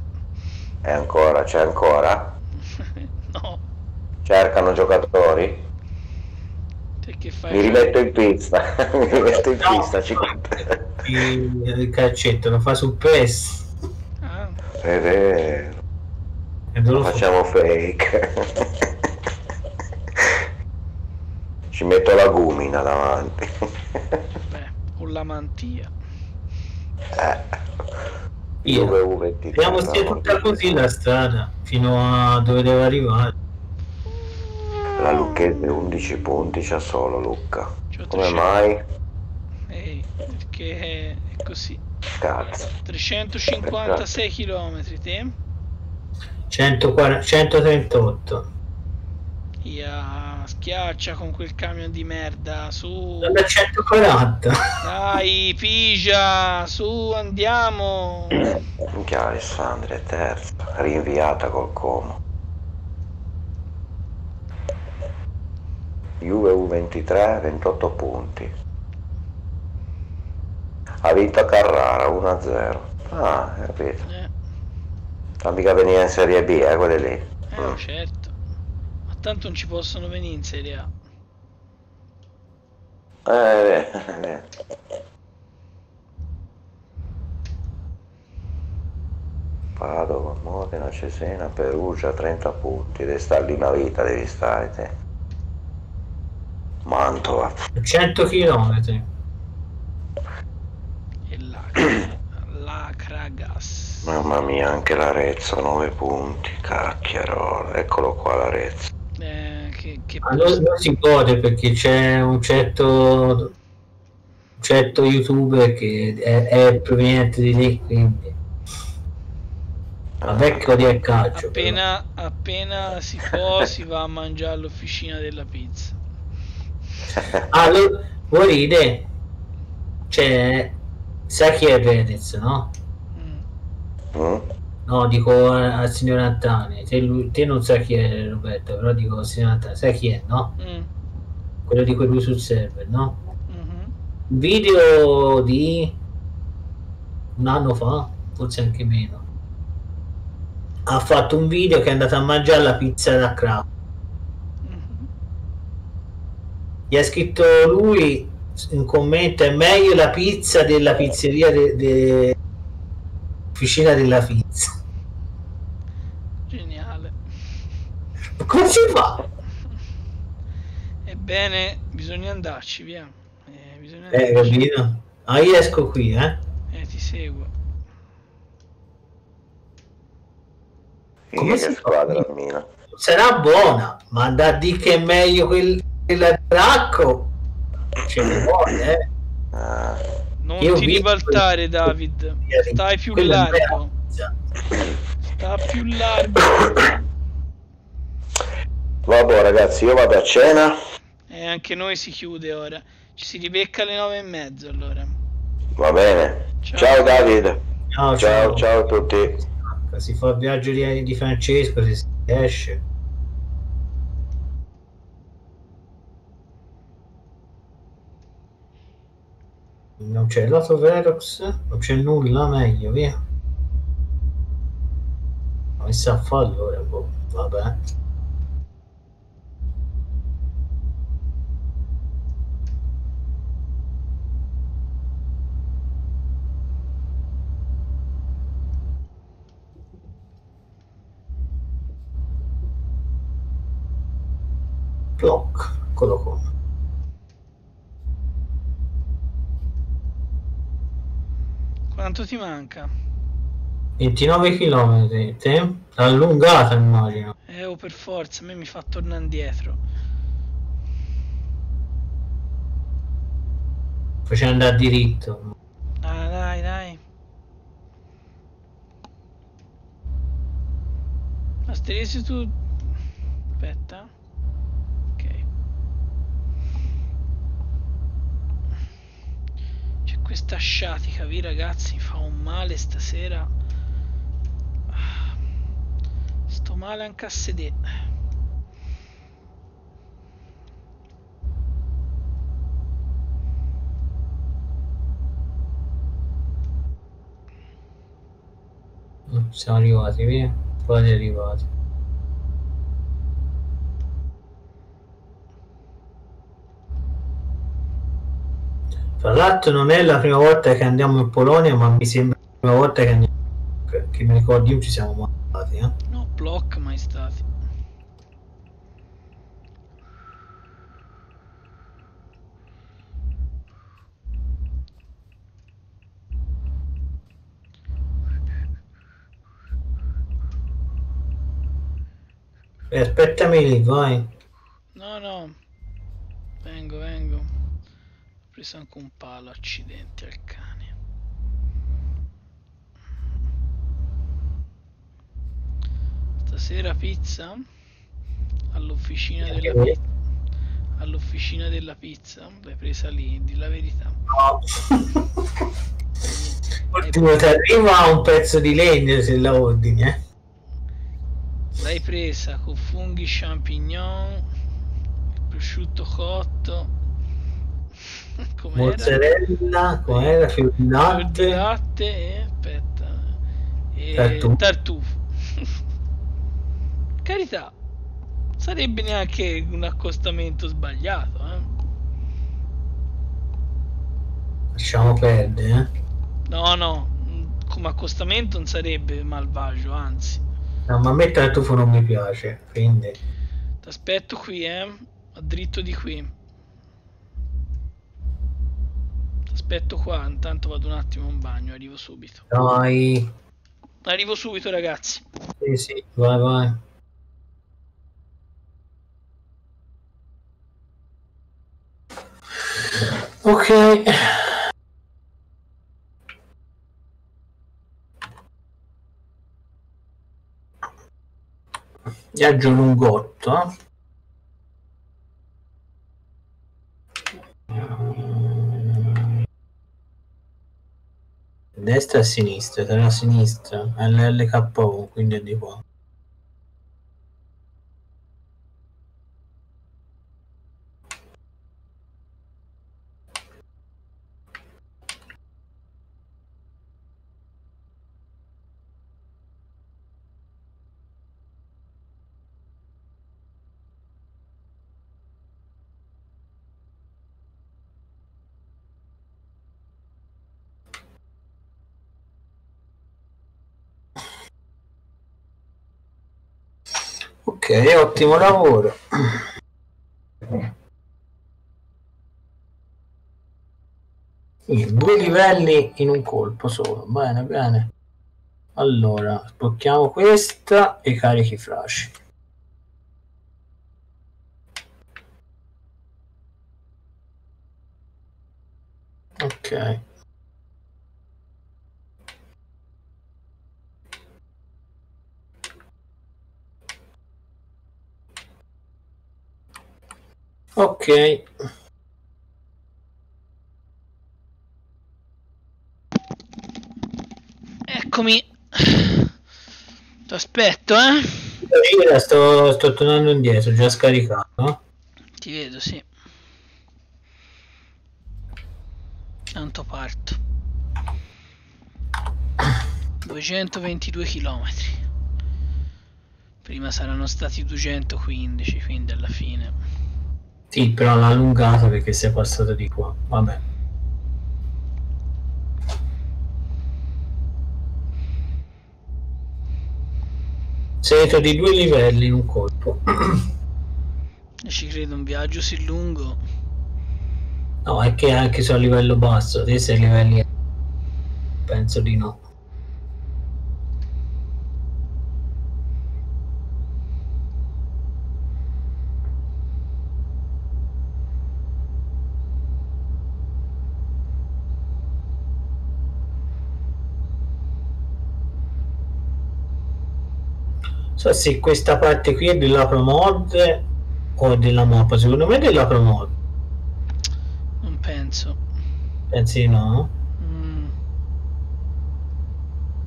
E ancora, c'è ancora? no. Cercano giocatori? Che fai Mi rimetto in pista, mi rimetto in no. pista, ci il, il calcetto lo fa sul press. Ah. È vero. Lo facciamo fake. ci metto la gumina davanti. Beh, o la mantia. Eh. Io. Vediamo se è tutta così la strada fino a dove deve arrivare. La Lucchese 11 punti c'ha solo Lucca. Come mai? Ehi, perché è così. Cazzo. 356 km, te? 140, 138. Ia, schiaccia con quel camion di merda, su. Da 140. Dai, pigia, su, andiamo. Minchia Alessandria è terza, rinviata col Como. Juve U23, 28 punti. Ha vinto Carrara 1-0. Ah, capito. Eh. Ma mica venire in Serie B, eh, quelle lì. Eh, mm. certo. Tanto non ci possono venire in Serie A. Eh, eh, Padova, Modena, Cesena, Perugia, 30 punti, devi stare lì una vita, devi stare te. Mantova. 100 km. E là, Lacragas. Mamma mia, anche l'Arezzo, 9 punti, cacchierola, eccolo qua l'Arezzo. Che, allora non si gode perché c'è un certo, un certo youtuber che è, è proveniente di lì, quindi a vecchio di calcio. Appena, appena si può si va a mangiare all'officina della pizza. Allora, vuoi ride? Cioè, sai chi è Vedez, no? Mm. No, dico al signor Antani. Te, lui, te, non sai chi è Roberto, però dico al signor Antani. Sai chi è, no? Mm. Quello di quello sul server, no? Mm-hmm. Video di un anno fa, forse anche meno ha fatto un video che è andato a mangiare la pizza da Kraft. Mm-hmm. Gli ha scritto lui in commento: È meglio la pizza della pizzeria de, de... Officina della pizza. Come si fa? Ebbene, bisogna andarci, via. Eh, bisogna eh, andarci. Eh, capito? Ah, io esco qui, eh? Eh, ti seguo. Come si squadra Mina? Sarà buona, ma da di che è meglio quel, quell'attacco ce ne vuole, eh? Ah. Non Io ti ribaltare, quel... David. Stai più largo. Sta più largo. Vabbè ragazzi, io vado a cena. E anche noi si chiude ora. Ci si ribecca alle nove e mezzo allora. Va bene. Ciao, ciao Davide. Ciao, ciao, ciao, a tutti. Si fa il viaggio di, di Francesco se si esce. Non c'è lato Verox, non c'è nulla meglio, via. Ma Messa a fallo ora, boh, vabbè. Block, eccolo qua. Quanto ti manca? 29 km, te? Allungata immagino. Eh, oh, per forza, a me mi fa tornare indietro. Facendo andare diritto. Ah, dai, dai. Asteresi tu... Aspetta. Ok. C'è questa sciatica, vi ragazzi, fa un male stasera. Sto male anche a sedere. Siamo arrivati, via. Quasi arrivati. Tra l'altro non è la prima volta che andiamo in Polonia, ma mi sembra la prima volta che andiamo che, che mi ricordi io ci siamo mai andati, eh? No, block mai stati. Eh, aspettami lì, vai. No, no. Vengo, vengo. Ho preso anche un palo, accidenti al cane. Stasera pizza all'officina della pizza. All'officina della pizza, l'hai presa lì, di la verità. No. Ultimo ti arriva un pezzo di legno se la ordini, eh? L'hai presa con funghi champignon, prosciutto cotto, com'era? Mozzarella, com'era? Fior di Fior di latte. latte e aspetta e Tartufo. tartufo. Carità, sarebbe neanche un accostamento sbagliato, eh? Lasciamo perdere, eh? No, no, come accostamento non sarebbe malvagio, anzi. No, ma a me il tartufo non mi piace, quindi... Ti aspetto qui, eh? A dritto di qui. Ti aspetto qua, intanto vado un attimo in bagno, arrivo subito. Dai, Arrivo subito, ragazzi. sì, sì, vai, vai. Ok. Viaggio lungotto. eh. Destra e sinistra, tra a sinistra, LLKO, quindi è di qua. Ok, ottimo lavoro. Due livelli in un colpo solo. Bene, bene. Allora, sblocchiamo questa e carichi flash. Ok. Ok. Eccomi. Ti aspetto, eh? Gira, sto, sto tornando indietro, già scaricato. Ti vedo, sì. Tanto parto. 222 km. Prima saranno stati 215, quindi alla fine. Sì, però l'ha allungato perché si è passato di qua. Vabbè. Siete di due livelli in un colpo. Ci credo un viaggio così lungo. No, è che anche se a livello basso, te sei a livelli... Penso di no. So se questa parte qui è della promod o della mappa. Secondo me è della promod. Non penso. Pensi di no? Mm,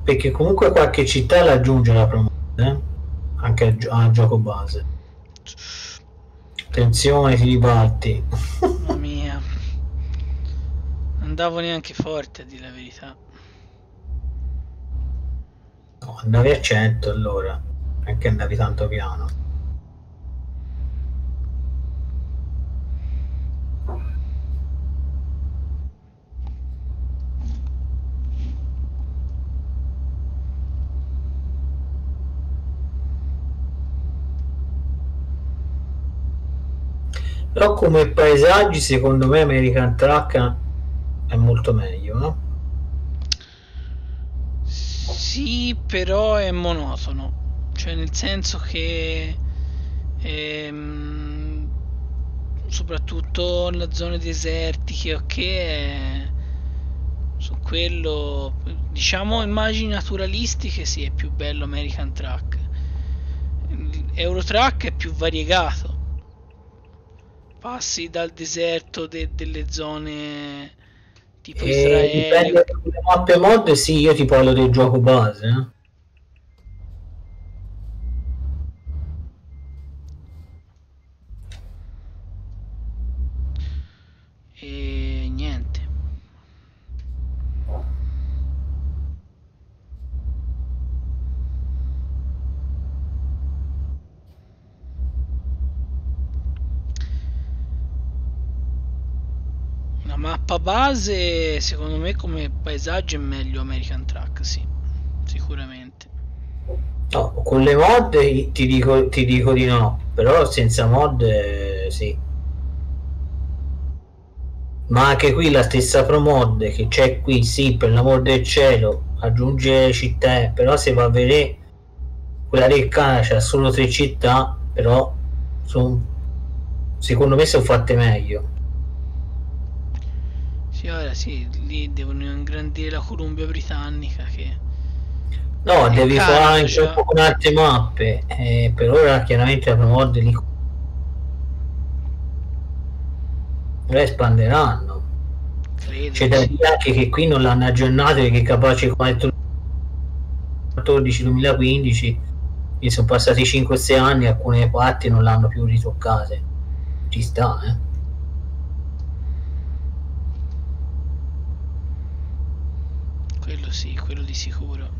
Perché comunque qualche città la aggiunge la promod, eh? Anche al, gio- al gioco base. Attenzione, ti ribalti. mamma mia. Andavo neanche forte a dire la verità. No, andavi a 100 allora. Anche andavi tanto piano. Però come paesaggi secondo me American Truck è molto meglio, no? Sì, però è monotono. Cioè, nel senso che ehm, soprattutto nelle zone desertiche, ok, è- su quello, diciamo, immagini naturalistiche, sì, è più bello American Truck. Euro Truck è più variegato. Passi dal deserto de- delle zone tipo E Israele. dipende dalle mappe mod, sì, io ti parlo del gioco base. eh. E niente. La mappa base, secondo me, come paesaggio è meglio American Truck, sì, sicuramente. No, con le mod ti dico, ti dico di no, però senza mod eh, sì. Ma anche qui la stessa promod che c'è qui, sì, per l'amor del cielo, aggiunge città, però se va a vedere quella del cane c'ha solo tre città, però son- secondo me sono fatte meglio. Sì, ora sì, lì devono ingrandire la Columbia Britannica che... No, devi cane, fare anche cioè. un po' con altre mappe, eh, per ora chiaramente la promod lì la espanderanno. Credo, C'è da dire anche che qui non l'hanno aggiornato perché è capace come il 2014-2015 quindi sono passati 5-6 anni alcune parti non l'hanno più ritoccate ci sta eh Quello sì, quello di sicuro.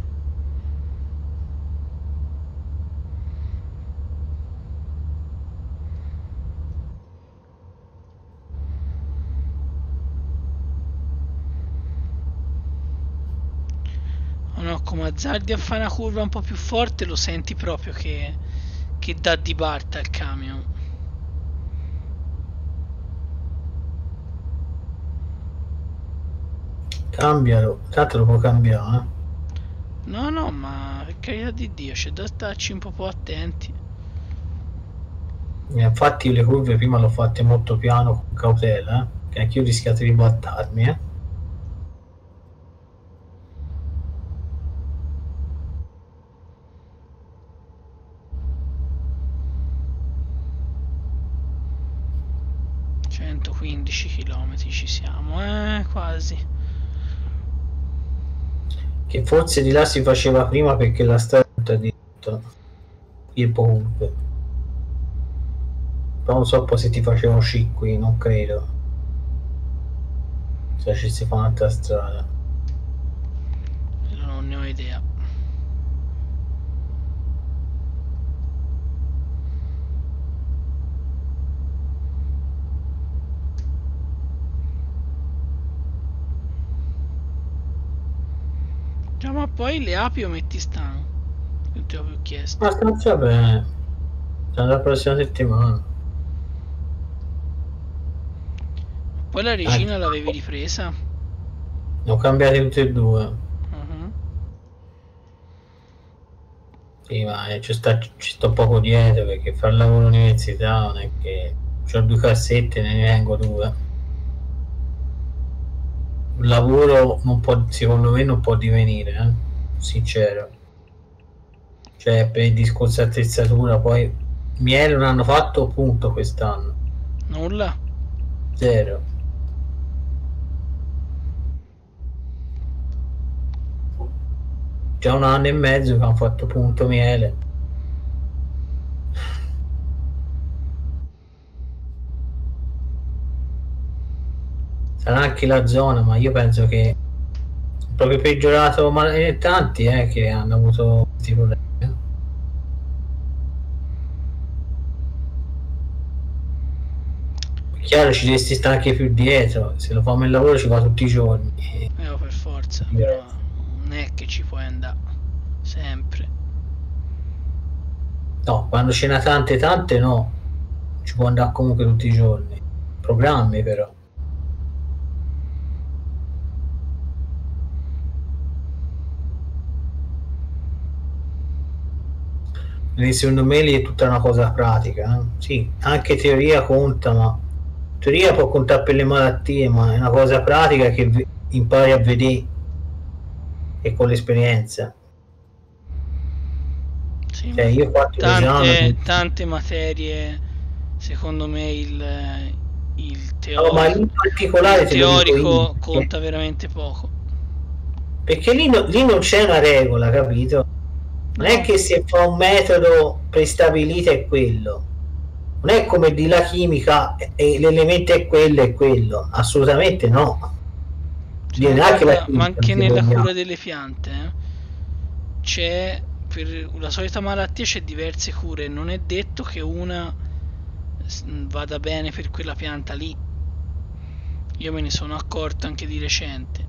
Oh no, come azzardi a fare una curva un po' più forte lo senti proprio che, che dà di parte al camion. Cambialo tanto lo può cambiare eh. No, no, ma per carità di Dio, c'è da starci un po' più attenti. E infatti le curve prima l'ho fatte molto piano con cautela eh, che anch'io ho rischiato di battarmi eh. 115 km ci siamo, eh, quasi. Che forse di là si faceva prima perché la strada è dritta il curve però non so poi se ti faceva uscire qui non credo se ci si fa un'altra strada. Non ne ho idea. Poi le api o metti stan? Non ti ho più chiesto. Ma sta bene. Siamo la prossima settimana. Poi la regina l'avevi ripresa? Ne ho cambiati tutti e due. Mhm. Sì, ma ci, sta, ci sto poco dietro perché fare il lavoro all'università non è che ho due cassette ne vengo due. Il lavoro non può, secondo me non può divenire, eh? Sincero. Cioè, per il discorso attrezzatura, poi miele non hanno fatto punto quest'anno. Nulla? Zero. Già un anno e mezzo che hanno fatto punto miele. Sarà anche la zona, ma io penso che proprio peggiorato, ma tanti eh, che hanno avuto questi problemi. eh. Chiaro, ci dovresti stare anche più dietro. Se lo fanno il lavoro ci va tutti i giorni. Eh, oh, per forza, però non è che ci puoi andare sempre. No, quando ce n'ha tante tante no. Ci può andare comunque tutti i giorni. Programmi però. Quindi secondo me lì è tutta una cosa pratica. eh. Sì, anche teoria conta, ma teoria può contare per le malattie, ma è una cosa pratica che impari a vedere e con l'esperienza. Sì, Cioè, io ho fatto tante, materie, secondo me il, il No, teorico, lì in particolare il teorico conta veramente poco. Perché lì, no- lì non c'è una regola, capito? Non è che se fa un metodo prestabilito è quello. Non è come di la chimica e- l'elemento è quello e quello. Assolutamente no. Cioè, guarda, chimica ma anche nella vogliamo. cura delle piante eh, c'è per la solita malattia c'è diverse cure non è detto che una vada bene per quella pianta lì io me ne sono accorto anche di recente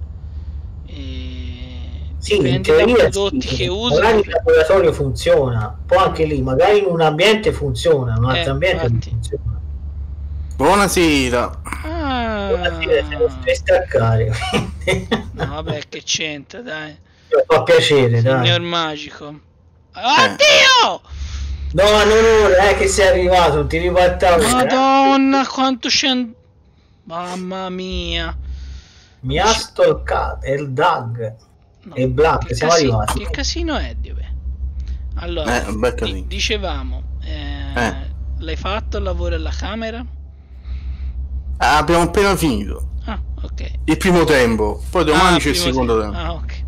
e Sì, in dipende dai teoria prodotti sì, che usi magari in laboratorio funziona, poi anche lì, magari in un ambiente funziona, in un altro Eh, ambiente non infatti. funziona. Buonasera. ah, Buonasera, siamo per staccare. no vabbè che c'entra dai Mi fa piacere, signor dai. magico oddio No, non ora, eh, che sei arrivato, ti ribaltavo. Madonna, quanto c'è. an- Mamma mia. Mi ha stalkato, è il Doug. No, E Black, che siamo casi- arrivati. Che casino è, Dio? Allora, Eh, casino. dicevamo, eh, Eh. l'hai fatto il lavoro alla camera? Ah, abbiamo appena finito. Ah, ok. Il primo tempo, poi domani Ah, c'è il secondo tempo. tempo. Ah, ok.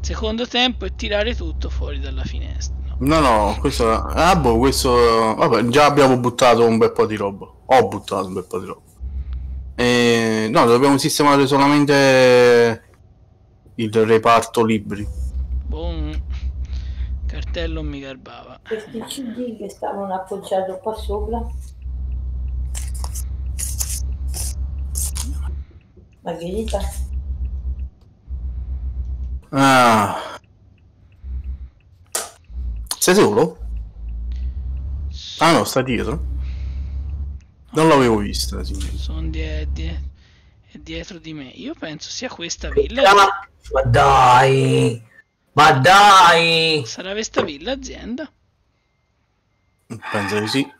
Secondo tempo è tirare tutto fuori dalla finestra. no? No, no, questo. Ah, boh, questo. Vabbè, già abbiamo buttato un bel po' di roba. Ho buttato un bel po' di roba. E... No, dobbiamo sistemare solamente il reparto libri. Buon cartello mi garbava. Questi CD che stavano appoggiati qua sopra. Margherita, Ah. Sei solo? Ah no, sta dietro. Non l'avevo vista, signore. Sono die- die- è dietro di me. Io penso sia questa villa. Ma, ma dai, ma dai. Sarà questa villa azienda? Penso di sì.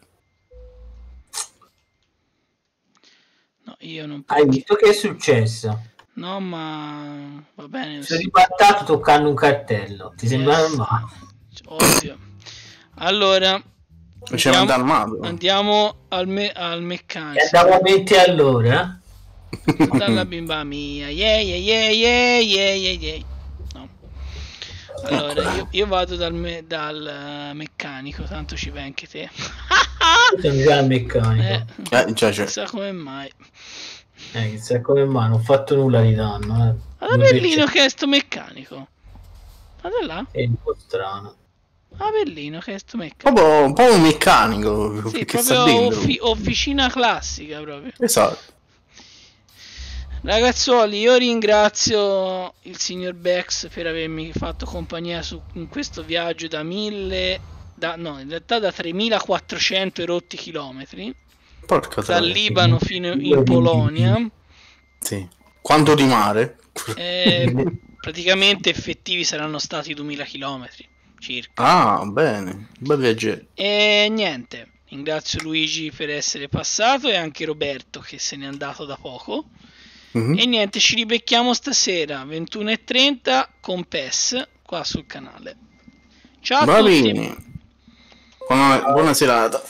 No, io non Hai visto che è successo? No, ma va bene. Sono ribaltato toccando un cartello. Ti sembra Yes. normale? Ovvio. Allora, andiamo, andiamo al, me- al E meccanico. andavo a 20 all'ora? Dalla bimba mia. Yeah, yeah, yeah, yeah, yeah, yeah, yeah. No. Allora, io, io vado dal, me- dal eh, meccanico, tanto ci vai anche te. Sono già al meccanico. eh, Eh, già c'è. chissà come mai. Eh, chissà come mai, non ho fatto nulla di danno. Eh. Guarda Bellino che è sto meccanico. Guarda là. È un po' strano. Ah, Bellino che è sto meccanico. Proprio un po' un meccanico Sì, che sta proprio dentro. offi- officina classica proprio. Esatto. Ragazzuoli, io ringrazio il signor Bex per avermi fatto compagnia su, in questo viaggio da 1000, da, no, in realtà da 3400 e rotti chilometri, Porca dal troia. Libano fino in Polonia. Sì. Quanto di mare? E praticamente effettivi saranno stati 2000 chilometri circa. Ah, bene. Bel viaggio. E niente, ringrazio Luigi per essere passato e anche Roberto che se n'è andato da poco. Mhm. E niente, ci ribecchiamo stasera 21.30 con PES qua sul canale. Ciao a Va tutti. bene. Buona, buona serata.